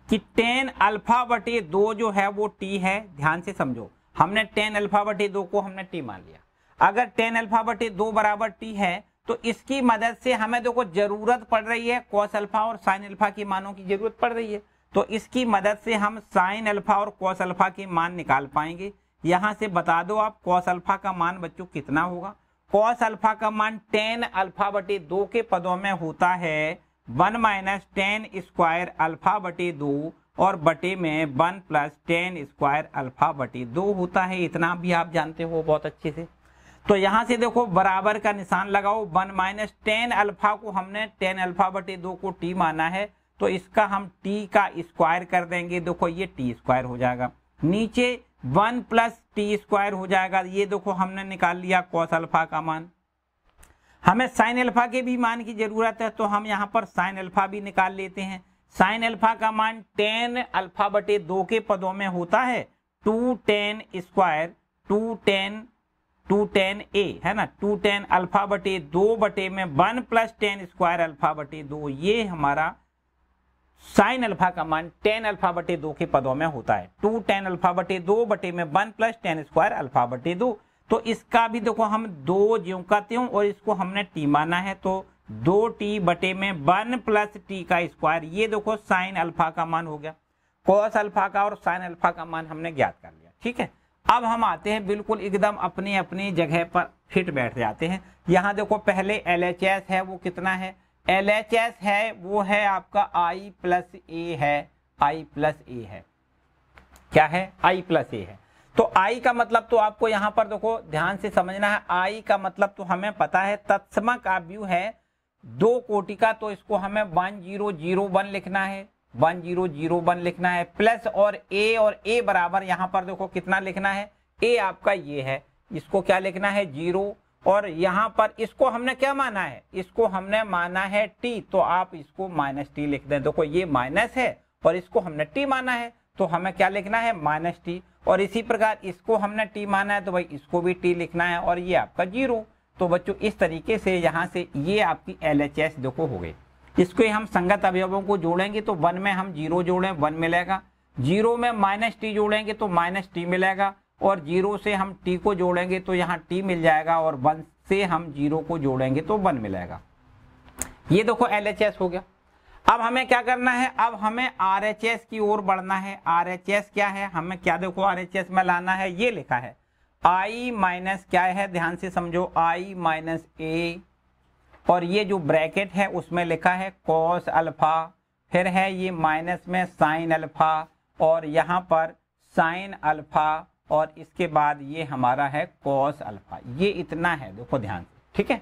कि टेन अल्फ़ा बटे दो जो है वो टी है, ध्यान से समझो। हमने टेन अल्फ़ा बटे दो को हमने टी मान लिया। अगर टेन अल्फ़ा बटे दो बराबर टी है तो इसकी मदद से हमें देखो ज़रूरत पड़ रही है कॉस अल्फ़ा और साइन अल्फ़ा की मानों की ज़रूरत पड़ रही है। तो इसकी मदद से हम साइन अल्फ़ा और कॉस अल्फ़ा के मान निकाल पाएँगे। यहाँ से बता दो आप कॉस अल्फ़ा का मान बच्चों कितना होगा? कॉस अल्फ़ा का मान टेन अल्फ़ा बटे दो के पदों में होता है one minus tan square alpha बटे दो और बटे में one plus tan square alpha बटे दो होता है, इतना भी आप जानते हो बहुत अच्छे से। तो यहाँ से देखो, बराबर का निशान लगाओ, वन माइनस टेन अल्फ़ा को हमने टेन अल्फ़ा बटे दो को टी माना है तो इसका हम टी का स्क्वायर कर देंगे। देखो, ये टी स्क्वायर हो जाएगा। नीचे वन प्लस टी स्क्वायर हो जाएगा। ये देखो, हमने निकाल लिया कॉस अल्फ़ा का मान। हमें साइन अल्फ़ा के भी मान की ज़रूरत है तो हम यहाँ पर साइन अल्फ़ा भी निकाल लेते हैं। साइन अल्फ़ा का मान टेन अल्फ़ा बटे दो के पदों में होता है। Two tan square two tan two tan A है ना? टू टेन अल्फ़ा बटे दो बटे में one plus tan square alpha बटे दो, ये हमारा साइन अल्फ़ा का मान टेन अल्फ़ा बटे दो के पदों में होता है। टू टेन अल्फ़ा बटे दो बटे में one plus tan square alpha बटे दो। तो इसका भी देखो हम दो ज्यो का त्यों और इसको हमने टी माना है तो दो टी बटे में वन प्लस टी का स्क्वायर, ये देखो साइन अल्फ़ा का मान हो गया। कॉस अल्फ़ा का और साइन अल्फ़ा का मान हमने ज्ञात कर लिया, ठीक है? अब हम आते हैं बिल्कुल एकदम अपनी अपनी जगह पर फिट बैठ जाते हैं। यहाँ देखो पहले LHS है, वो कितना है? LHS है, वो है आपका आई प्लस ए है, आई प्लस ए है। क्या है? आई प्लस ए है। तो आई का मतलब तो आपको यहाँ पर देखो, ध्यान से समझना है, आई का मतलब तो हमें पता है, तत्समक आव्यू है दो कोटि का तो इसको हमें वन ज़ीरो ज़ीरो वन लिखना है, वन ज़ीरो ज़ीरो वन लिखना है, प्लस और ए और ए बराबर यहाँ पर देखो कितना लिखना है, ए आपका ये है, इसको क्या लिखना है, ज़ीरो, और यहाँ पर इसको हमने क्या माना है, इसको हमने माना है टी तो आप इसको माइनस टी लिख दें, देखो ये माइनस है और इसको हमने टी माना है तो हमें क्या लिखना है, माइनस टी और इसी प्रकार इसको हमने टी माना है तो भाई इसको भी टी लिखना है और ये आपका ज़ीरो। तो बच्चों, इस तरीके से यहाँ से ये आपकी एल एच एस देखो हो गई। इसको हम संगत अवयवों को जोड़ेंगे तो वन में हम ज़ीरो जोड़े, वन मिलेगा। ज़ीरो में माइनस टी जोड़ेंगे तो माइनस टी मिलेगा। और ज़ीरो से हम टी को जोड़ेंगे तो यहाँ टी मिल जाएगा और वन से हम ज़ीरो को जोड़ेंगे तो वन मिलेगा। ये देखो एल एच एस हो गया। अब हमें क्या करना है? अब हमें आर एच एस की ओर बढ़ना है। आर एच एस क्या है? हमें क्या देखो आर एच एस में लाना है, ये लिखा है। आई माइनस क्या है? ध्यान से समझो आई माइनस ए और ये जो ब्रैकेट है, उसमें लिखा है कॉस अल्फ़ा फिर है ये माइनस में साइन अल्फ़ा और यहाँ पर साइन अल्फ़ा और इसके बाद ये हमारा है कॉस अल्फ़ा ये इतना है, देखो ध्यान से। ठीक है?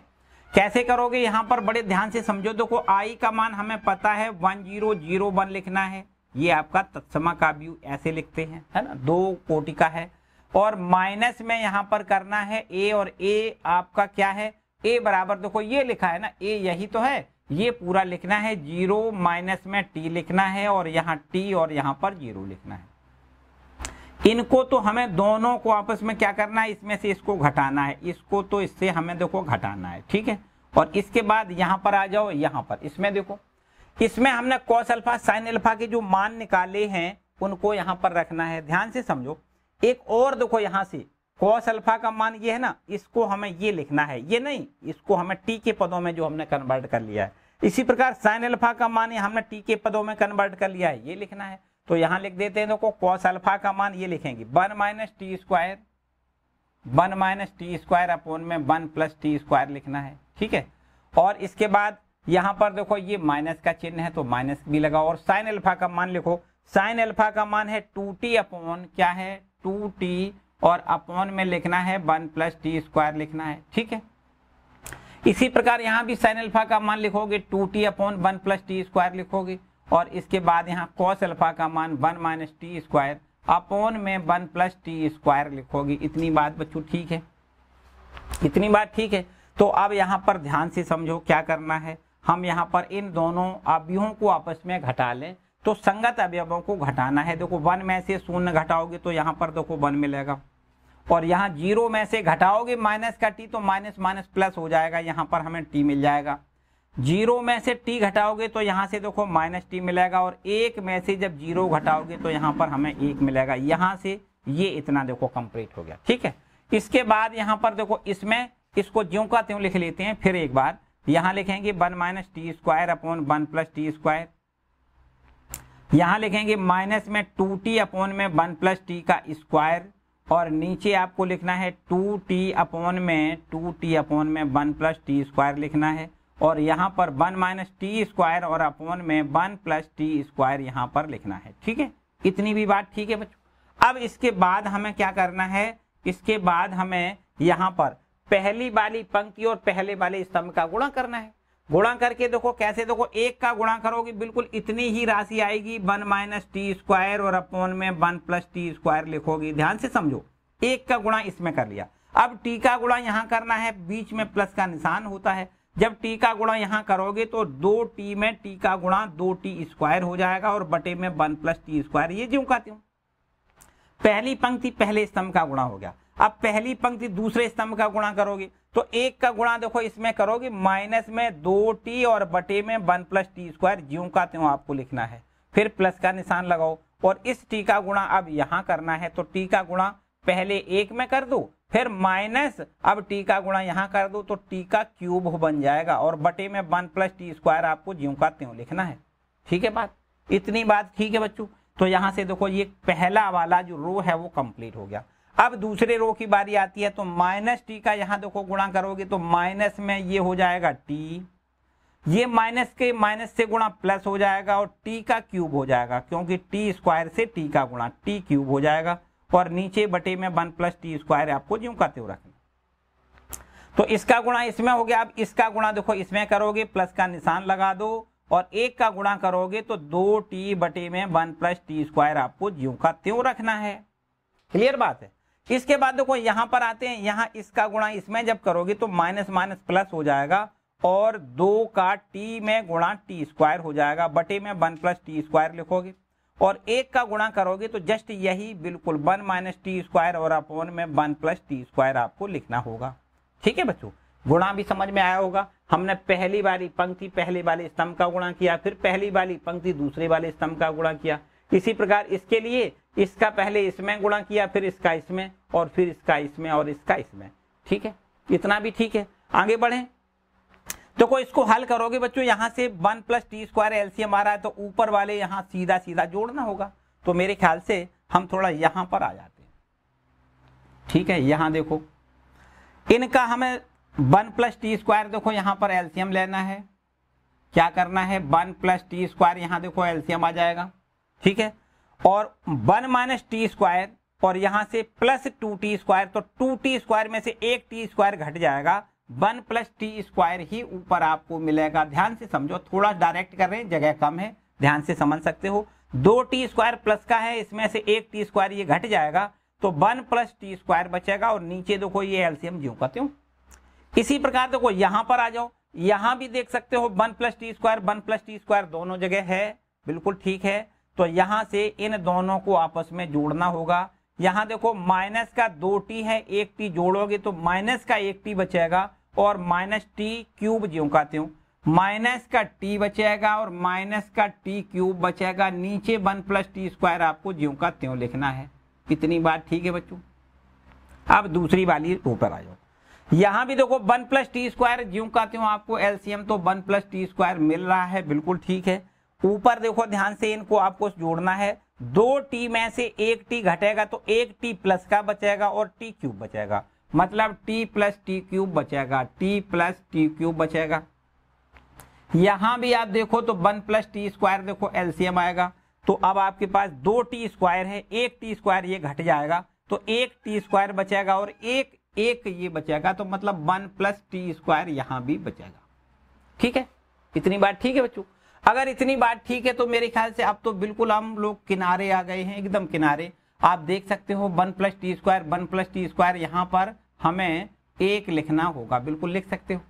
कैसे करोगे? यहाँ पर बड़े ध्यान से समझो। देखो, आई का मान हमें पता है वन ज़ीरो ज़ीरो वन लिखना है। ये आपका तत्समा का व्यू ऐसे लिखते हैं, है ना? दो कोटि का है। और माइनस में यहाँ पर करना है ए और ए आपका क्या है? ए बराबर, देखो, ये लिखा है ना? ए यही तो है। ये पूरा लिखना है ज़ीरो माइनस में टी लिखना है और यहाँ टी और यहाँ पर ज़ीरो लिखना है। इनको तो हमें दोनों को आपस में क्या करना है? इसमें से इसको घटाना है। इसको तो इससे हमें देखो घटाना है, ठीक है? और इसके बाद यहाँ पर आ जाओ, यहाँ पर। इसमें देखो, इसमें हमने कॉस अल्फ़ा साइन अल्फ़ा के जो मान निकाले हैं, उनको यहाँ पर रखना है। ध्यान से समझो। एक और देखो यहाँ से कॉस अल्फ़ा का मान ये है ना, इसको हमें ये लिखना है। ये नहीं, इसको हमें टी के पदों में जो हमने कन्वर्ट कर लिया है। इसी प्रकार साइन अल्फ़ा का मान हमने टी के पदों में कन्वर्ट कर लिया है। ये लिखना है। तो यहाँ लिख देते हैं देखो कॉस अल्फ़ा का मान ये लिखेंगे। One minus T square, one minus T square upon में वन प्लस टी स्क्वायर लिखना है, ठीक है? और इसके बाद यहाँ पर देखो, ये माइनस का चिन्ह है तो माइनस भी लगाओ और साइन अल्फ़ा का मान लिखो। साइन अल्फ़ा का मान है टू टी अपोन, क्या है? टू टी और अपोन में लिखना है वन प्लस टी स्क्वायर लिखना है, ठीक है? इसी प्रकार यहाँ भी साइन अल्फ़ा का मान लिखोगे, two T upon one plus T square लिखोगे। और इसके बाद यहाँ कॉस अल्फ़ा का मान one minus T square upon में वन प्लस टी स्क्वायर लिखोगी। इतनी बात बच्चों ठीक है? इतनी बात ठीक है? तो अब यहाँ पर ध्यान से समझो क्या करना है। हम यहाँ पर इन दोनों अवयवों को आपस में घटा लें। तो संगत अवयवों को घटाना है। देखो वन में से शून्य घटाओगे तो यहाँ पर देखो वन मिलेगा। और यहाँ ज़ीरो में से घटाओगे माइनस का टी तो माइनस माइनस प्लस हो जाएगा। यहाँ पर हमें टी मिल जाएगा। ज़ीरो में से टी घटाओगे तो यहाँ से देखो माइनस टी मिलेगा और एक में से जब ज़ीरो घटाओगे तो यहाँ पर हमें एक मिलेगा। यहाँ से ये इतना देखो कंप्लीट हो गया। ठीक है? इसके बाद यहाँ पर देखो इसमें इसको ज्यो का त्यों लिख लेते हैं फिर एक बार। यहाँ लिखेंगे one minus T square upon one plus T square. यहाँ लिखेंगे माइनस में टू टी अपॉन में वन प्लस टी का स्क्वायर। और नीचे आपको लिखना है टू टी अपॉन में टू टी अपॉन में वन प्लस टी स्क्वायर लिखना है। और यहाँ पर वन माइनस टी स्क्वायर और अपॉन में वन प्लस टी स्क्वायर यहाँ पर लिखना है। ठीक है? इतनी भी बात ठीक है बच्चों। अब इसके बाद हमें क्या करना है? इसके बाद हमें यहाँ पर पहली वाली पंक्ति और पहले वाले स्तंभ का गुणा करना है। गुणा करके देखो कैसे देखो, एक का गुणा करोगे बिल्कुल इतनी ही राशि आएगी। वन माइनस टी स्क्वायर और अपॉन में वन प्लस टी स्क्वायर लिखोगी। ध्यान से समझो, एक का गुणा इसमें कर लिया। अब टी का गुणा यहाँ करना है, बीच में प्लस का निशान होता है। जब टी का गुणा यहाँ करोगे तो दो टी में टी का गुणा दो टी स्क्वायर हो जाएगा और बटे में वन प्लस टी स्क्वायर ये जो कहती हूँ। पहली पंक्ति पहले स्तंभ का गुणा हो गया। अब पहली पंक्ति दूसरे स्तंभ का गुणा करोगे तो एक का गुणा देखो, इसमें करोगे माइनस में दो टी और बटे में वन प्लस टी स्क्वायर ज्यो का त्यों आपको लिखना है। फिर प्लस का निशान लगाओ और इस टी का गुणा अब यहाँ करना है तो टी का गुणा पहले एक में कर दो फिर माइनस, अब टी का गुणा यहाँ कर दो तो टी का क्यूब बन जाएगा, और बटे में वन प्लस टी स्क्वायर आपको ज्यो का त्यों लिखना है। ठीक है बात? इतनी बात ठीक है बच्चों? तो यहाँ से देखो, ये पहला वाला जो रो है, वो कंप्लीट हो गया। अब दूसरे रो की बारी आती है तो माइनस टी का यहाँ देखो गुणा करोगे तो माइनस में ये हो जाएगा टी ये माइनस के माइनस से गुणा प्लस हो जाएगा, और टी का क्यूब हो जाएगा, क्योंकि टी स्क्वायर से टी का गुणा टी क्यूब हो जाएगा। और नीचे बटे में वन प्लस टी स्क्वायर आपको ज्यो का त्यों रखना। तो इसका गुणा इसमें हो गया। अब इसका गुणा देखो, इसमें करोगे, प्लस का निशान लगा दो और एक का गुणा करोगे तो दो टी बटे में वन प्लस टी स्क्वायर आपको ज्यो का त्यों रखना है। क्लियर बात है? इसके बाद देखो, यहाँ पर आते हैं, यहाँ इसका गुणा इसमें जब करोगे तो माइनस माइनस प्लस हो जाएगा और दो का टी में गुणा टी स्क्वायर हो जाएगा। बटे में वन प्लस टी स्क्वायर लिखोगे। और एक का गुणा करोगे तो जस्ट यही बिल्कुल वन माइनस टी स्क्वायर और अपोन में वन प्लस टी स्क्वायर आपको लिखना होगा। ठीक है बच्चों? गुणा भी समझ में आया होगा। हमने पहली वाली पंक्ति, पहले वाले स्तंभ का गुणा किया, फिर पहली वाली पंक्ति, दूसरे वाले स्तंभ का गुणा किया। इसी प्रकार इसके लिए इसका पहले इसमें गुणा किया, फिर इसका इसमें और फिर इसका इसमें और इसका इसमें। ठीक है? इतना भी ठीक है। आगे बढ़े। तो इसको हल करोगे बच्चों? यहाँ से one plus T square LCM आ रहा है तो ऊपर वाले यहाँ सीधा सीधा जोड़ना होगा। तो मेरे ख्याल से हम थोड़ा यहाँ पर आ जाते हैं। ठीक है, यहाँ देखो। इनका हमें वन प्लस टी स्क्वायर देखो, यहाँ पर एलसीएम लेना है। क्या करना है? वन प्लस टी स्क्वायर, यहाँ देखो एलसीएम आ जाएगा। ठीक है? और वन माइनस टी स्क्वायर और यहाँ से प्लस टू टी स्क्वायर तो टू टी स्क्वायर में से एक टी स्क्वायर घट जाएगा। वन प्लस टी स्क्वायर ही ऊपर आपको मिलेगा। ध्यान से समझो, थोड़ा डायरेक्ट कर रहे हैं, जगह कम है, ध्यान से समझ सकते हो। दो टी स्क्वायर प्लस का है, इसमें से एक टी स्क्वायर ये घट जाएगा तो वन प्लस टी स्क्वायर बचेगा और नीचे देखो ये एलसीएम ज्यो कहते हो इसी प्रकार देखो, यहाँ पर आ जाओ, यहाँ भी देख सकते हो, one plus T square, one plus T square दोनों जगह है, बिल्कुल ठीक है। तो यहाँ से इन दोनों को आपस में जोड़ना होगा यहाँ देखो, माइनस का दो टी है, एक टी जोड़ोगे तो माइनस का एक टी बचेगा और माइनस टी क्यूब ज्यो कहते हो। माइनस का टी बचेगा और माइनस का टी क्यूब बचेगा। नीचे वन प्लस टी स्क्वायर आपको ज्यो का त्यों लिखना है। इतनी बात ठीक है बच्चों? अब दूसरी वाली ऊपर आ जाओ यहाँ भी देखो, वन प्लस टी स्क्वायर ज्यो का त्यों आपको एलसीएम तो वन प्लस टी स्क्वायर मिल रहा है, बिल्कुल ठीक है। ऊपर देखो, ध्यान से इनको आपको जोड़ना है। दो टी में से एक टी घटेगा तो एक टी प्लस का बचेगा और टी क्यूब बचेगा। मतलब टी प्लस टी क्यूब बचेगा, टी प्लस टी क्यूब बचेगा। यहाँ भी आप देखो तो वन प्लस टी स्क्वायर देखो, एलसीएम आएगा। तो अब आपके पास दो टी स्क्वायर है, एक टी स्क्वायर ये घट जाएगा तो एक टी स्क्वायर बचेगा और एक एक ये बचेगा तो मतलब वन प्लस टी स्क्वायर यहाँ भी बचेगा। ठीक है? इतनी बात ठीक है बच्चों? अगर इतनी बात ठीक है तो मेरे ख्याल से अब तो बिल्कुल हम लोग किनारे आ गए हैं, एकदम किनारे। आप देख सकते हो one plus T square, one plus T square, यहाँ पर हमें एक लिखना होगा। बिल्कुल लिख सकते हो।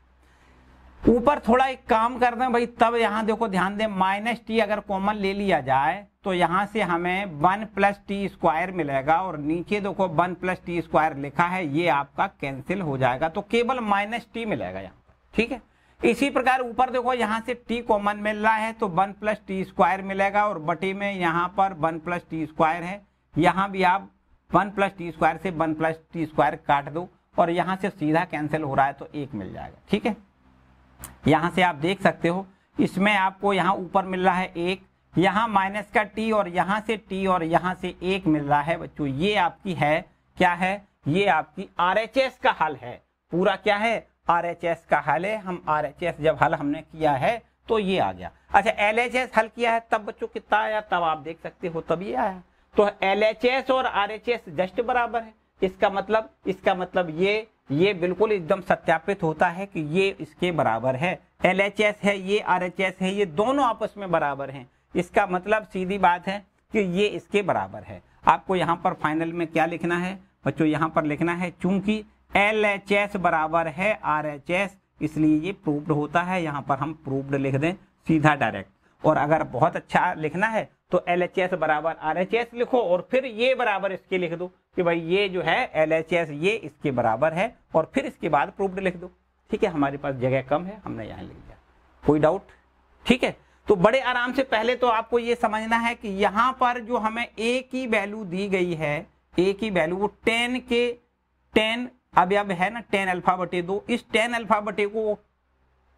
ऊपर थोड़ा एक काम कर दें भाई, तब यहाँ देखो ध्यान दें, माइनस टी अगर कॉमन ले लिया जाए तो यहाँ से हमें वन प्लस टी स्क्वायर मिलेगा। और नीचे देखो वन प्लस टी स्क्वायर लिखा है, ये आपका कैंसिल हो जाएगा। तो केवल माइनस टी मिलेगा यहाँ ठीक है? इसी प्रकार ऊपर देखो, यहाँ से टी कॉमन मिल रहा है तो वन प्लस टी स्क्वायर मिलेगा और बटे में यहाँ पर वन प्लस टी स्क्वायर है। यहाँ भी आप वन प्लस टी स्क्वायर से वन प्लस टी स्क्वायर काट दो और यहाँ से सीधा कैंसिल हो रहा है तो एक मिल जाएगा, ठीक है? यहाँ से आप देख सकते हो, इसमें आपको यहाँ ऊपर मिल रहा है एक, यहाँ माइनस का टी और यहाँ से टी और यहाँ से एक मिल रहा है बच्चों। ये आपकी है, क्या है? ये आपकी आर का हल है। पूरा क्या है? आर एच एस का हल है, हम आर एच एस जब हल हमने किया है तो ये आ गया। अच्छा एल एच एस हल किया है, तब बच्चों कितना आया? तब आप देख सकते हो तब ये आया। तो एल एच एस और आर एच एस जस्ट बराबर है। इसका मतलब इसका मतलब ये ये बिल्कुल एकदम सत्यापित होता है कि ये इसके बराबर है। एल एच एस है, ये आर एच एस है, ये दोनों आपस में बराबर हैं। इसका मतलब सीधी बात है कि ये इसके बराबर है। आपको यहाँ पर फाइनल में क्या लिखना है? बच्चों, यहाँ पर लिखना है, चूँकि एल एच एस बराबर है आर एच एस इसलिए ये प्रूव्ड होता है। यहाँ पर हम प्रूव्ड लिख दें सीधा डायरेक्ट। और अगर बहुत अच्छा लिखना है तो एल एच एस बराबर आर एच एस लिखो और फिर ये बराबर इसके लिख दो कि भाई ये जो है एल एच एस ये इसके बराबर है और फिर इसके बाद प्रूव्ड लिख दो। ठीक है, हमारे पास जगह कम है, हमने यहाँ लिख दिया। कोई डाउट? ठीक है तो बड़े आराम से पहले तो आपको ये समझना है कि यहाँ पर जो हमें ए की वैल्यू दी गई है ए की वैल्यू वो टेन के, टेन अब अब है ना टेन अल्फ़ा बटे दो। इस टेन अल्फ़ा बटे को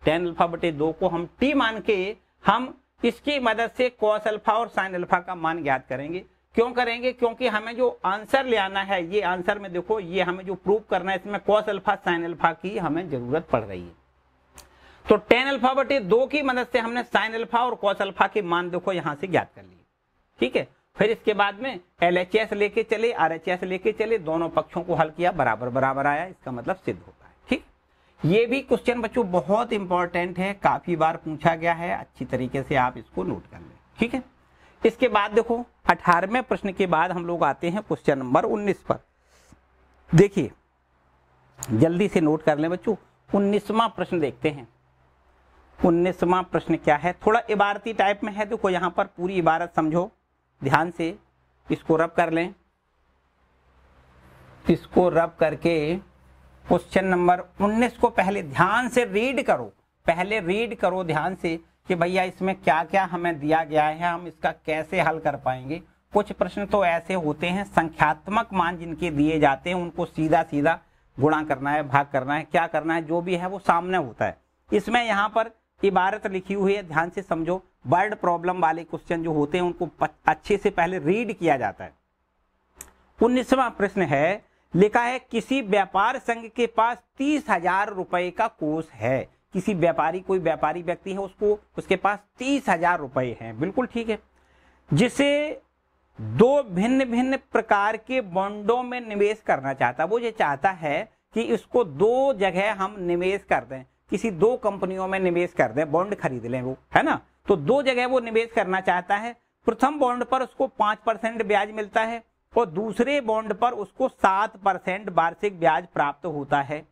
टेन अल्फ़ा बटे दो को हम टी मान के हम इसकी मदद से कॉस अल्फ़ा और साइन अल्फ़ा का मान ज्ञात करेंगे। क्यों करेंगे? क्योंकि हमें जो आंसर ले आना है, ये आंसर में देखो, ये हमें जो प्रूव करना है, इसमें कॉस अल्फ़ा साइन अल्फ़ा की हमें ज़रूरत पड़ रही है। तो टेन अल्फ़ा बटे दो की मदद से हमने साइन अल्फ़ा और कॉस अल्फ़ा के मान देखो, यहाँ से ज्ञात कर लिए। ठीक है? फिर इसके बाद में एल एच एस लेके चले आर एच एस लेके चले, दोनों पक्षों को हल किया, बराबर बराबर आया, इसका मतलब सिद्ध होता है, ठीक? ये भी क्वेश्चन बच्चों बहुत इंपॉर्टेंट है, काफ़ी बार पूछा गया है, अच्छी तरीके से आप इसको नोट कर लें, ठीक है? इसके बाद देखो, अठारहवें प्रश्न के बाद हम लोग आते हैं क्वेश्चन नंबर उन्नीस पर। देखिए, जल्दी से नोट कर लें बच्चों, उन्नीसवा प्रश्न देखते हैं। उन्नीसवा प्रश्न क्या है? थोड़ा इबारती टाइप में है, देखो यहाँ पर पूरी इबारत समझो। ध्यान से इसको रब कर लें। इसको रब करके क्वेश्चन नंबर 19 को पहले ध्यान से रीड करो। पहले रीड करो ध्यान से कि भैया इसमें क्या क्या हमें दिया गया है, हम इसका कैसे हल कर पाएँगे। कुछ प्रश्न तो ऐसे होते हैं, संख्यात्मक मान जिनके दिए जाते हैं, उनको सीधा सीधा गुणा करना है, भाग करना है, क्या करना है, जो भी है वो सामने होता है। इसमें यहाँ पर इबारत लिखी हुई है, ध्यान से समझो, वर्ड प्रॉब्लम वाले क्वेश्चन जो होते हैं, उनको अच्छे से पहले रीड किया जाता है। उन्नीसवा प्रश्न है, लिखा है, किसी व्यापार संघ के पास तीस हज़ार रुपए का कोष है। किसी व्यापारी, कोई व्यापारी व्यक्ति है, उसको, उसके पास तीस हज़ार रुपए हैं। बिल्कुल ठीक है। जिसे दो भिन्न भिन्न प्रकार के बॉन्डों में निवेश करना चाहता है, वो ये चाहता है कि इसको दो जगह हम निवेश कर दें। किसी दो कंपनियों में निवेश कर दें बॉन्ड खरीद लें वो, है ना? तो दो जगह वो निवेश करना चाहता है। प्रथम बॉन्ड पर उसको पाँच परसेंट ब्याज मिलता है और दूसरे बॉन्ड पर उसको सात परसेंट वार्षिक ब्याज प्राप्त होता है।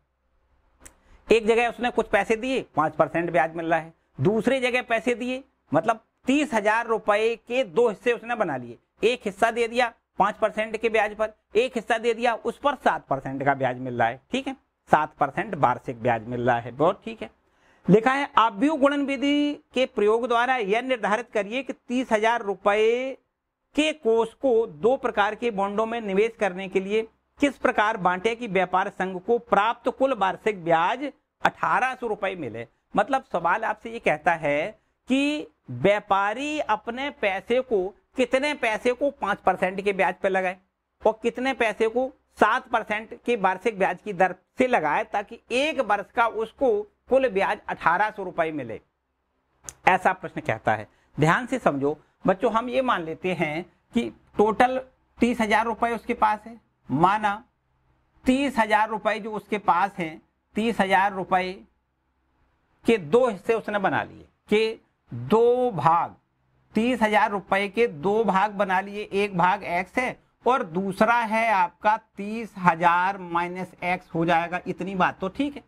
एक जगह उसने कुछ पैसे दिए, पाँच परसेंट ब्याज मिल रहा है। दूसरी जगह पैसे दिए मतलब तीस हज़ार रुपए के दो हिस्से उसने बना लिए। एक हिस्सा दे दिया पाँच परसेंट के ब्याज पर, एक हिस्सा दे दिया उस पर सात परसेंट का ब्याज मिल रहा है, ठीक है? सात परसेंट वार्षिक ब्याज मिल रहा है। बहुत ठीक है। लिखा है आव्यू गुणन विधि के प्रयोग द्वारा यह निर्धारित करिए कि तीस हज़ार रुपए के कोष को दो प्रकार के बॉन्डों में निवेश करने के लिए किस प्रकार बांटे की व्यापार संघ को प्राप्त कुल वार्षिक ब्याज अठारह सौ रुपए मिले? मतलब सवाल आपसे ये कहता है कि व्यापारी अपने पैसे को, कितने पैसे को पाँच परसेंट के ब्याज पर लगाए और कितने पैसे को सात परसेंट के वार्षिक ब्याज की दर से लगाए ताकि एक वर्ष का उसको कुल ब्याज अठारह सौ रुपए मिले। ऐसा प्रश्न कहता है। ध्यान से समझो। बच्चों, हम ये मान लेते हैं कि टोटल तीस हज़ार रुपए उसके पास है। माना तीस हज़ार रुपए जो उसके पास है, तीस हज़ार रुपए के दो हिस्से उसने बना लिए। कि दो भाग, तीस हज़ार रुपए के दो भाग बना लिए। एक भाग एक्स है और दूसरा है आपका तीस हज़ार माइनस एक्स हो जाएगा, इतनी बात तो ठीक है।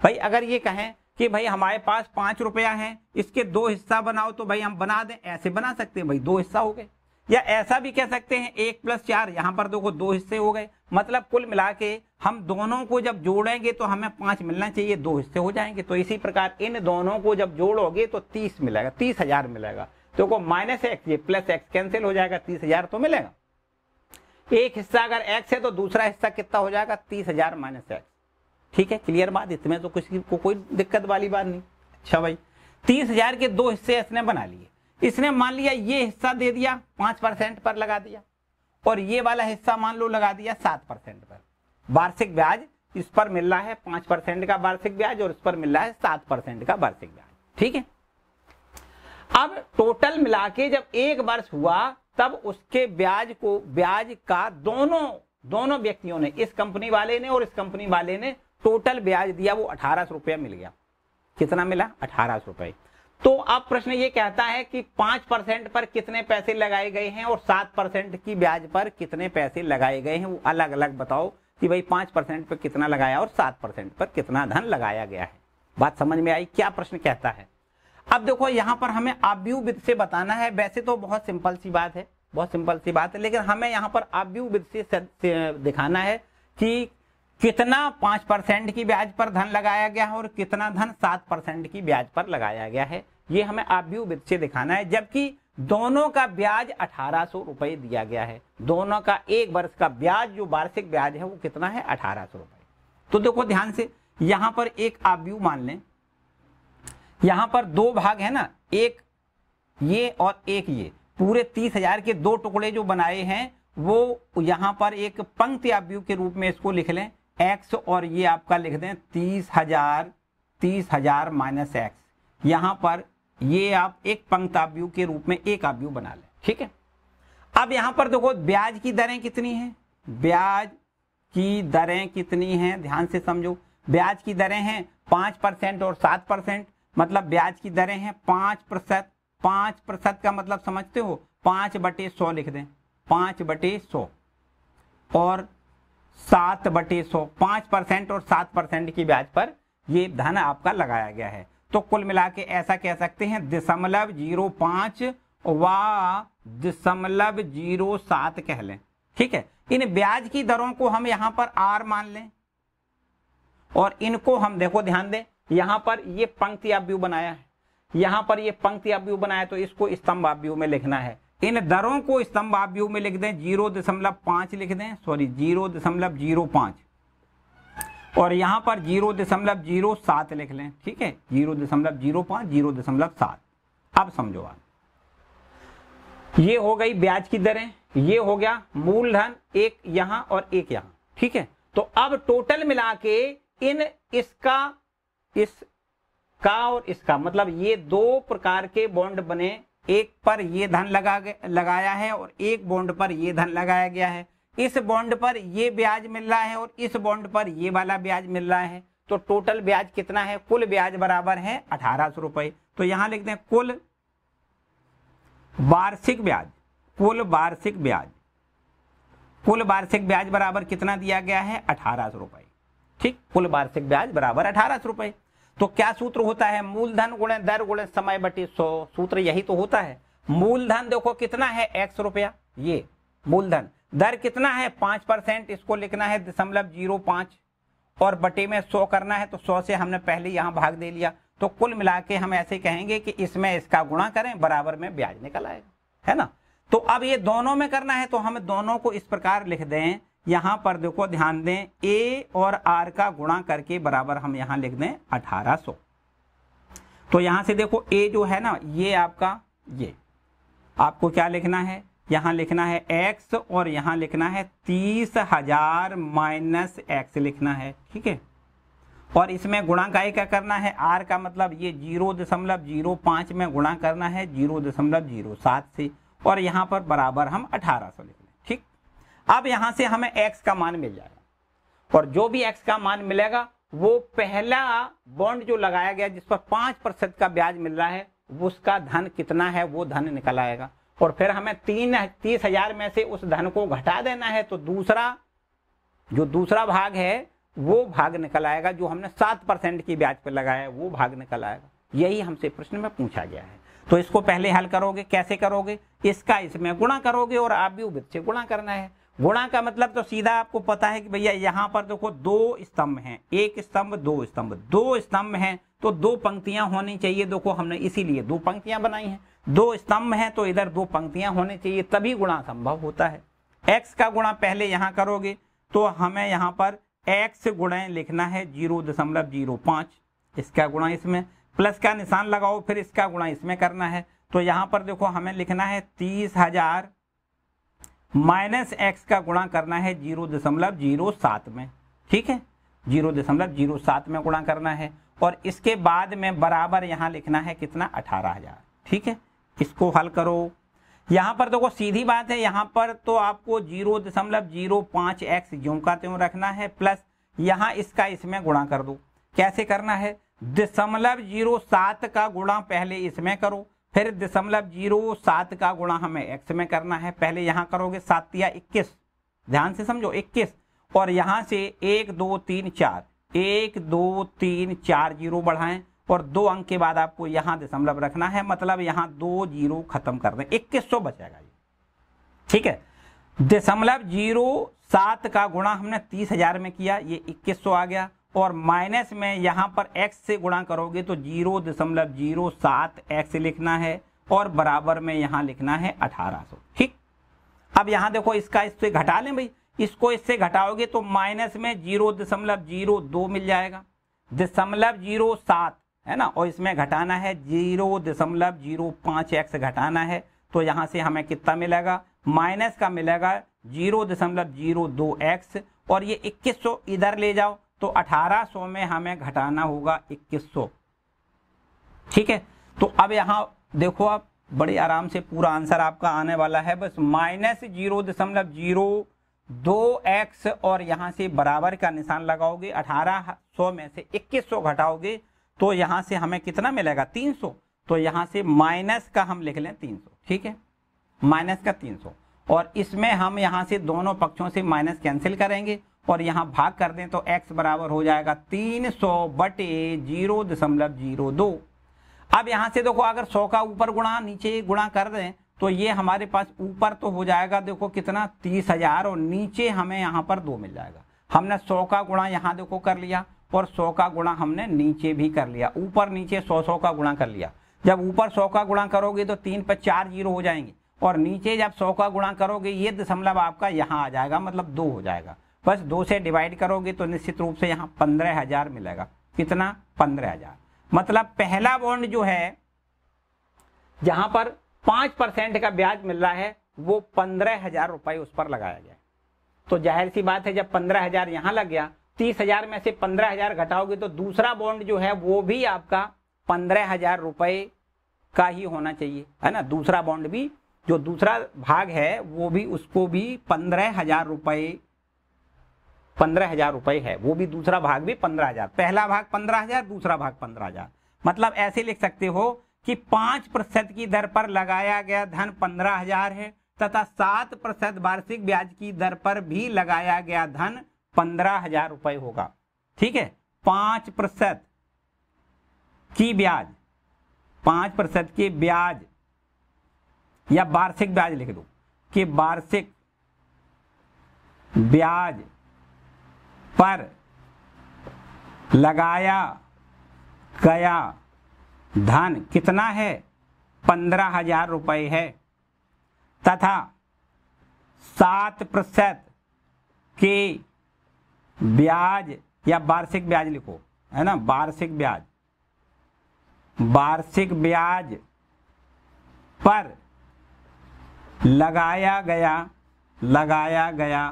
भाई, अगर ये कहें कि भाई हमारे पास पाँच रुपया है, इसके दो हिस्सा बनाओ तो भाई हम बना दें, ऐसे बना सकते हैं, भाई दो हिस्सा हो गए। या ऐसा भी कह सकते हैं, एक प्लस चार, यहाँ पर देखो दो हिस्से हो गए। मतलब कुल मिला के हम दोनों को जब जोड़ेंगे तो हमें पाँच मिलना चाहिए, दो हिस्से हो जाएँगे। तो इसी प्रकार इन दोनों को जब जोड़ोगे तो तीस मिलेगा, तीस हज़ार मिलेगा। तो माइनस एक्स, ये प्लस एक्स कैंसिल हो जाएगा, तीस हज़ार तो मिलेगा। एक हिस्सा अगर एक्स है तो दूसरा हिस्सा कितना हो जाएगा? तीस हज़ार माइनस एक्स ठीक है? क्लियर बात? इसमें तो किसी को कोई दिक्कत वाली बात नहीं। अच्छा भाई, तीस हज़ार के दो हिस्से इसने बना लिए। इसने मान लिया ये हिस्सा दे दिया, पाँच परसेंट पर लगा दिया। और ये वाला हिस्सा मान लो लगा दिया सात परसेंट पर। वार्षिक ब्याज इस पर मिल रहा है पाँच परसेंट का वार्षिक ब्याज और इस पर मिल रहा है सात परसेंट का वार्षिक ब्याज। ठीक है? अब टोटल मिला के जब एक वर्ष हुआ तब उसके ब्याज को, ब्याज का दोनों दोनों व्यक्तियों ने, इस कंपनी वाले ने और इस कंपनी वाले ने टोटल ब्याज दिया, वो अठारह सौ रुपया मिल गया। कितना मिला? अठारह सौ रुपए तो अब प्रश्न ये कहता है कि पाँच परसेंट पर कितने पैसे लगाए गए हैं और सात परसेंट की ब्याज पर कितने पैसे लगाए गए हैं, वो अलग अलग बताओ कि भाई पाँच परसेंट पर कितना लगाया और सात परसेंट पर कितना धन लगाया गया है। बात समझ में आई? क्या प्रश्न कहता है? अब देखो, यहाँ पर हमें विद से बताना है। वैसे तो बहुत सिंपल सी बात है, बहुत सिंपल सी बात है, लेकिन हमें यहाँ पर विद से दिखाना है कि कितना पाँच परसेंट की ब्याज पर धन लगाया गया है और कितना धन सात परसेंट की ब्याज पर लगाया गया है। ये हमें आव्यू विद से दिखाना है, जबकि दोनों का ब्याज अठारह सौ रुपए दिया गया है। दोनों का एक वर्ष का ब्याज, जो वार्षिक ब्याज है, वो कितना है? अठारह सौ रुपए। तो देखो, ध्यान से, यहाँ पर एक आव्यू मान लें। यहाँ पर दो भाग है ना, एक ये और एक ये। पूरे तीस हज़ार के दो टुकड़े जो बनाए हैं, वो यहाँ पर एक पंक्ति आव्यू के रूप में इसको लिख लें। एक्स और ये आपका लिख दें तीस हज़ार तीस हज़ार माइनस एक्स यहाँ पर ये आप एक पंक्त आव्यू के रूप में एक आव्यू बना लें, ठीक है? अब यहाँ पर देखो, ब्याज की दरें कितनी हैं? ब्याज की दरें कितनी हैं? ध्यान से समझो। ब्याज की दरें हैं पाँच परसेंट और सात परसेंट। मतलब ब्याज की दरें हैं पाँच प्रतिशत पाँच प्रतिशत का मतलब समझते हो? पाँच बटे सौ लिख दें। पाँच बटे सौ। और सात बटे सौ, पाँच परसेंट और सात परसेंट की ब्याज पर ये धन आपका लगाया गया है। तो कुल मिला के ऐसा कह सकते हैं, दशमलव ज़ीरो पाँच व दशमलव ज़ीरो सात कह लें। ठीक है? इन ब्याज की दरों को हम यहाँ पर आर मान लें। और इनको हम, देखो ध्यान दें यहाँ पर ये पंक्ति आव्यू बनाया है। यहाँ पर ये पंक्ति आव्यू बनाया तो इसको स्तंभ आव्यू में लिखना है। इन दरों को स्तंभ आव्यू में लिख दें, ज़ीरो दशमलव पाँच लिख दें सॉरी ज़ीरो दशमलव ज़ीरो पाँच। और यहाँ पर ज़ीरो दशमलव ज़ीरो सात लिख लें, ठीक है? ज़ीरो दशमलव ज़ीरो पाँच, ज़ीरो दशमलव सात। अब समझो आप। ये हो गई ब्याज की दरें, ये हो गया मूलधन, एक यहाँ और एक यहाँ, ठीक है? तो अब टोटल मिला के इन इसका इस का और इसका मतलब ये दो प्रकार के बॉन्ड बने, एक पर ये धन लगा लगाया है और एक बॉन्ड पर ये धन लगाया गया है। इस बॉन्ड पर ये ब्याज मिल रहा है और इस बॉन्ड पर ये वाला ब्याज मिल रहा है। तो टोटल ब्याज कितना है? कुल ब्याज बराबर है अठारह सौ रुपए। तो यहाँ लिखते हैं कुल वार्षिक ब्याज, कुल वार्षिक ब्याज, कुल वार्षिक ब्याज बराबर कितना दिया गया है? अठारह सौ रुपए। ठीक, कुल वार्षिक ब्याज बराबर अठारह सौ रुपए। तो क्या सूत्र होता है? मूलधन गुणे दर गुणे समय बटी सौ। सूत्र यही तो होता है। मूलधन देखो कितना है? एक्स रुपया। ये, मूलधन। दर कितना है? पाँच परसेंट। इसको लिखना है दशमलव ज़ीरो पाँच। और बटे में सौ करना है तो सौ से हमने पहले यहाँ भाग दे लिया। तो कुल मिला के हम ऐसे कहेंगे कि इसमें इसका गुणा करें, बराबर में ब्याज निकल आएगा। है ना? तो अब ये दोनों में करना है तो हम दोनों को इस प्रकार लिख दें। यहाँ पर देखो, ध्यान दें ए और आर का गुणा करके बराबर हम यहाँ लिख दें 1800 तो यहाँ से देखो ए जो है ना, ये आपका ये। आपको क्या लिखना है? यहाँ लिखना है एक्स और यहाँ लिखना है तीस हज़ार माइनस एक्स लिखना है, ठीक है? और इसमें गुणा का क्या करना है? आर का मतलब ये ज़ीरो दशमलव ज़ीरो पाँच में गुणा करना है ज़ीरो दशमलव ज़ीरो सात से। और यहाँ पर बराबर हम अठारह सौ लिख अब यहाँ से हमें एक्स का मान मिल जाएगा। और जो भी एक्स का मान मिलेगा, वो पहला बॉन्ड जो लगाया गया, जिस पर पाँच प्रतिशत का ब्याज मिल रहा है, उसका धन कितना है, वो धन निकल आएगा। और फिर हमें तीन, तीस हज़ार में से उस धन को घटा देना है तो दूसरा, जो दूसरा भाग है, वो भाग निकल आएगा, जो हमने सात परसेंट की ब्याज पर लगाया है, वो भाग निकल आएगा। यही हमसे प्रश्न में पूछा गया है। तो इसको पहले हल करोगे, कैसे करोगे? इसका इसमें गुणा करोगे, और आप भी से गुणा करना है। गुणा का मतलब तो सीधा आपको पता है कि भैया यहाँ पर देखो दो स्तंभ हैं। एक स्तंभ, दो स्तंभ। दो स्तंभ हैं तो दो पंक्तियाँ होनी चाहिए। देखो हमने इसीलिए दो पंक्तियाँ बनाई हैं। दो स्तंभ हैं तो इधर दो पंक्तियाँ होनी चाहिए, तभी गुणा संभव होता है। एक्स का गुणा पहले यहाँ करोगे तो हमें यहाँ पर एक्स गुणा लिखना है ज़ीरो दशमलव ज़ीरो पाँच। इसका गुणा इसमें, प्लस का निशान लगाओ, फिर इसका गुणा इसमें करना है। तो यहाँ पर देखो हमें लिखना है तीस हज़ार माइनस एक्स का गुणा करना है ज़ीरो दशमलव ज़ीरो सात में। ठीक है? ज़ीरो दशमलव ज़ीरो सात में गुणा करना है और इसके बाद में बराबर यहाँ लिखना है कितना? अठारह हज़ार। ठीक है? इसको हल करो। यहाँ पर देखो तो सीधी बात है, यहाँ पर तो आपको ज़ीरो दशमलव ज़ीरो पाँच एक्स ज्यों का त्यों रखना है, प्लस यहाँ इसका इसमें गुणा कर दो। कैसे करना है? दशमलव ज़ीरो सात का गुणा पहले इसमें करो। फिर दशमलव ज़ीरो सात का गुणा हमें एक्स में करना है। पहले यहाँ करोगे सात या इक्कीस। ध्यान से समझो, इक्कीस। और यहाँ से एक, दो, तीन, चार। एक, दो, तीन, चार ज़ीरो बढ़ाएँ और दो अंक के बाद आपको यहाँ दशमलव रखना है। मतलब यहाँ दो ज़ीरो खत्म कर दें। इक्कीस सौ बचेगा ये। ठीक है? दशमलव ज़ीरो सात का गुणा हमने तीस हज़ार में किया। ये इक्कीस सौ आ गया। और माइनस में यहाँ पर x से गुणा करोगे तो ज़ीरो दशमलव ज़ीरो सात एक्स लिखना है और बराबर में यहाँ लिखना है अठारह सौ। ठीक? अब यहाँ देखो इसका इससे घटा लें भाई। इसको इससे घटाओगे तो माइनस में ज़ीरो दशमलव ज़ीरो दो मिल जाएगा। दशमलव ज़ीरो सात, है ना? और इसमें घटाना है ज़ीरो दशमलव ज़ीरो पाँच एक्स घटाना है। तो यहाँ से हमें कितना मिलेगा? माइनस का मिलेगा ज़ीरो दशमलव ज़ीरो दो एक्स और ये इक्कीस सौ इधर ले जाओ। तो 1800 में हमें घटाना होगा 2100 ठीक है? तो अब यहाँ देखो आप, बड़े आराम से पूरा आंसर आपका आने वाला है। बस माइनस ज़ीरो दशमलव ज़ीरो दो एक्स और यहाँ से बराबर का निशान लगाओगे। 1800 में से 2100 घटाओगे तो यहाँ से हमें कितना मिलेगा? 300 तो यहाँ से माइनस का हम लिख लें 300 ठीक है? माइनस का 300 और इसमें हम यहाँ से दोनों पक्षों से माइनस कैंसिल करेंगे। और यहाँ भाग कर दें तो x बराबर हो जाएगा 300 बटे ज़ीरो दशमलव ज़ीरो दो। अब यहाँ से देखो, अगर 100 का ऊपर गुणा, नीचे गुणा कर दें तो ये हमारे पास ऊपर तो हो जाएगा, देखो कितना, तीस हज़ार, और नीचे हमें यहाँ पर दो मिल जाएगा। हमने सौ का गुणा यहाँ देखो कर लिया, और सौ का गुणा हमने नीचे भी कर लिया। ऊपर नीचे सौ सौ का गुणा कर लिया। जब ऊपर सौ का गुणा करोगे तो तीन पर चार ज़ीरो हो जाएँगे, और नीचे जब सौ का गुणा करोगे, ये दशमलव आपका यहाँ आ जाएगा मतलब दो हो जाएगा। बस दो से डिवाइड करोगे तो निश्चित रूप से यहाँ पंद्रह हज़ार मिलेगा। कितना? पंद्रह हज़ार। मतलब पहला बॉन्ड जो है, जहाँ पर पाँच परसेंट का ब्याज मिल रहा है, वो पंद्रह हज़ार रुपए उस पर लगाया गया। तो ज़ाहिर सी बात है, जब पंद्रह हज़ार यहाँ लग गया, तीस हज़ार में से पंद्रह हज़ार घटाओगे तो दूसरा बॉन्ड जो है, वो भी आपका पंद्रह हज़ार रुपए का ही होना चाहिए, है ना? दूसरा बॉन्ड भी, जो दूसरा भाग है, वो भी, उसको भी पंद्रह हज़ार रुपए पंद्रह हज़ार रुपए है। वो भी दूसरा भाग भी पंद्रह हज़ार। पहला भाग पंद्रह हज़ार, दूसरा भाग पंद्रह हज़ार। मतलब ऐसे लिख सकते हो कि पाँच प्रतिशत की दर पर लगाया गया धन पंद्रह हज़ार है, तथा सात प्रतिशत वार्षिक ब्याज की दर पर भी लगाया गया धन पंद्रह हज़ार रुपए होगा। ठीक है? पाँच प्रतिशत की ब्याज, पाँच प्रतिशत के ब्याज या वार्षिक ब्याज लिख दो कि वार्षिक ब्याज पर लगाया गया धन कितना है? पंद्रह हज़ार रुपये है। तथा सात प्रतिशत के ब्याज या वार्षिक ब्याज लिखो, है ना? वार्षिक ब्याज। वार्षिक ब्याज पर लगाया गया लगाया गया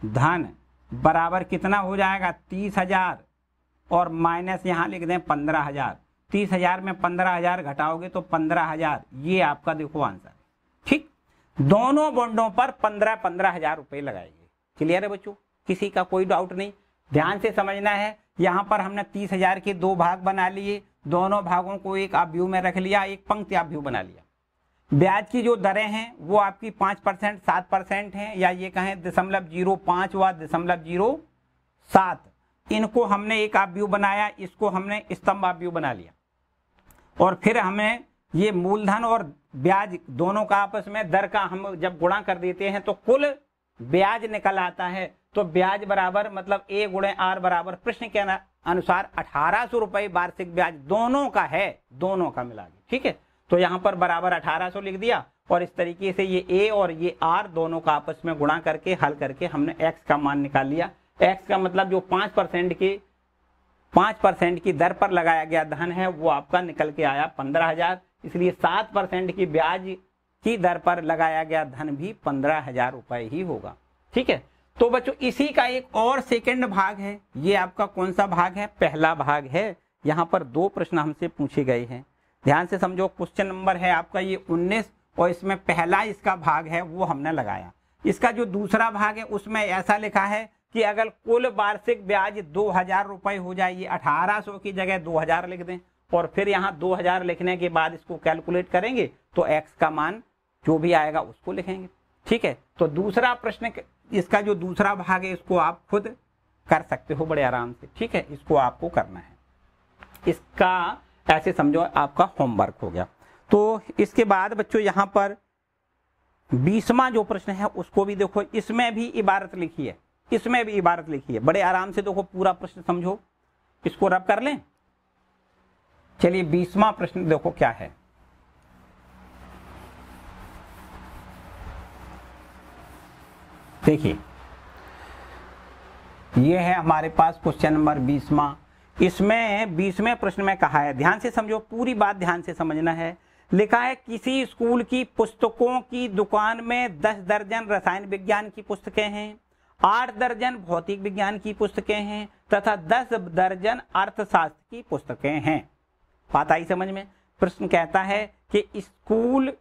धन बराबर कितना हो जाएगा? तीस हज़ार। और माइनस यहाँ लिख दें पंद्रह हज़ार। तीस हज़ार में पंद्रह हज़ार घटाओगे तो पंद्रह हज़ार। ये आपका देखो आंसर। ठीक? दोनों बॉन्डों पर पंद्रह पंद्रह हज़ार रुपए लगाएँगे। क्लियर है बच्चों? किसी का कोई डाउट नहीं। ध्यान से समझना है। यहाँ पर हमने तीस हज़ार के दो भाग बना लिए। दोनों भागों को एक आव्यू में रख लिया, एक पंक्ति आव्यू बना लिया। ब्याज की जो दरें हैं, वो आपकी पाँच परसेंट, सात परसेंट है, या ये कहें दशमलव ज़ीरो पाँच व दशमलव ज़ीरो सात। इनको हमने एक आव्यू बनाया, इसको हमने स्तंभ आव्यू बना लिया। और फिर हमें ये मूलधन और ब्याज दोनों का आपस में, दर का हम जब गुणा कर देते हैं तो कुल ब्याज निकल आता है। तो ब्याज बराबर मतलब ए गुणे आर बराबर, प्रश्न के अनुसार अठारह सौ रुपए वार्षिक ब्याज दोनों का है, दोनों का मिला ठीक है? तो यहाँ पर बराबर अठारह सौ लिख दिया और इस तरीके से ये ए और ये आर दोनों का आपस में गुणा करके, हल करके हमने एक्स का मान निकाल लिया। एक्स का मतलब जो पाँच परसेंट की, पाँच परसेंट की दर पर लगाया गया धन है, वो आपका निकल के आया पंद्रह हज़ार। इसलिए सात परसेंट की ब्याज की दर पर लगाया गया धन भी पंद्रह हज़ार रुपए ही होगा। ठीक है? तो बच्चों, इसी का एक और सेकंड भाग है। ये आपका कौन सा भाग है? पहला भाग है। यहाँ पर दो प्रश्न हमसे पूछे गए हैं। ध्यान से समझो क्वेश्चन नंबर है आपका ये 19 और इसमें पहला इसका भाग है, वो हमने लगाया। इसका जो दूसरा भाग है, उसमें ऐसा लिखा है कि अगर कुल वार्षिक ब्याज दो हज़ार रुपए हो जाए, ये अठारह सौ की जगह दो हज़ार लिख दें, और फिर यहाँ दो हज़ार लिखने के बाद इसको कैलकुलेट करेंगे तो एक्स का मान जो भी आएगा उसको लिखेंगे। ठीक है? तो दूसरा प्रश्न इसका जो दूसरा भाग है, इसको आप खुद कर सकते हो बड़े आराम से। ठीक है? इसको आपको करना है। इसका ऐसे समझो आपका होमवर्क हो गया। तो इसके बाद बच्चों यहाँ पर बीसवा जो प्रश्न है, उसको भी देखो, इसमें भी इबारत लिखी है, इसमें भी इबारत लिखी है। बड़े आराम से देखो पूरा प्रश्न समझो। इसको रब कर लें। चलिए बीसवा प्रश्न देखो क्या है। देखिए यह है हमारे पास क्वेश्चन नंबर बीसवा। इसमें बीसवें प्रश्न में कहा है, ध्यान से समझो, पूरी बात ध्यान से समझना है। लिखा है, किसी स्कूल की पुस्तकों की दुकान में दस दर्जन रसायन विज्ञान की पुस्तकें हैं, आठ दर्जन भौतिक विज्ञान की पुस्तकें हैं, तथा दस दर्जन अर्थशास्त्र की पुस्तकें हैं। बात आई समझ में? प्रश्न कहता है कि स्कूल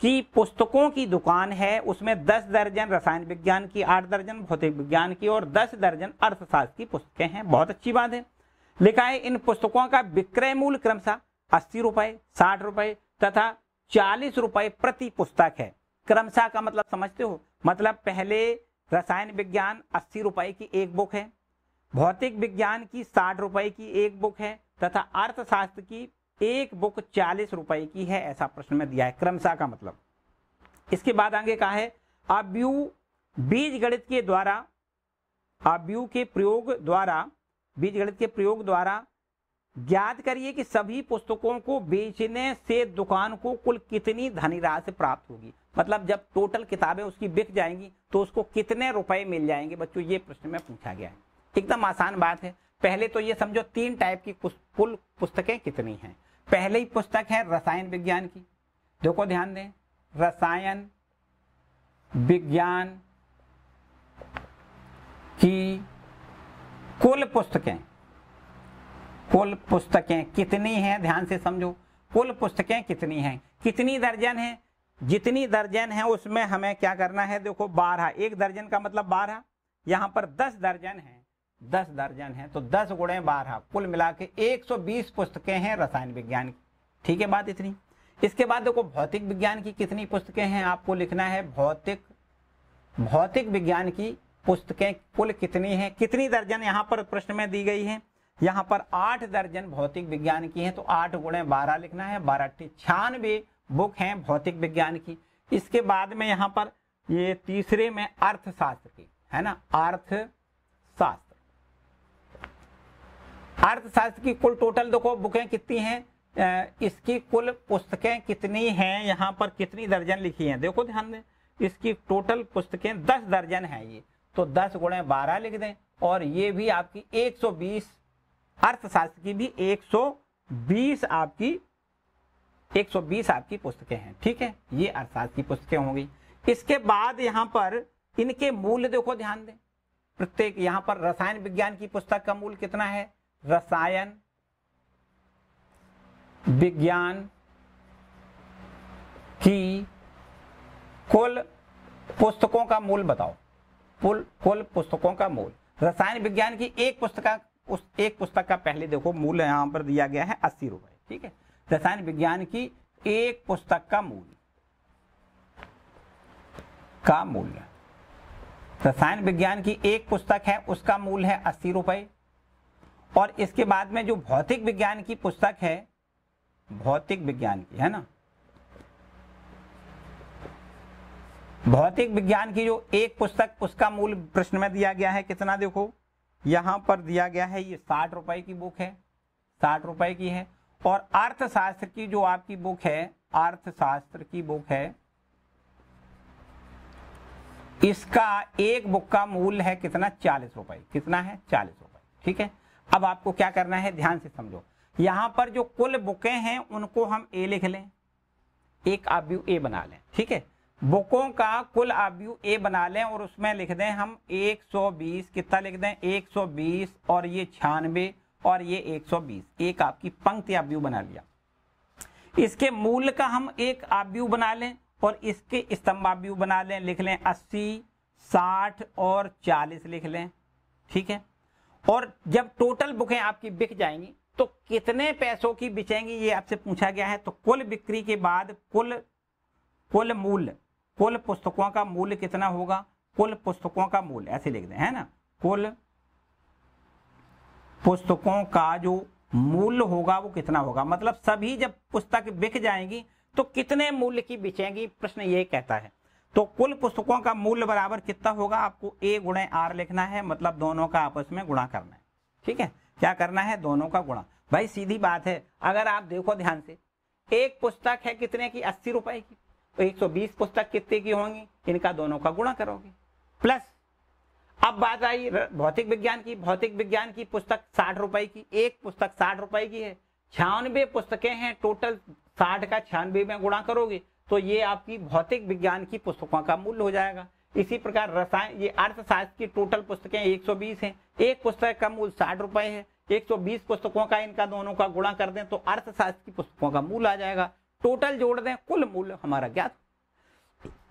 की पुस्तकों की दुकान है, उसमें दस दर्जन रसायन विज्ञान की, आठ दर्जन भौतिक विज्ञान की और दस दर्जन अर्थशास्त्र की पुस्तकें हैं। बहुत अच्छी बात है। लिखा है इन पुस्तकों का विक्रय मूल्य क्रमशः अस्सी रुपए साठ रुपए तथा चालीस रुपए प्रति पुस्तक है। क्रमशः का मतलब समझते हो? मतलब पहले रसायन विज्ञान अस्सी रुपए की एक बुक है, भौतिक विज्ञान की साठ रुपए की एक बुक है तथा अर्थशास्त्र की एक बुक चालीस रुपए की है, ऐसा प्रश्न में दिया है। क्रमशः का मतलब। इसके बाद आगे कहा है, अब्यू बीज गणित के द्वारा, अब्यू के प्रयोग द्वारा बीज गणित के प्रयोग द्वारा ज्ञात करिए कि सभी पुस्तकों को बेचने से दुकान को कुल कितनी धनराशि प्राप्त होगी। मतलब जब टोटल किताबें उसकी बिक जाएँगी तो उसको कितने रुपए मिल जाएँगे? बच्चों, ये प्रश्न में पूछा गया है। एकदम आसान बात है। पहले तो ये समझो, तीन टाइप की कुल पुस्तकें कितनी हैं। पहले ही पुस्तक है रसायन विज्ञान की। देखो ध्यान दें, रसायन विज्ञान की कुल पुस्तकें कुल पुस्तकें कितनी हैं? ध्यान से समझो। कुल पुस्तकें कितनी हैं? कितनी दर्जन है? जितनी दर्जन है, उसमें हमें क्या करना है? देखो, बारह। एक दर्जन का मतलब बारह। यहाँ पर दस दर्जन है। दस दर्जन है तो दस गुणे बारह। कुल मिला के एक सौ बीस पुस्तकें हैं रसायन विज्ञान की। ठीक है बात इतनी? इसके बाद देखो, भौतिक विज्ञान की कितनी पुस्तकें हैं? आपको लिखना है भौतिक भौतिक विज्ञान की पुस्तकें कुल कितनी हैं? कितनी दर्जन यहाँ पर प्रश्न में दी गई है? यहाँ पर आठ दर्जन भौतिक विज्ञान की है तो आठ गुणे बारह लिखना है बारह छियानवे बुक हैं भौतिक विज्ञान की। इसके बाद में यहाँ पर ये तीसरे में अर्थशास्त्र की, है ना? अर्थशास्त्र। अर्थशास्त्र की कुल टोटल देखो, बुकें कितनी हैं? इसकी कुल पुस्तकें कितनी हैं? यहाँ पर कितनी दर्जन लिखी हैं? देखो ध्यान दें, इसकी टोटल पुस्तकें दस दर्जन है ये। तो दस गुणे बारह लिख दें, और ये भी आपकी 120 अर्थशास्त्र की भी 120 आपकी 120 आपकी पुस्तकें हैं, ठीक है? ये अर्थशास्त्र की पुस्तकें होंगी। इसके बाद यहाँ पर इनके मूल्य देखो ध्यान दें। प्रत्येक यहाँ पर रसायन विज्ञान की पुस्तक का मूल्य कितना है? रसायन विज्ञान की कुल पुस्तकों का मूल बताओ। कुल कुल पुस्तकों का मूल। रसायन विज्ञान की एक पुस्तक उस एक पुस्तक का पहले देखो मूल्य यहाँ पर दिया गया है अस्सी रुपए, ठीक है? रसायन विज्ञान की एक पुस्तक का मूल। का मूल्य। रसायन विज्ञान की एक पुस्तक है, उसका मूल है अस्सी रुपए। और इसके बाद में जो भौतिक विज्ञान की पुस्तक है, भौतिक विज्ञान की, है ना? भौतिक विज्ञान की जो एक पुस्तक, उसका मूल प्रश्न में दिया गया है, कितना देखो? यहाँ पर दिया गया है, ये साठ रुपए की बुक है, साठ रुपए की है। और अर्थशास्त्र की जो आपकी बुक है, अर्थशास्त्र की बुक है, इसका एक बुक का मूल है कितना? चालीस रुपए। कितना है? चालीस रुपए। ठीक है? अब आपको क्या करना है? ध्यान से समझो। यहाँ पर जो कुल बुकें हैं, उनको हम ए लिख लें। एक आप व्यू ए बना लें। ठीक है? बुकों का कुल आव्यू ए बना लें और उसमें लिख दें हम 120 कितना लिख दें? 120 और ये छियानवे और ये 120 एक आपकी पंक्ति आव्यू बना लिया। इसके मूल का हम एक आव्यू बना लें और इसके स्तंभ आव्यू बना लें। लिख लें 80 60 और 40 लिख लें। ठीक है? और जब टोटल बुकें आपकी बिक जाएँगी तो कितने पैसों की बिचेंगी ये आपसे पूछा गया है। तो कुल बिक्री के बाद कुल कुल मूल्य कुल पुस्तकों का मूल्य कितना होगा? कुल पुस्तकों का मूल्य। ऐसे लिख दें, है ना? कुल पुस्तकों का जो मूल्य होगा, वो कितना होगा? मतलब सभी जब पुस्तक बिक जाएँगी तो कितने मूल्य की बिचेंगी प्रश्न ये कहता है। तो कुल पुस्तकों का मूल्य बराबर कितना होगा? आपको ए गुणे आर लिखना है मतलब दोनों का आपस में गुणा करना है। ठीक है? क्या करना है? दोनों का गुणा। भाई, सीधी बात है। अगर आप देखो ध्यान से, एक पुस्तक है कितने की? अस्सी रुपए की। तो 120 पुस्तक कितने की होंगी? इनका दोनों का गुणा करोगे। प्लस अब बात आई भौतिक विज्ञान की। भौतिक विज्ञान की पुस्तक साठ रुपए की। एक पुस्तक साठ रुपए की है। छियानवे पुस्तकें हैं। टोटल साठ का छियानवे में गुणा करोगे तो ये आपकी भौतिक विज्ञान की पुस्तकों का मूल्य हो जाएगा। इसी प्रकार रसायन, ये अर्थशास्त्र की टोटल पुस्तकें 120 हैं। एक पुस्तक का मूल्य साठ रुपए है। 120 पुस्तकों का इनका दोनों का गुणा कर दें तो अर्थशास्त्र की पुस्तकों का मूल्य आ जाएगा। टोटल जोड़ दें, कुल मूल्य हमारा ज्ञात।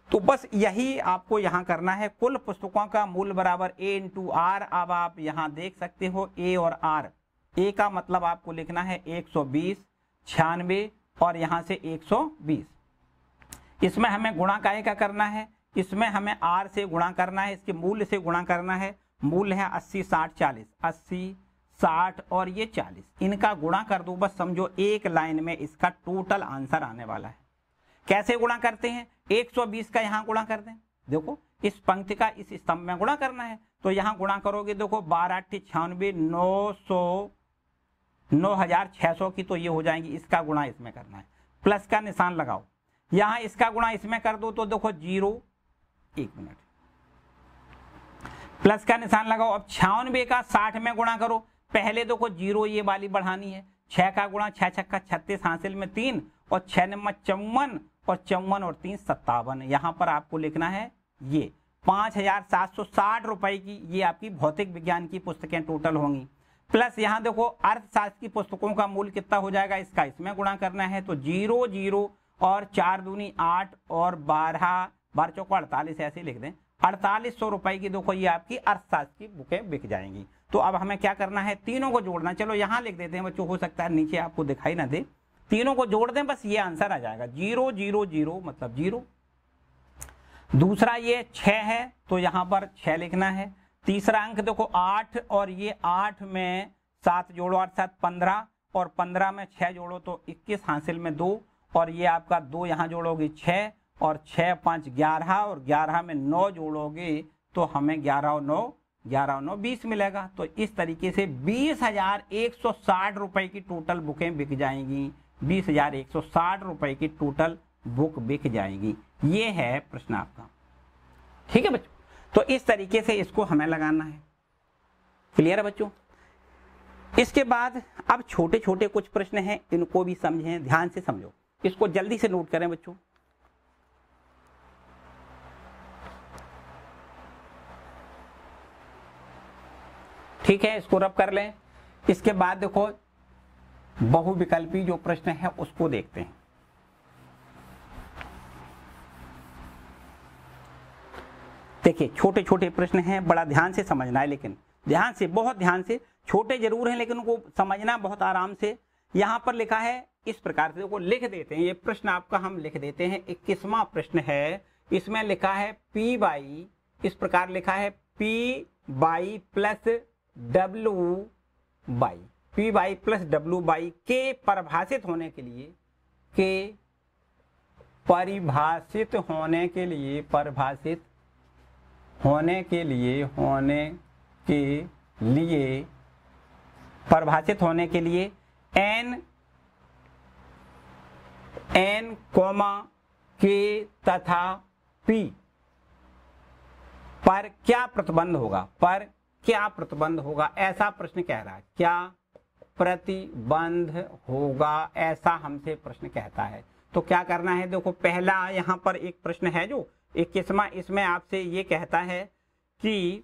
तो बस यही आपको यहाँ करना है। कुल पुस्तकों का मूल बराबर ए इंटू आर अब आप यहाँ देख सकते हो ए और आर ए का मतलब आपको लिखना है 120 छियानवे और यहाँ से 120 इसमें हमें गुणा काय का करना है? इसमें हमें आर से गुणा करना है, इसके मूल्य से गुणा करना है। मूल्य है अस्सी साठ चालीस। अस्सी साठ और ये चालीस। इनका गुणा कर दो, बस समझो एक लाइन में इसका टोटल आंसर आने वाला है। कैसे गुणा करते हैं? 120 का यहाँ गुणा कर दें। देखो, इस पंक्ति का इस स्तंभ में गुणा करना है। तो यहाँ गुणा करोगे, देखो, बारह अट्ठी छियानवे, नौ सौ, नौ हज़ार, छह सौ की तो ये हो जाएँगी। इसका गुणा इसमें करना है। प्लस का निशान लगाओ। यहाँ इसका गुणा इसमें कर दो तो देखो, ज़ीरो। एक मिनट। प्लस का निशान लगाओ। अब छियानवे का साठ में गुणा करो। पहले देखो ज़ीरो ये वाली बढ़ानी है। छह का गुणा, छह छक्का, छत्तीस, हासिल में तीन, और छह नंबर चौवन, और चौवन और तीन सत्तावन। यहाँ पर आपको लिखना है ये। पाँच हज़ार सात सौ साठ रुपए की ये आपकी भौतिक विज्ञान की पुस्तकें टोटल होंगी। प्लस यहाँ देखो, अर्थशास्त्र की पुस्तकों का मूल्य कितना हो जाएगा इसका। इसमें गुणा करना है तो ज़ीरो ज़ीरो, और चार दूनी आठ, और बारह बारह चौको अड़तालीस ऐसे लिख दें। अड़तालीस सौ रुपए की देखो ये आपकी अर्थशास्त्र की बुकें बिक जाएँगी। तो अब हमें क्या करना है? तीनों को जोड़ना। चलो यहाँ लिख देते हैं, बच्चों, हो सकता है नीचे आपको दिखाई ना दे। तीनों को जोड़ दें, बस ये आंसर आ जाएगा। ज़ीरो ज़ीरो ज़ीरो मतलब ज़ीरो। दूसरा ये छह है तो यहाँ पर छह लिखना है। तीसरा अंक देखो, आठ, और ये आठ में सात जोड़ो अर्थात पंद्रह, और पंद्रह में छह जोड़ो तो इक्कीस हासिल में दो। और ये आपका दो यहाँ जोड़ोगे, छह, और छह, पाँच, ग्यारह, और ग्यारह में नौ जोड़ोगे तो हमें ग्यारह और नौ ग्यारह, नौ, बीस मिलेगा तो इस तरीके से बीस हज़ार एक सौ साठ रुपए की टोटल बुकें बिक जाएँगी। बीस हज़ार एक सौ साठ रुपए की टोटल बुक बिक जाएगी। ये है प्रश्न आपका। ठीक है बच्चों? तो इस तरीके से इसको हमें लगाना है। क्लियर है बच्चों? इसके बाद अब छोटे छोटे कुछ प्रश्न हैं, इनको भी समझें, ध्यान से समझो। इसको जल्दी से नोट करें बच्चों। ठीक है, इसको रब कर लें। इसके बाद देखो, बहुविकल्पी जो प्रश्न है, उसको देखते हैं। देखिए छोटे छोटे प्रश्न हैं, बड़ा ध्यान से समझना है, लेकिन ध्यान से, बहुत ध्यान से, छोटे ज़रूर हैं, लेकिन उनको समझना बहुत आराम से। यहाँ पर लिखा है, इस प्रकार से देखो, लिख देते हैं, ये प्रश्न आपका हम लिख देते हैं, इक्कीसवा प्रश्न है, इसमें लिखा है, पी बाई, इस प्रकार लिखा है, P Y plus W Y P Y plus W Y के परिभाषित होने के लिए के परिभाषित होने के लिए, परिभाषित होने के लिए, होने के लिए, परिभाषित होने के लिए एन एन कोमा के तथा पी पर क्या प्रतिबंध होगा? पर क्या प्रतिबंध होगा? ऐसा प्रश्न कह रहा है। क्या प्रतिबंध होगा? ऐसा हमसे प्रश्न कहता है। तो क्या करना है? देखो, पहला यहाँ पर एक प्रश्न है जो एक इक्कीसवा, इसमें आपसे ये कहता है कि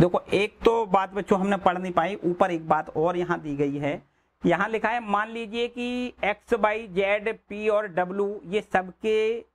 देखो, एक तो बात बच्चों हमने पढ़ नहीं पाई, ऊपर एक बात और यहाँ दी गई है। यहाँ लिखा है, मान लीजिए कि एक्स वाई जेड पी और डब्ल्यू, ये सबके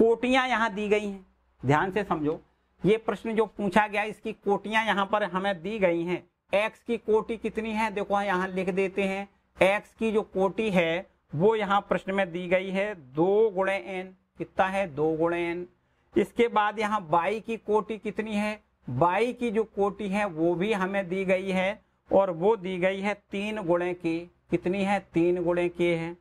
कोटियाँ यहाँ दी गई हैं। ध्यान से समझो, ये प्रश्न जो पूछा गया, इसकी कोटियाँ यहाँ पर हमें दी गई हैं। एक्स की कोटि कितनी है? देखो यहाँ लिख देते हैं। एक्स की जो कोटि है, वो यहाँ प्रश्न में दी गई है, दो गुणे एन कितना है? दो गुणे एन इसके बाद यहाँ बाई की कोटि कितनी है? बाई की जो कोटि है, वो भी हमें दी गई है, और वो दी गई है तीन गुणे की कितनी है? तीन गुणे की है।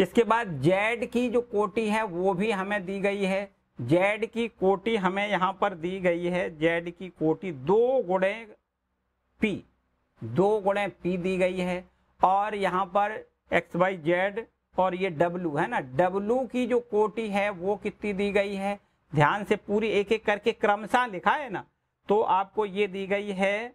इसके बाद जेड की जो कोटि है, वो भी हमें दी गई है। जेड की कोटि हमें यहाँ पर दी गई है। जेड की कोटि दो गुणे पी, दो गुणे पी दी गई है। और यहाँ पर एक्स वाई जेड और ये डब्लू है ना, डब्लू की जो कोटि है, वो कितनी दी गई है? ध्यान से पूरी एक एक करके क्रमशः लिखा है ना। तो आपको ये दी गई है,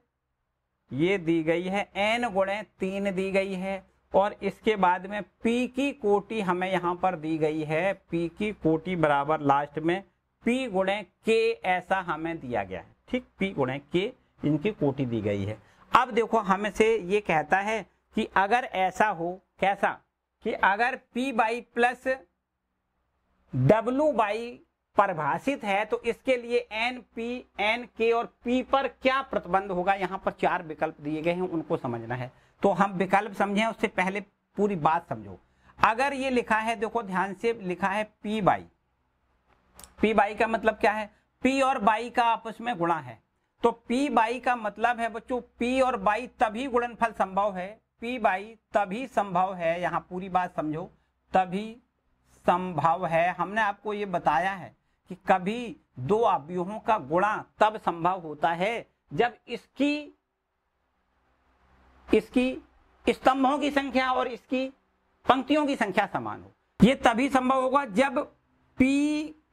ये दी गई है, एन गुणे तीन दी गई है। और इसके बाद में P की कोटि हमें यहाँ पर दी गई है। P की कोटि बराबर लास्ट में P गुणे के ऐसा हमें दिया गया है। ठीक, P गुणे के इनकी कोटि दी गई है। अब देखो, हमें से ये कहता है कि अगर ऐसा हो, कैसा? कि अगर P Y plus W Y परिभाषित है तो इसके लिए एन पी एन के और पी पर क्या प्रतिबंध होगा? यहाँ पर चार विकल्प दिए गए हैं, उनको समझना है। तो हम विकल्प समझें, उससे पहले पूरी बात समझो। अगर ये लिखा है, देखो ध्यान से लिखा है पी बाई। पी बाई का मतलब क्या है? पी और बाई का आपस में गुणा है। तो पी बाई का मतलब है बच्चों, पी और बाई तभी गुणनफल संभव है, पी बाई तभी संभव है, यहाँ पूरी बात समझो, तभी संभव है। हमने आपको ये बताया है कि कभी दो अवयवों का गुणा तब संभव होता है जब इसकी इसकी स्तंभों की संख्या और इसकी पंक्तियों की संख्या समान हो। यह तभी संभव होगा जब P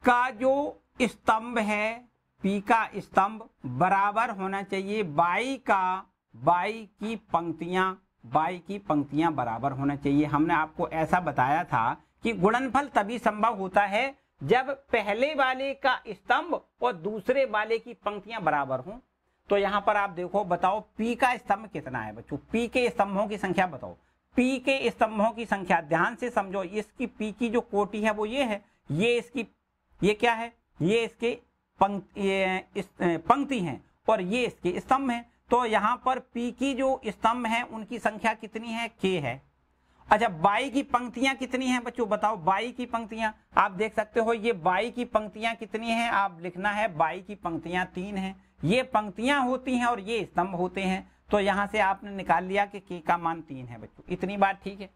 का जो स्तंभ है, P का स्तंभ बराबर होना चाहिए बाई का बाई की पंक्तियाँ बाई की पंक्तियाँ बराबर होना चाहिए। हमने आपको ऐसा बताया था कि गुणनफल तभी संभव होता है जब पहले वाले का स्तंभ और दूसरे वाले की पंक्तियाँ बराबर हों। तो यहाँ पर आप देखो, बताओ पी का स्तंभ कितना है बच्चों। पी के स्तंभों की संख्या बताओ। पी के स्तंभों की संख्या, ध्यान से समझो, इसकी पी की जो कोटि है वो ये है, ये इसकी, ये क्या है? ये इसके पंक्ति हैं और ये इसके स्तंभ हैं। तो यहाँ पर पी की जो स्तंभ है, उनकी संख्या कितनी है? के है। अच्छा बाई की पंक्तियाँ कितनी हैं बच्चों, बताओ बाई की पंक्तियाँ। आप देख सकते हो, ये बाई की पंक्तियाँ कितनी हैं? आप लिखना है बाई की पंक्तियाँ तीन हैं। ये पंक्तियाँ होती हैं और ये स्तंभ होते हैं। तो यहाँ से आपने निकाल लिया कि के का मान तीन है बच्चों। इतनी बात ठीक है।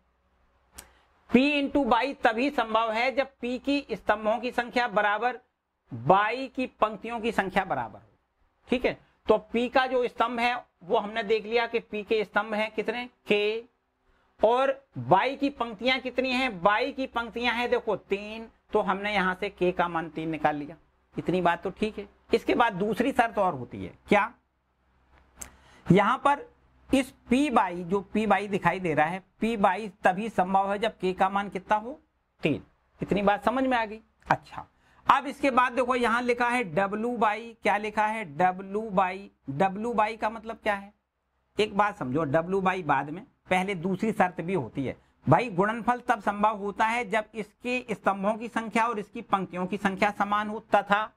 P इंटू बाई तभी संभव है जब P की स्तंभों की संख्या बराबर बाई की पंक्तियों की संख्या बराबर हो। ठीक है? तो P का जो स्तंभ है, वो हमने देख लिया कि P के स्तंभ हैं कितने? के और बाई की पंक्तियाँ कितनी हैं? बाई की पंक्तियाँ हैं, देखो, तीन। तो हमने यहाँ से के का मान तीन निकाल लिया। इतनी बात तो ठीक है। इसके बाद दूसरी शर्त और होती है। क्या? यहाँ पर इस पी बाई, जो पी बाई दिखाई दे रहा है, पी बाई तभी संभव है जब के का मान कितना हो? तीन। इतनी बात समझ में आ गई? अच्छा। अब इसके बाद देखो, यहाँ लिखा है डब्लू बाई, क्या लिखा है? डब्लू बाई डब्लू बाई का मतलब क्या है? एक बात समझो डब्लू बाई बाद में, पहले दूसरी शर्त भी होती है। भाई, गुणनफल तब संभव होता है जब इसके स्तंभों की संख्या और इसकी पंक्तियों की संख्या समान हो, तथा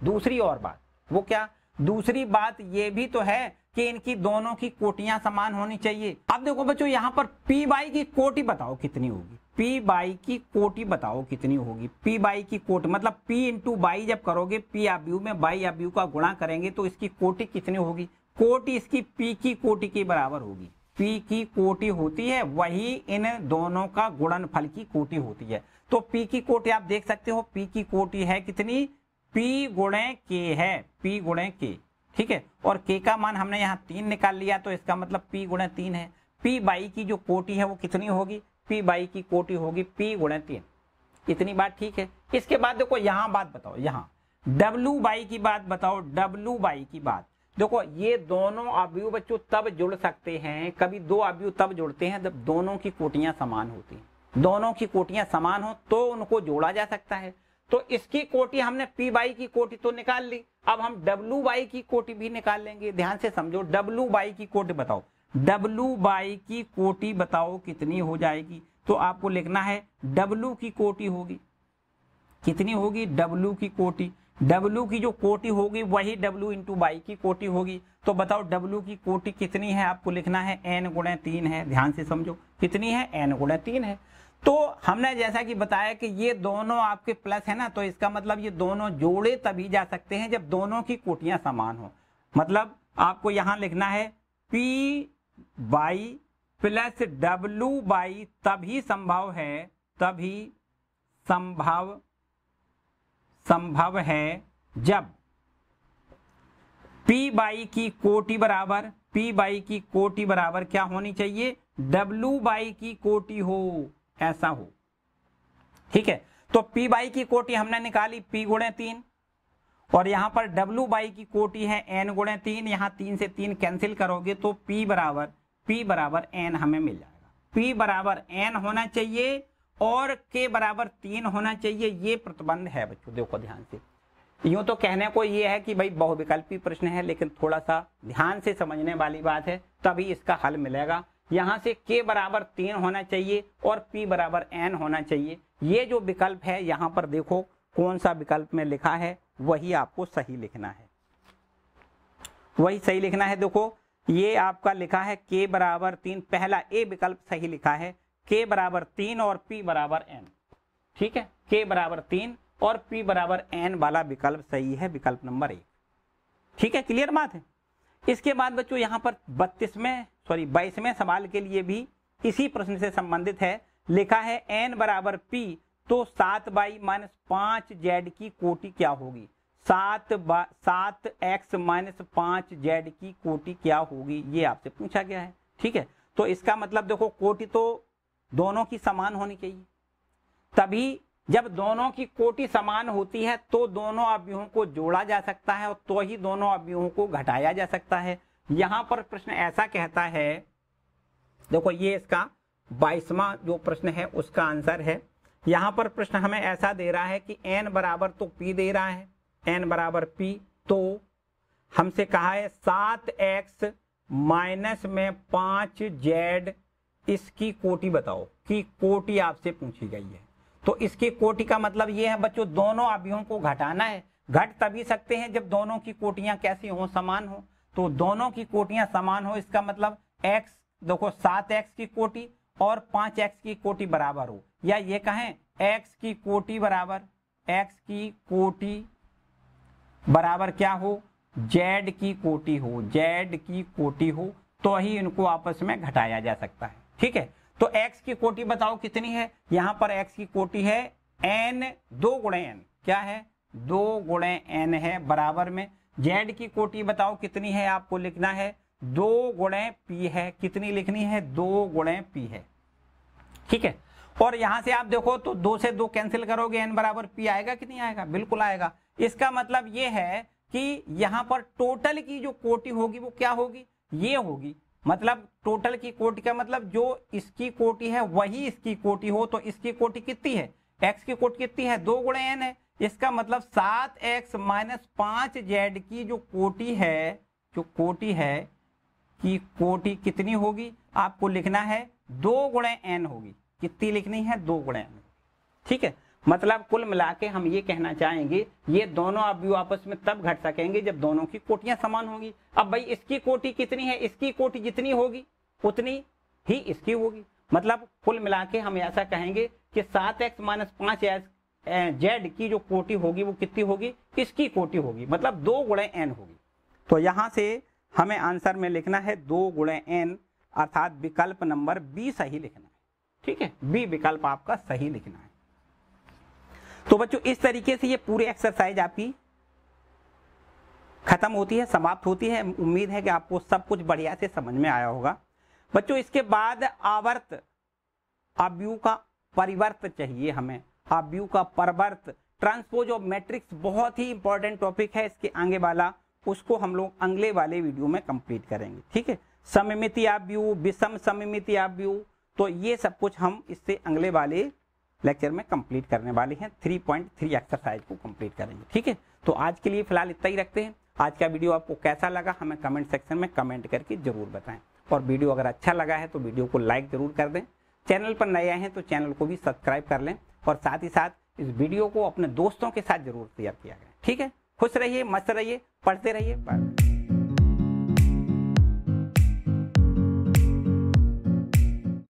दूसरी और बात, वो क्या? दूसरी बात ये भी तो है कि इनकी दोनों की कोटियाँ समान होनी चाहिए। अब देखो बच्चों, यहाँ पर पी बाई की कोटि बताओ कितनी होगी। पी बाई की कोटि बताओ कितनी होगी। पी बाई की कोटि मतलब पी इंटू बाई जब करोगे, पी आब्यू में बाई आब्यू का गुणा करेंगे तो इसकी कोटि कितनी होगी? कोटि इसकी पी की कोटि के बराबर होगी। पी की कोटि होती है, वही इन दोनों का गुणनफल की कोटि होती है। तो पी की कोटि आप देख सकते हो, पी की कोटि है कितनी? पी गुणे के है, पी गुणे के, ठीक है? और के का मान हमने यहाँ तीन निकाल लिया तो इसका मतलब पी गुणे तीन है। पी बाई की जो कोटि है वो कितनी होगी? पी बाई की कोटि होगी पी गुणे तीन। इतनी बात ठीक है। इसके बाद देखो, यहाँ बात बताओ, यहाँ। डब्लू बाई की बात बताओ डब्लू बाई की बात। देखो, ये दोनों अवयव बच्चों तब जुड़ सकते हैं, कभी दो अवयव तब जुड़ते हैं जब दोनों की कोटियाँ समान होती हैं। दोनों की कोटियाँ समान हो तो उनको जोड़ा जा सकता है। तो इसकी कोटि हमने पी बाई की कोटि तो निकाल ली, अब हम डब्लू बाई की कोटि भी निकाल लेंगे। ध्यान से समझो, डब्लू बाई की कोटि बताओ। डब्लू बाई की कोटि बताओ कितनी हो जाएगी? तो आपको लिखना है, डब्लू की कोटि होगी। कितनी होगी? डब्लू की कोटि। डब्लू की जो कोटि होगी, वही डब्लू इंटू बाई की कोटि होगी। तो बताओ डब्लू की कोटि कितनी है? आपको लिखना है एन गुणे तीन है। ध्यान से समझो, कितनी है? एन गुणे तीन है। तो हमने जैसा कि बताया कि ये दोनों आपके प्लस है ना तो इसका मतलब ये दोनों जोड़े तभी जा सकते हैं जब दोनों की कोटियाँ समान हो। मतलब आपको यहाँ लिखना है P Y plus W Y तभी संभव है, तभी संभव संभव है जब पी बाई की कोटि बराबर, पी बाई की कोटि बराबर क्या होनी चाहिए? W बाई की कोटि हो, ऐसा हो। ठीक है? तो P बाई की कोटि हमने निकाली P गुणे तीन। और यहाँ पर W बाई की कोटि है, N गुणे तीन। यहाँ तीन से तीन कैंसिल करोगे तो P बराबर P बराबर N हमें मिल जाएगा। P बराबर N होना चाहिए और के बराबर तीन होना चाहिए, ये प्रतिबंध है बच्चों, देखो ध्यान से। यूँ तो कहने को ये है कि भाई बहुविकल्पी प्रश्न है, लेकिन थोड़ा सा ध्यान से समझने वाली बात है, तभी इसका हल मिलेगा। यहाँ से के बराबर तीन होना चाहिए और पी बराबर एन होना चाहिए। ये जो विकल्प है, यहाँ पर देखो कौन सा विकल्प में लिखा है, वही आपको सही लिखना है। वही सही लिखना है, देखो, ये आपका लिखा है के बराबर तीन, पहला ए विकल्प सही लिखा है के बराबर तीन और पी बराबर एन ठीक है? के बराबर तीन और पी बराबर एन वाला विकल्प सही है, विकल्प नंबर एक। ठीक है? क्लियर बात है? इसके बाद बच्चों, यहाँ पर बत्तीसवें सॉरी बाईसवें सवाल के लिए भी इसी प्रश्न से संबंधित है। लिखा है एन बराबर पी तो सात बाई माइनस पाँच जेड की कोटि क्या होगी? सात सात एक्स माइनस पाँच जेड की कोटि क्या होगी? ये आपसे पूछा गया है। ठीक है? तो इसका मतलब देखो, कोटि तो दोनों की समान होनी चाहिए। तभी जब दोनों की कोटि समान होती है तो दोनों अवयवों को जोड़ा जा सकता है और तो ही दोनों अवयवों को घटाया जा सकता है। यहाँ पर प्रश्न ऐसा कहता है, देखो ये इसका बाईसवा जो प्रश्न है, उसका आंसर है। यहाँ पर प्रश्न हमें ऐसा दे रहा है कि एन बराबर तो पी दे रहा है, एन बराबर पी तो हमसे कहा है सात एक्स माइनस में पाँच जेड इसकी कोटि बताओ कि कोटि आपसे पूछी गई है। तो इसकी कोटि का मतलब ये है, बच्चों, दोनों अवयवों को घटाना है। घट तभी सकते हैं जब दोनों की कोटियाँ कैसी हो, समान हो। तो दोनों की कोटियाँ समान हो, इसका मतलब x, देखो, सात एक्स की कोटि और पाँच एक्स की कोटि बराबर हो। या ये कहें, x की कोटि बराबर, x की कोटि बराबर क्या हो? z की कोटि हो, z की कोटि हो। तो ही इनको आपस में घटाया जा सकता है। ठीक है? तो x की कोटि बताओ कितनी है? यहाँ पर x की कोटि है n, दो गुणे एन क्या है? दो गुणे एन है बराबर में। z की कोटि बताओ कितनी है आपको लिखना है? दो गुणे p है। कितनी लिखनी है? दो गुणे p है। ठीक है? और यहाँ से आप देखो तो दो से दो कैंसिल करोगे एन बराबर पी आएगा कि नहीं आएगा? बिल्कुल आएगा। इसका मतलब यह है कि यहाँ पर टोटल की जो कोटि होगी वो क्या होगी? ये होगी। मतलब टोटल की कोटि का मतलब जो इसकी कोटि है, वही इसकी कोटि हो तो इसकी कोटि कितनी है? एक्स की कोटि कितनी है? दो गुणे एन है। इसका मतलब सात एक्स माइनस पाँच जेड की जो कोटि है, जो कोटि है, की कोटि कितनी होगी? आपको लिखना है दो गुणे एन होगी। कितनी लिखनी है? दो गुणे एन ठीक है? मतलब कुल मिला के हम ये कहना चाहेंगे, ये दोनों अवयव आपस में तब घट सकेंगे जब दोनों की कोटियाँ समान होंगी। अब भाई इसकी कोटि कितनी है? इसकी कोटि जितनी होगी, उतनी ही इसकी होगी। मतलब कुल मिला के हम ऐसा कहेंगे कि सात एक्स माइनस पाँच एक्स जेड की जो कोटि होगी, वो कितनी होगी? इसकी कोटि होगी। मतलब दो गुणे एन होगी। तो यहाँ से हमें आंसर में लिखना है दो गुणे एन, अर्थात विकल्प नंबर बी सही लिखना है। ठीक है? बी विकल्प आपका सही लिखना है। तो बच्चों, इस तरीके से ये पूरी एक्सरसाइज आपकी खत्म होती है, समाप्त होती है। उम्मीद है कि आपको सब कुछ बढ़िया से समझ में आया होगा। बच्चों, इसके बाद आवर्त अव्यू का परिवर्त चाहिए हमें। अव्यू का परवर्त ट्रांसपोज ऑफ़ मैट्रिक्स बहुत ही इंपॉर्टेंट टॉपिक है। इसके आगे वाला, उसको हम लोग अगले वाले वीडियो में कंप्लीट करेंगे। ठीक है? सममिति आप व्यू विषम सममिति आप व्यू तो ये सब कुछ हम इससे अगले वाले लेक्चर में कंप्लीट करने वाले हैं। 3.3 एक्सरसाइज को कंप्लीट करेंगे। ठीक है? तो आज के लिए फ़िलहाल इतना ही रखते हैं। आज का वीडियो आपको कैसा लगा, हमें कमेंट सेक्शन में कमेंट करके ज़रूर बताएँ। और वीडियो अगर अच्छा लगा है तो वीडियो को लाइक ज़रूर कर दें। चैनल पर नए आए हैं तो चैनल को भी सब्सक्राइब कर लें और साथ ही साथ इस वीडियो को अपने दोस्तों के साथ ज़रूर शेयर किया करें। ठीक है? खुश रहिए, मस्त रहिए, पढ़ते रहिए, बाय।